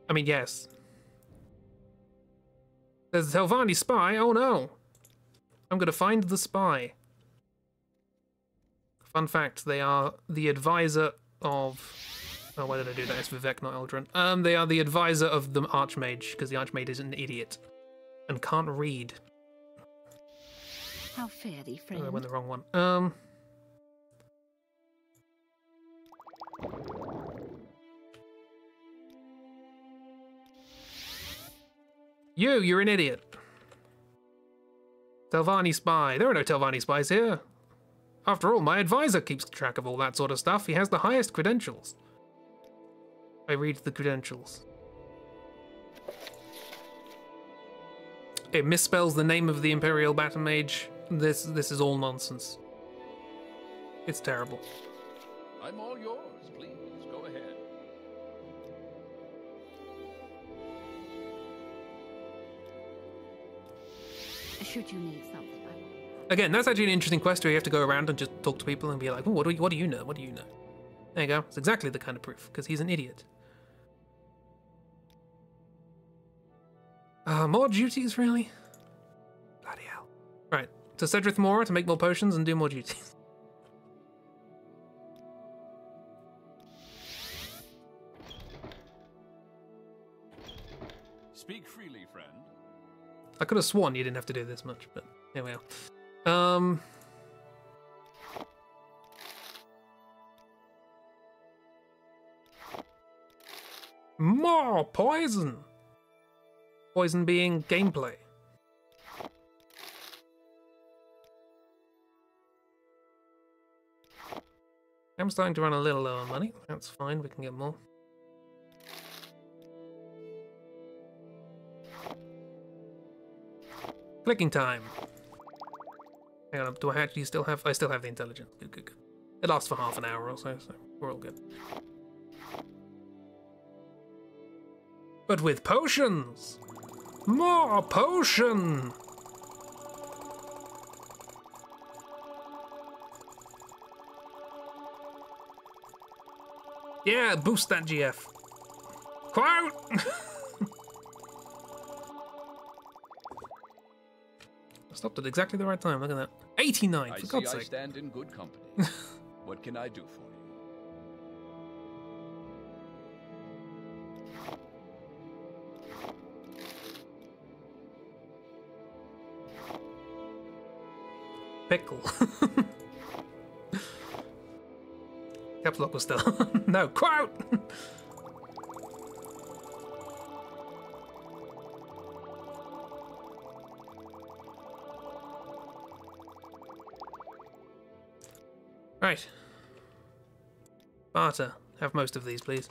I mean, yes. There's a Telvanni spy? Oh no! I'm gonna find the spy. Fun fact, they are the advisor of... Oh, why did I do that? It's Vivec, not Ald'ruhn. Um, they are the advisor of the Archmage, because the Archmage is an idiot. And can't read. How fair thee, Oh, friend? I went the wrong one. Um. You, you're an idiot. Telvanni spy. There are no Telvanni spies here. After all, my advisor keeps track of all that sort of stuff. He has the highest credentials. I read the credentials. It misspells the name of the Imperial Battle Mage. This this is all nonsense. It's terrible. I'm all yours. Please, go ahead. Should you need something, I will be happy. Again, that's actually an interesting quest where you have to go around and just talk to people and be like, oh, what do you, what do you know? What do you know? There you go. It's exactly the kind of proof, because he's an idiot. Uh, more duties, really? Bloody hell. Right, to Sadrith Mora to make more potions and do more duties. [LAUGHS] I could have sworn you didn't have to do this much, but here we are. Um. More poison! Poison being gameplay. I'm starting to run a little low on money. That's fine, we can get more. Clicking time. Hang on, do I actually still have... I still have the intelligence. Good, good, good. It lasts for half an hour or so, so we're all good. But with potions! More potion! Yeah, boost that GF. Quote! [LAUGHS] Stopped at exactly the right time. Look at that. 89, I for God's I sake. stand in good company. [LAUGHS] what can I do for you? Pickle. [LAUGHS] Caps lock was still [LAUGHS] no, quote! Right. Barter, have most of these, please.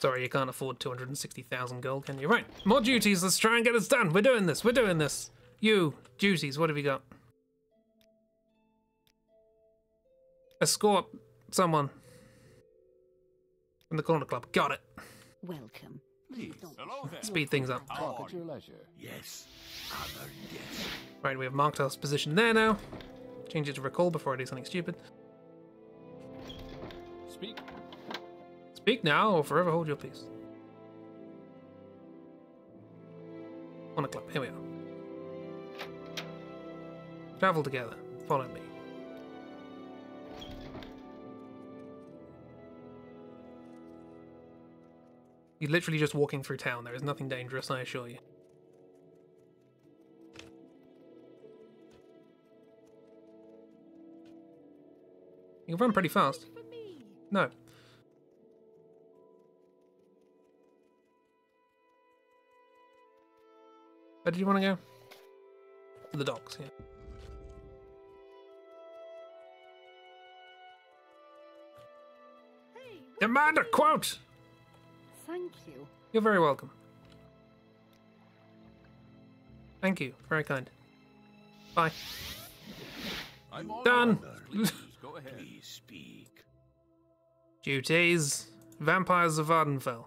Sorry, you can't afford 260,000 gold, can you? Right, more duties. Let's try and get this done. We're doing this. We're doing this. You, duties, what have you got? Escort someone from the corner club. Got it. Welcome. Please. Hello there. Speed things up. Talk at your leisure. Yes. Yes. Right, we have marked our position there now. Change it to recall before I do something stupid. Speak. Speak now or forever hold your peace. On a club. Here we are. Travel together. Follow me. You're literally just walking through town. There is nothing dangerous, I assure you. You can run pretty fast. No. Where did you want to go? To the docks, yeah. Demand a quote! Thank you. You're very welcome. Thank you. Very kind. Bye. I'm Done. Please, go ahead. Please speak. Duties. Vampires of Vvardenfell.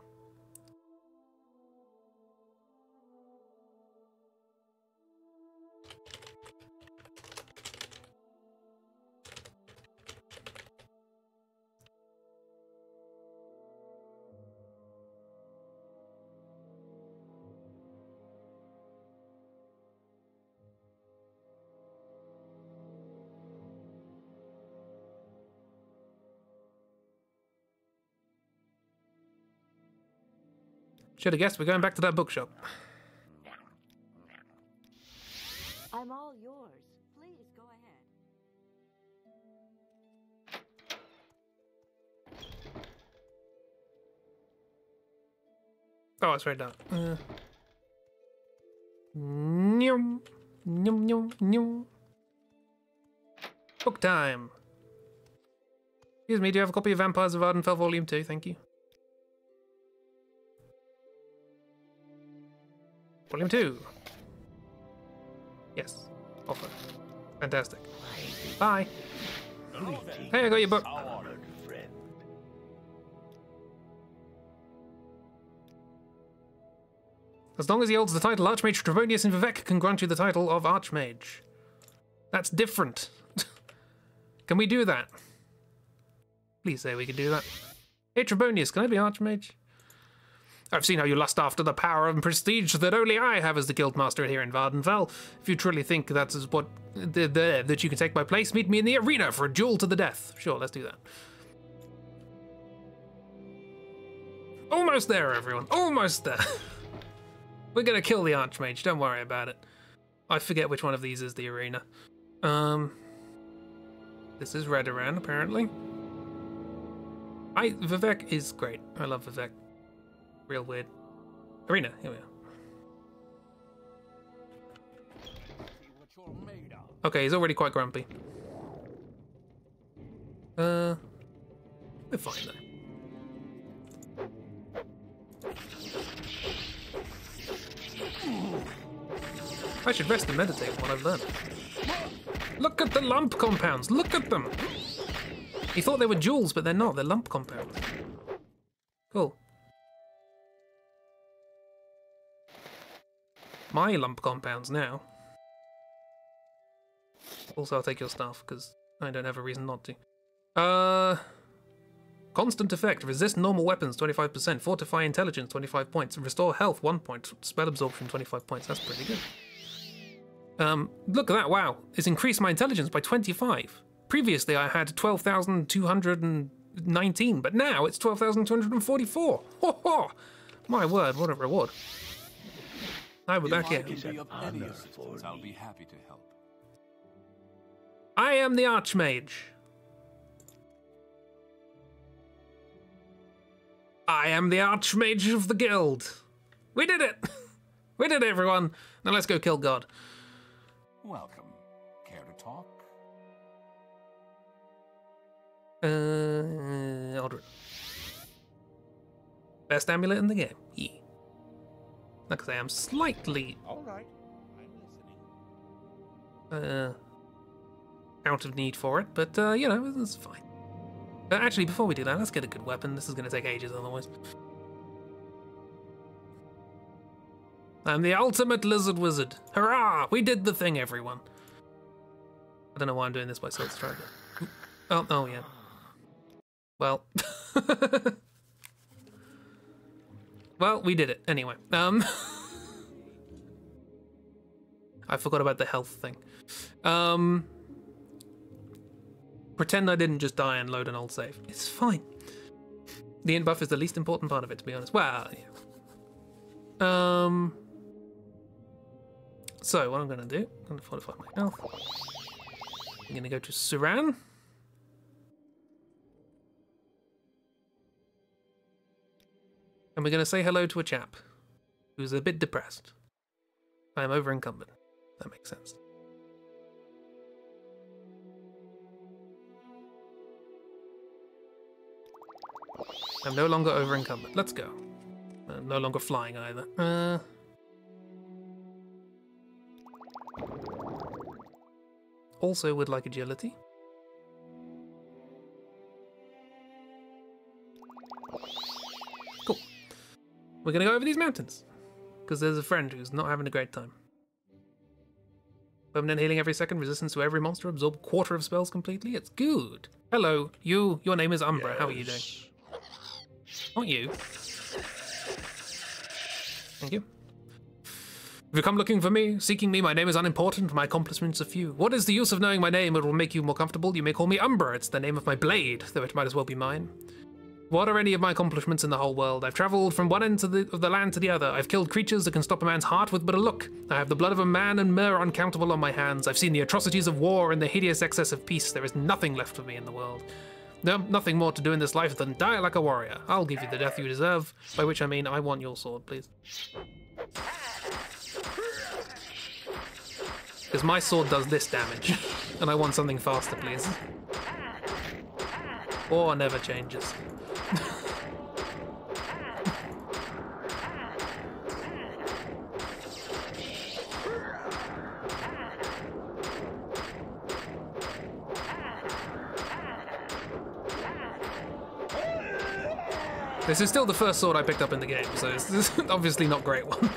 Should have guessed we're going back to that bookshop. I'm all yours. Please go ahead. Oh, it's right down. Uh. Nyum, nyum, nyum, nyum. Book time. Excuse me, do you have a copy of Vampires of Vvardenfell Volume 2? Thank you. Volume 2. Yes. Offer. Fantastic. Bye. Hey, I got your book. As long as he holds the title Archmage, Trebonius in Vivec can grant you the title of Archmage. That's different. [LAUGHS] can we do that? Please say we can do that. Hey, Trebonius, can I be Archmage? I've seen how you lust after the power and prestige that only I have as the guildmaster here in Vvardenfell. If you truly think that is what that you can take my place, meet me in the arena for a duel to the death. Sure, let's do that. Almost there, everyone. Almost there. [LAUGHS] We're gonna kill the Archmage. Don't worry about it. I forget which one of these is the arena. Um, this is Redoran, apparently. I Vivec is great. I love Vivec. Real weird. Arena, here we are. Okay, he's already quite grumpy. Uh, we're fine though. I should rest and meditate on what I've learned. Look at the lump compounds. Look at them. He thought they were jewels, but they're not. They're lump compounds. Cool. My lump compounds now. Also, I'll take your stuff, because I don't have a reason not to. Uh... Constant effect. Resist normal weapons, 25%. Fortify intelligence, 25 points. Restore health, 1 point. Spell absorption, 25 points. That's pretty good. Um, look at that, wow. It's increased my intelligence by 25. Previously I had 12,219, but now it's 12,244. Ho ho! My word, what a reward. I will back here. I'll be happy to help. I am the Archmage. I am the Archmage of the Guild. We did it! [LAUGHS] We did it, everyone. Now let's go kill God. Welcome. Care to talk? Uh, Ald'ruhn. Best amulet in the game. Like I I'm slightly. All right. I'm listening. Uh, out of need for it, but uh, you know, it's fine. But actually, before we do that, let's get a good weapon. This is going to take ages otherwise. I'm the ultimate lizard wizard. Hurrah! We did the thing, everyone. I don't know why I'm doing this by Soul Strider. Oh, oh yeah. Well. [LAUGHS] well, we did it anyway. Um. [LAUGHS] I forgot about the health thing. Um. Pretend I didn't just die and load an old save. It's fine. The int buff is the least important part of it, to be honest. Well, yeah. Um. So, what I'm to do, I'm to fortify my health. I'm to go to Suran. And we're going to say hello to a chap who's a bit depressed. I'm over encumbered. That makes sense. I'm no longer over encumbered. Let's go. Uh, no longer flying either. Uh, also would like agility. We're gonna go over these mountains. Because there's a friend who's not having a great time. Permanent healing every second, resistance to every monster, absorb quarter of spells completely. It's good. Hello, you. Your name is Umbra. Yes. How are you doing? Not you. Thank you. If you come looking for me, seeking me, my name is unimportant, my accomplishments are few. What is the use of knowing my name? It will make you more comfortable. You may call me Umbra, it's the name of my blade, though it might as well be mine. What are any of my accomplishments in the whole world? I've travelled from one end of the, of the land to the other. I've killed creatures that can stop a man's heart with but a look. I have the blood of a man and myrrh uncountable on my hands. I've seen the atrocities of war and the hideous excess of peace. There is nothing left for me in the world. No, nothing more to do in this life than die like a warrior. I'll give you the death you deserve, by which I mean I want your sword, please. Because my sword does this damage, and I want something faster, please. Or never changes. This is still the first sword I picked up in the game, so it's, [LAUGHS] obviously not great one. [LAUGHS]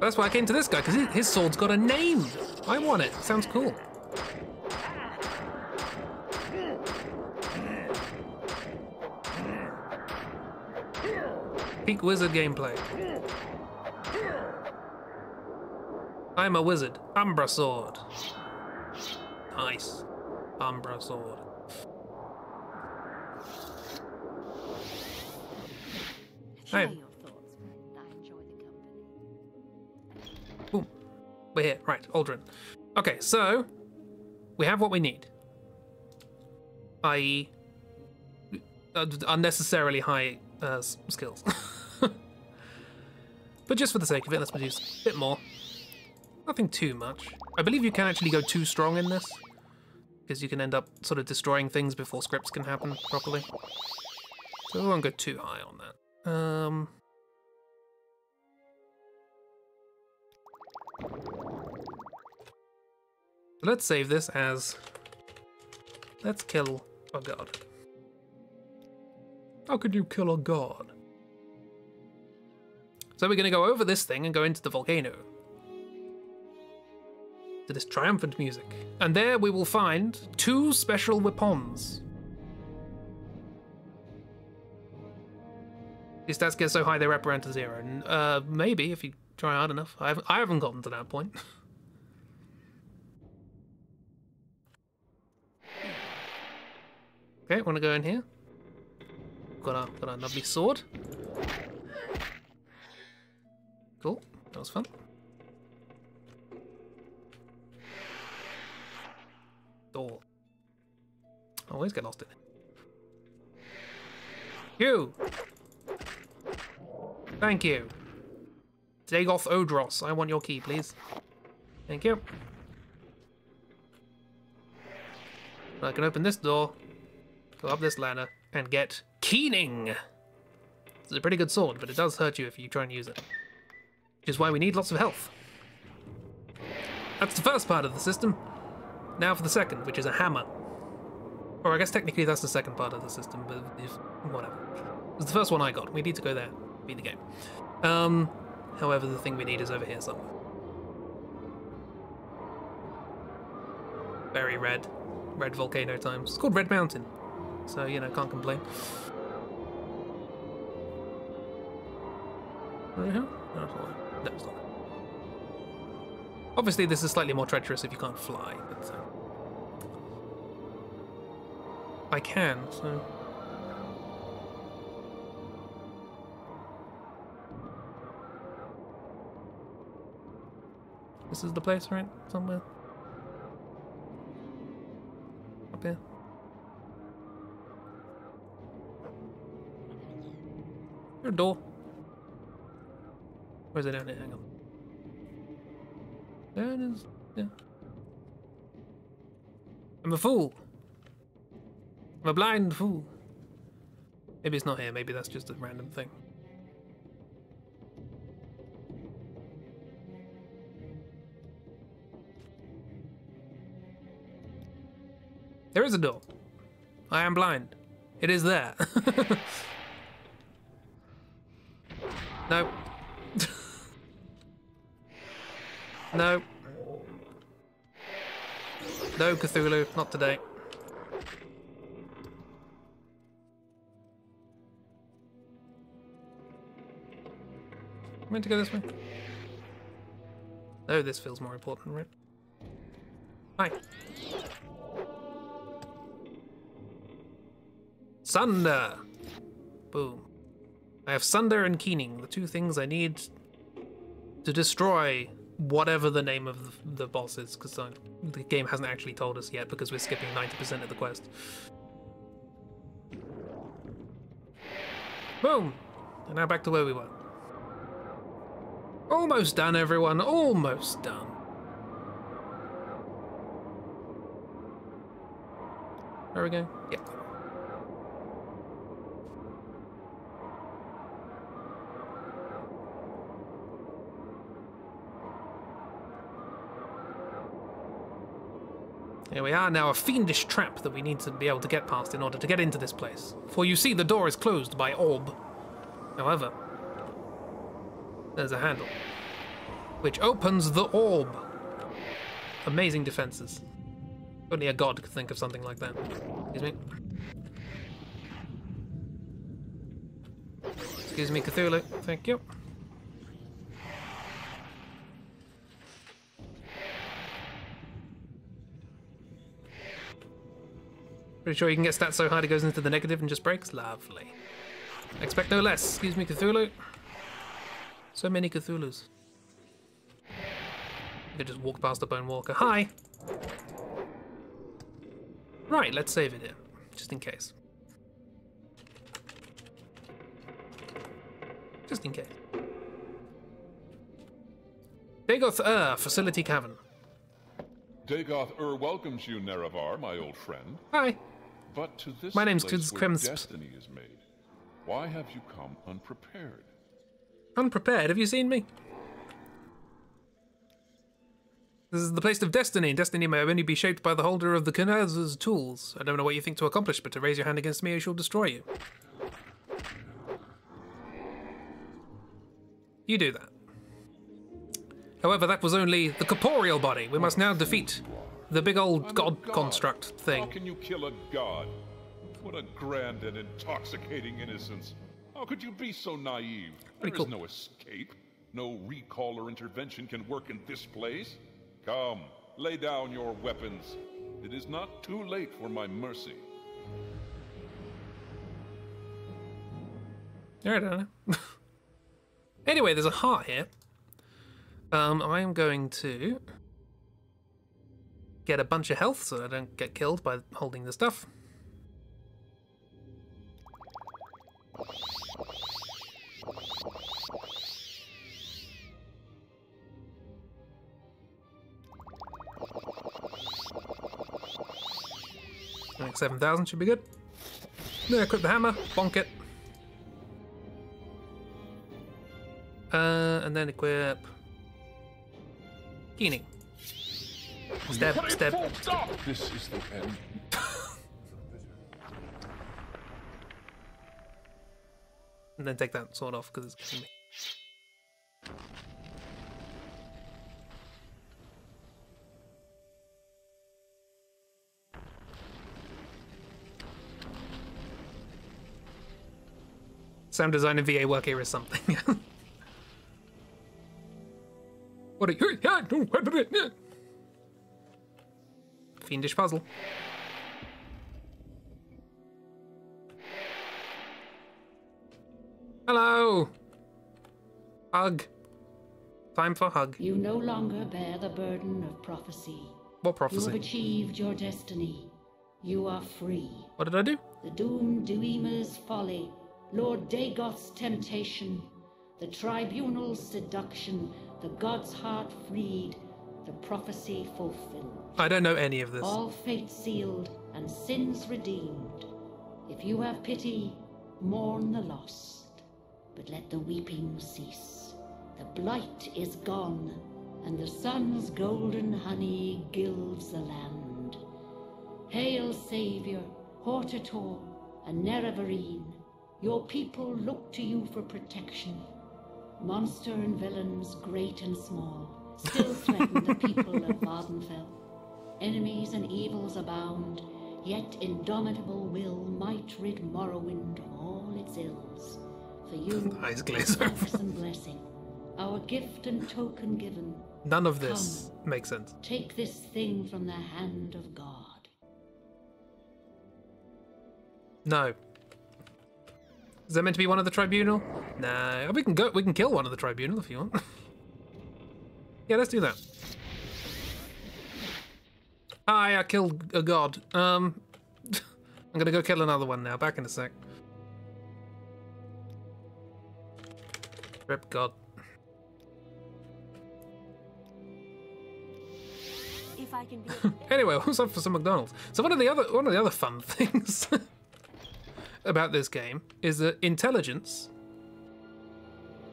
That's why I came to this guy, because his sword's got a name. I want it. Sounds cool. Peak wizard gameplay. I'm a wizard. Umbra sword. Nice. Umbra sword. Share Hey. your thoughts, friend. I enjoy the company. Boom. We're here. Right, Ald'ruhn. Okay, so we have what we need. I.e., uh, unnecessarily high uh, skills. [LAUGHS] but just for the sake of it, let's produce a bit more. Nothing too much. I believe you can actually go too strong in this, because you can end up sort of destroying things before scripts can happen properly. So we won't go too high on that. Um, let's save this as let's kill a god. How could you kill a god? So we're to go over this thing and go into the volcano. To this triumphant music. And there we will find two special weapons. Your stats get so high they wrap around to zero. Uh, maybe if you try hard enough. I haven't, I haven't gotten to that point. [LAUGHS] okay, want to go in here? Got our, got our lovely sword. Cool, that was fun. Door. Always get lost in it. You! Thank you. Dagoth Odros, I want your key, please. Thank you. I can open this door, go up this ladder, and get Keening! It's a pretty good sword, but it does hurt you if you try and use it. Which is why we need lots of health. That's the first part of the system. Now for the second, which is a hammer. Or I guess technically that's the second part of the system, but if, whatever. It's the first one I got. We need to go there. Beat the game. Um, however, the thing we need is over here somewhere. Very red. Red volcano times. It's called Red Mountain. So, you know, can't complain. No, it's not. Obviously, this is slightly more treacherous if you can't fly, but. Uh, I can, so. This is the place, right? Somewhere. Up here. Your door. Where's it down here? Hang on. There it is. Yeah. I'm a fool. I'm a blind fool. Maybe it's not here. Maybe that's just a random thing. There is a door. I am blind. It is there. [LAUGHS] no. no. [LAUGHS] No, Cthulhu, not today. I meant to go this way. Oh, this feels more important, right? Hi. Sunder! Boom. I have Sunder and Keening, the two things I need to destroy whatever the name of the, the boss is, because the game hasn't actually told us yet because we're skipping 90% of the quest. Boom! And now back to where we were. Almost done, everyone. Almost done. There we go. Yep. Here we are now, a fiendish trap that we need to be able to get past in order to get into this place. For you see, the door is closed by orb. However, there's a handle, which opens the orb. Amazing defenses. Only a god could think of something like that. Excuse me. Excuse me, Cthulhu. Thank you. Pretty sure you can get stats so high it goes into the negative and just breaks? Lovely. Expect no less. Excuse me, Cthulhu. So many Cthulhus. You could just walk past the Bone Walker. Hi! Right, let's save it here, just in case. Just in case. Dagoth Ur, Facility Cavern. Dagoth Ur welcomes you, Nerevar, my old friend. Hi. But to this My name's place Kuz where Krimsp. destiny is made, why have you come unprepared? Unprepared, have you seen me? This is the place of destiny, and destiny may only be shaped by the holder of the Kagrenac's tools. I don't know what you think to accomplish, but to raise your hand against me, I shall destroy you. You do that. However, that was only the corporeal body. We must now defeat the big old god construct How thing. can you kill a god? What a grand and intoxicating innocence. How could you be so naive? There Pretty is cool. no escape. No recall or intervention can work in this place. Come, lay down your weapons. It is not too late for my mercy. I don't know. anyway, there's a heart here. Um, I am going to get a bunch of health so I don't get killed by holding the stuff. Like 7,000 should be good. Then equip the hammer, bonk it. Uh, and then equip. Keening. Step, step. This is the end. And then take that sword off because it's killing me. Sound design and VA work here is something. [LAUGHS] what are you? Fiendish puzzle. Hello. Hug. Time for hug. You no longer bear the burden of prophecy. What prophecy? You have achieved your destiny. You are free. What did I do? The doom Duima's folly, Lord Dagoth's temptation, the tribunal's seduction, the god's heart freed, the prophecy fulfilled. I don't know any of this. All fate sealed and sins redeemed. If you have pity, mourn the lost, but let the weeping cease. The blight is gone, and the sun's golden honey gilds the land. Hail, Saviour, Hortator, and Nerevarine. Your people look to you for protection. Monster and villains, great and small, still threaten the people of Vvardenfell. Enemies and evils abound, yet indomitable will might rid Morrowind of all its ills. For you, [LAUGHS] Eyes glaze over. and blessing, our gift and token given. None of this makes sense. Take this thing from the hand of God. No. Is that meant to be one of the tribunal? Nah, we can go. We can kill one of the tribunal if you want. [LAUGHS] yeah, let's do that. Hi, I killed a god. Um, [LAUGHS] I'm gonna go kill another one now. Back in a sec. Rip god. If I can be [LAUGHS] Anyway, what's up for some McDonald's? So one of the other one of the other fun [LAUGHS] things about this game is that intelligence.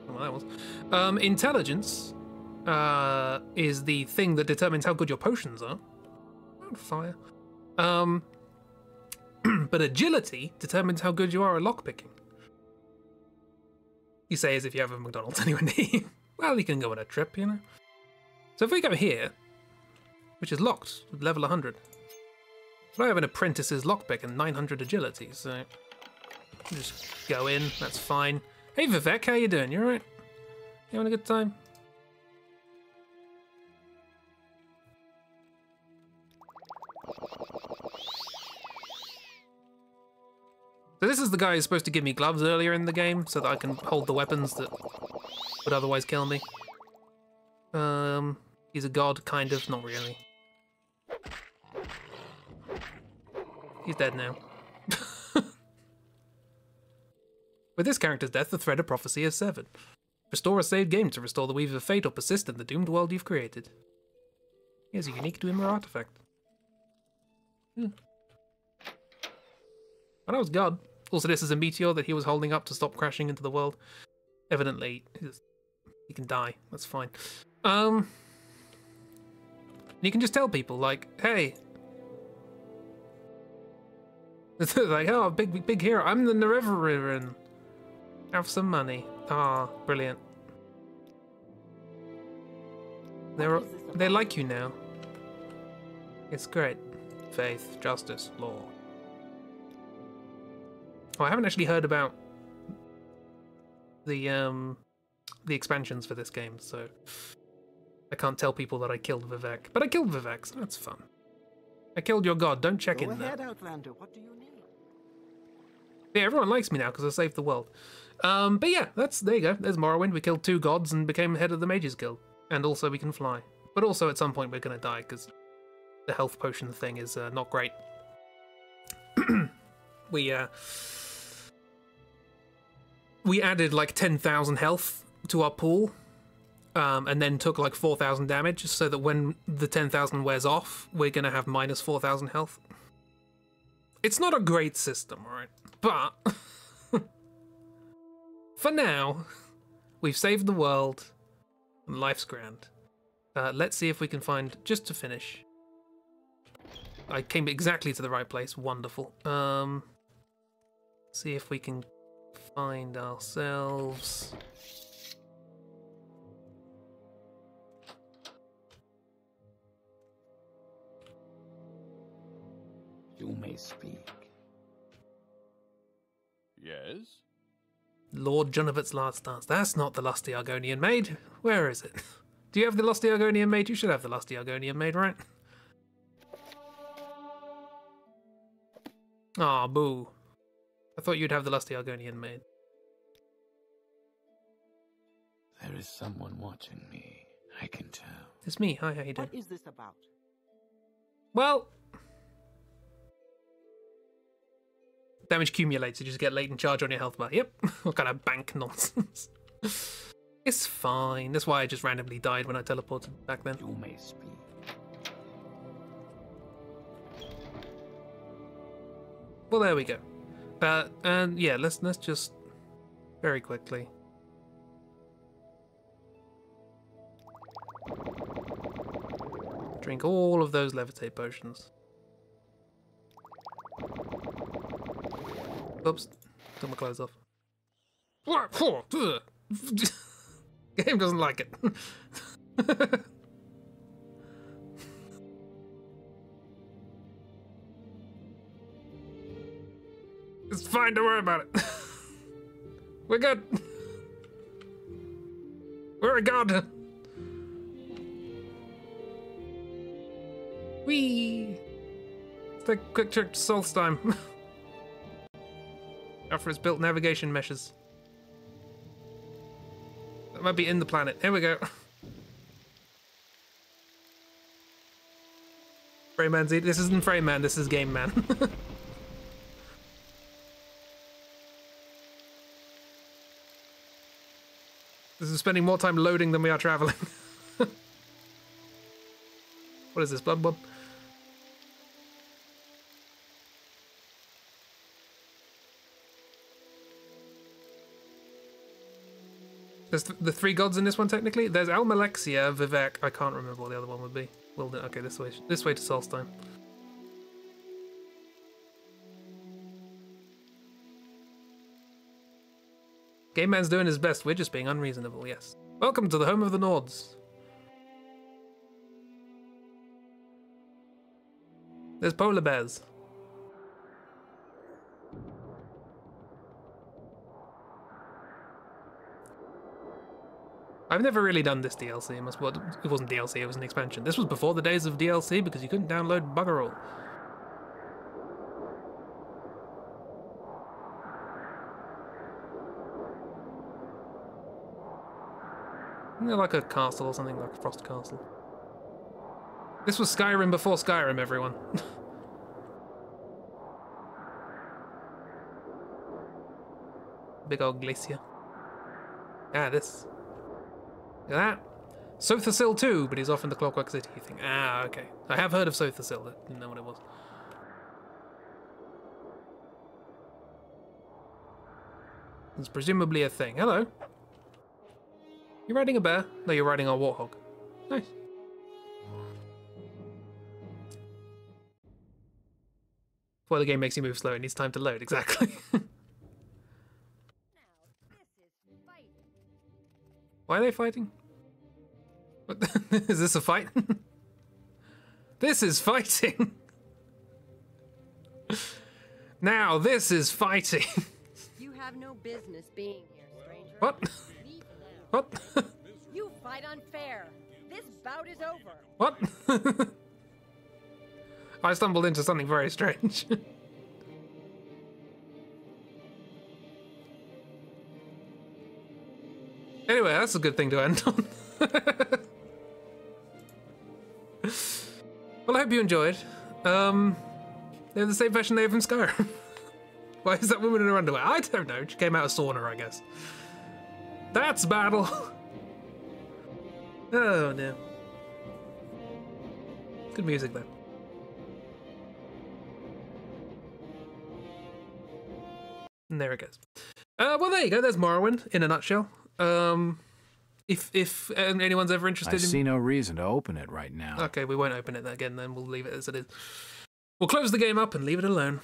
Well, that was um, intelligence uh, is the thing that determines how good your potions are. Fire. Um, [CLEARS THROAT] but agility determines how good you are at lockpicking. You say as if you have a McDonald's [LAUGHS] anywhere near you. Well, you can go on a trip, you know. So if we go here, which is locked level 100, but I have an apprentice's lockpick and 900 agility, so just go in. That's fine. Hey Vivec, how you doing? You alright? You having a good time? So this is the guy who's supposed to give me gloves earlier in the game so that I can hold the weapons that would otherwise kill me. Um, he's a god, kind of, not really. He's dead now. [LAUGHS] With this character's death, the thread of prophecy is severed. Restore a saved game to restore the Weave of Fate or persist in the doomed world you've created. He has a unique Dwemer artifact. Hmm. And I was God. Also, this is a meteor that he was holding up to stop crashing into the world. Evidently, he can die. That's fine. Um, you can just tell people, like, hey. [LAUGHS] It's like, oh, big, big hero. I'm the Nerevarine. Have some money. Ah, oh, brilliant. They're, they like you now. It's great. Faith, justice, law. Oh, I haven't actually heard about the um the expansions for this game, so I can't tell people that I killed Vivec. But I killed Vivec, so that's fun. I killed your god. Don't check Go in ahead, there. Outlander. What do you need? Yeah, everyone likes me now because I saved the world. Um, but yeah, that's there you go. There's Morrowind. We killed two gods and became head of the Mages Guild, and also we can fly. But also at some point we're gonna die because the health potion thing is uh, not great. [CLEARS THROAT] we uh we added like 10,000 health to our pool um, and then took like 4,000 damage so that when the 10,000 wears off, we're going to have minus 4,000 health. It's not a great system, right? But [LAUGHS] for now, we've saved the world and life's grand. Uh, let's see if we can find, just to finish. I came exactly to the right place. Wonderful. Um, see if we can find ourselves. You may speak. Yes? Lord Jornibret's last dance. That's not the lusty Argonian maid. Where is it? Do you have the lusty Argonian maid? You should have the lusty Argonian maid, right? Ah, boo. I thought you'd have the lusty Argonian maid. There is someone watching me. I can tell. It's me. Hi, how you doing? What is this about? Well, damage accumulates. You just get latent charge on your health bar. Yep. [LAUGHS] what kind of bank nonsense? [LAUGHS] it's fine. That's why I just randomly died when I teleported back then. You may speak. Well, there we go. And yeah, let's let's just very quickly. Drink all of those levitate potions. Oops, took my clothes off. [LAUGHS] Game doesn't like it. [LAUGHS] fine, don't worry about it. [LAUGHS] We're good. We're a god. Let's take a quick trip to Solstheim. [LAUGHS] After it's built navigation meshes. That might be in the planet. Here we go. [LAUGHS] Frame Z. This isn't Frame Man, this is Game Man. This is spending more time loading than we are traveling. [LAUGHS] what is this, Blood Blood? There's th the three gods in this one, technically. There's Almalexia, Vivec. I can't remember what the other one would be. Well, okay, this way. This way to Solstheim. Game Man's doing his best. We're just being unreasonable, yes. Welcome to the home of the Nords. There's polar bears. I've never really done this DLC. It, must, well, it wasn't DLC, it was an expansion. This was before the days of DLC because you couldn't download bugger all. Like a castle or something, like a Frost Castle? This was Skyrim before Skyrim, everyone. [LAUGHS] Big old glacier. Ah, this. Look at that. Sotha Sil too, but he's off in the Clockwork City you think. Ah, okay. I have heard of Sotha Sil, I didn't know what it was. It's presumably a thing. Hello. You riding a bear? No, you're riding a warthog. Nice. Well, the game makes you move slow. It needs time to load. Exactly. [LAUGHS] Why are they fighting? [LAUGHS] is this a fight? [LAUGHS] this is fighting. now this is fighting. you have no business being here, stranger. What? What? [LAUGHS] you fight unfair. This bout is over. What? [LAUGHS] I stumbled into something very strange. [LAUGHS] anyway, that's a good thing to end on. well, I hope you enjoyed. Um, they're the same fashion they have in Skyrim. Why is that woman in her underwear? I don't know. She came out of sauna, I guess. That's battle. [LAUGHS] oh no. Good music though. And there it goes. Uh, well, there you go. There's Morrowind in a nutshell. Um, if if anyone's ever interested, I in... see no reason to open it right now. Okay, we won't open it again. Then we'll leave it as it is. We'll close the game up and leave it alone.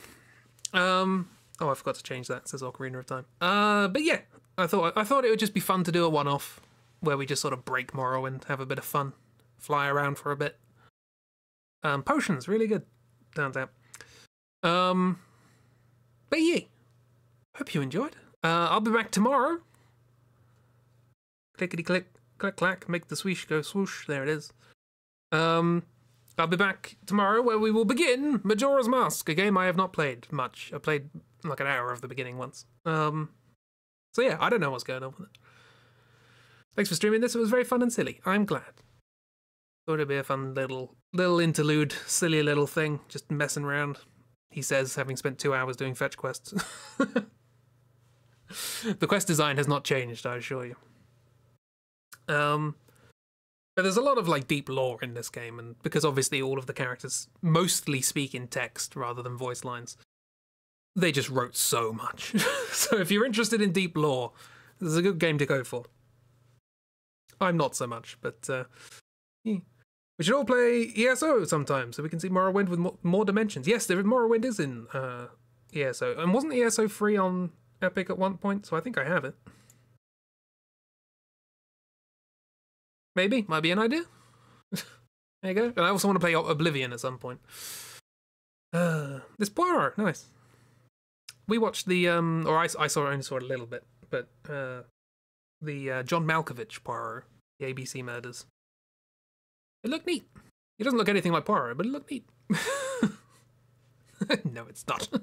Um. Oh, I forgot to change that. It says Ocarina of Time. Uh, but yeah, I thought I thought it would just be fun to do a one-off where we just sort of break Morrowind, have a bit of fun, fly around for a bit. Um, potions really good. Turns out. Um, but yeah, hope you enjoyed. Uh, I'll be back tomorrow. Clickety click, click clack, make the swish go swoosh. There it is. Um, I'll be back tomorrow where we will begin Majora's Mask, a game I have not played much. I played like an hour of the beginning once. Um, so yeah, I don't know what's going on with it. Thanks for streaming this. It was very fun and silly. I'm glad. Thought it'd be a fun little little interlude, silly little thing, just messing around. He says, having spent two hours doing fetch quests. [LAUGHS] the quest design has not changed, I assure you. Um, but there's a lot of like deep lore in this game, and because obviously all of the characters mostly speak in text rather than voice lines, they just wrote so much. [LAUGHS] so if you're interested in deep lore, this is a good game to go for. I'm not so much, but uh, we should all play ESO sometime so we can see Morrowind with more, more dimensions. Yes, there Morrowind is in uh, ESO, and wasn't ESO free on Epic at one point? So I think I have it. Maybe might be an idea. [LAUGHS] there you go. And I also want to play Oblivion at some point. Uh, this Poirot, nice. We watched the um, or I, I saw only saw it a little bit, but uh, the uh, John Malkovich Poirot, the ABC murders. It looked neat. It doesn't look anything like Poirot, but it looked neat. [LAUGHS] no, it's not. [LAUGHS]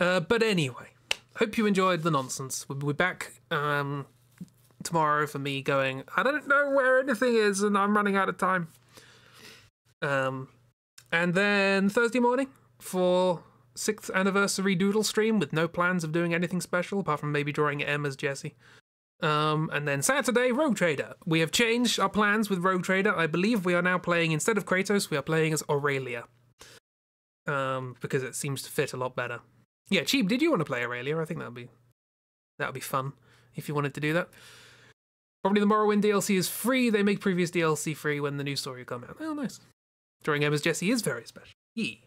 uh, but anyway, hope you enjoyed the nonsense. We'll be back um, tomorrow for me going, I don't know where anything is and I'm running out of time. Um, and then Thursday morning for sixth anniversary doodle stream with no plans of doing anything special apart from maybe drawing M as Jesse. Um, and then Saturday, Rogue Trader. We have changed our plans with Rogue Trader. I believe we are now playing, instead of Kratos, we are playing as Aurelia. Um, because it seems to fit a lot better. Yeah, Cheap, did you want to play Aurelia? I think that would be that would be fun if you wanted to do that. Probably the Morrowind DLC is free. They make previous DLC free when the new story come out. Oh, nice. Drawing M as Jesse is very special. Yee.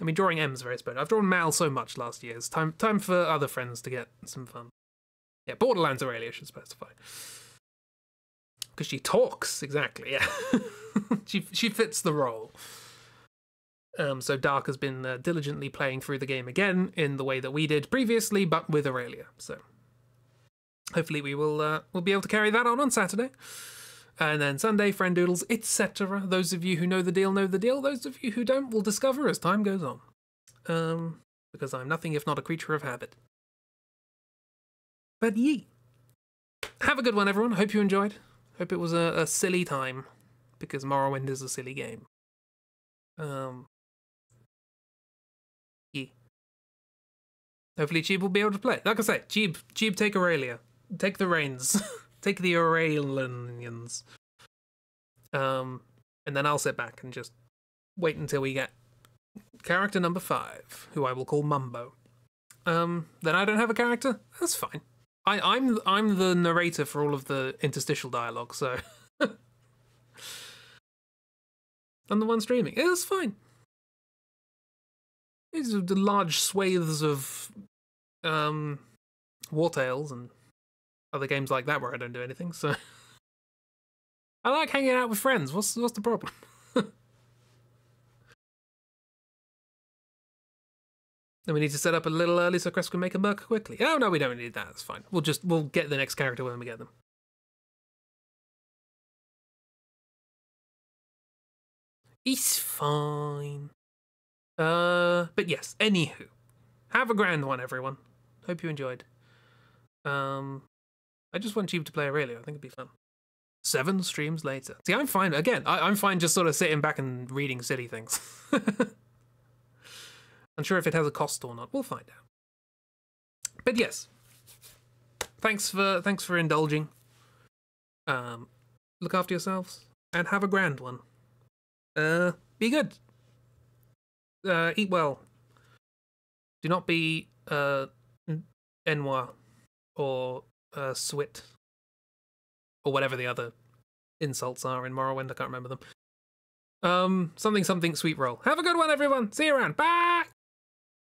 I mean, drawing M's very special. I've drawn Mal so much last year. It's time time for other friends to get some fun. Yeah, Borderlands Aurelia should specify. Because she talks, exactly, yeah. [LAUGHS] she, she fits the role. Um, so Dark has been uh, diligently playing through the game again in the way that we did previously, but with Aurelia. So hopefully we will uh, we'll be able to carry that on on Saturday. And then Sunday, friend doodles, etc. Those of you who know the deal know the deal. Those of you who don't will discover as time goes on. Um, because I'm nothing if not a creature of habit. But ye. Have a good one, everyone. Hope you enjoyed. Hope it was a, a silly time, because Morrowind is a silly game. Um. Ye. Hopefully, Cheeb will be able to play. Like I say, Cheeb, Cheeb, take Aurelia. Take the reins. [LAUGHS] take the Aurelians. Um, and then I'll sit back and just wait until we get character number five, who I will call Mumbo. Um, then I don't have a character. That's fine. I, I'm I'm the narrator for all of the interstitial dialogue, so [LAUGHS] I'm the one streaming. It's fine. These are the large swathes of um, Wartales and other games like that where I don't do anything. So [LAUGHS] I like hanging out with friends. What's what's the problem? [LAUGHS] Then we need to set up a little early so Crest can make a merc quickly. Oh no, we don't need that. That's fine. We'll just we'll get the next character when we get them. It's fine. Uh, but yes. Anywho, have a grand one, everyone. Hope you enjoyed. Um, I just want you to play Aurelia. I think it'd be fun. Seven streams later. See, I'm fine. Again, I, I'm fine just sort of sitting back and reading silly things. [LAUGHS] I'm sure if it has a cost or not. We'll find out. But yes, thanks for thanks for indulging. Um, look after yourselves and have a grand one. Uh, be good. Uh, eat well. Do not be uh or uh S'wit or whatever the other insults are in Morrowind. I can't remember them. Um, something something sweet roll. Have a good one, everyone. See you around. Bye.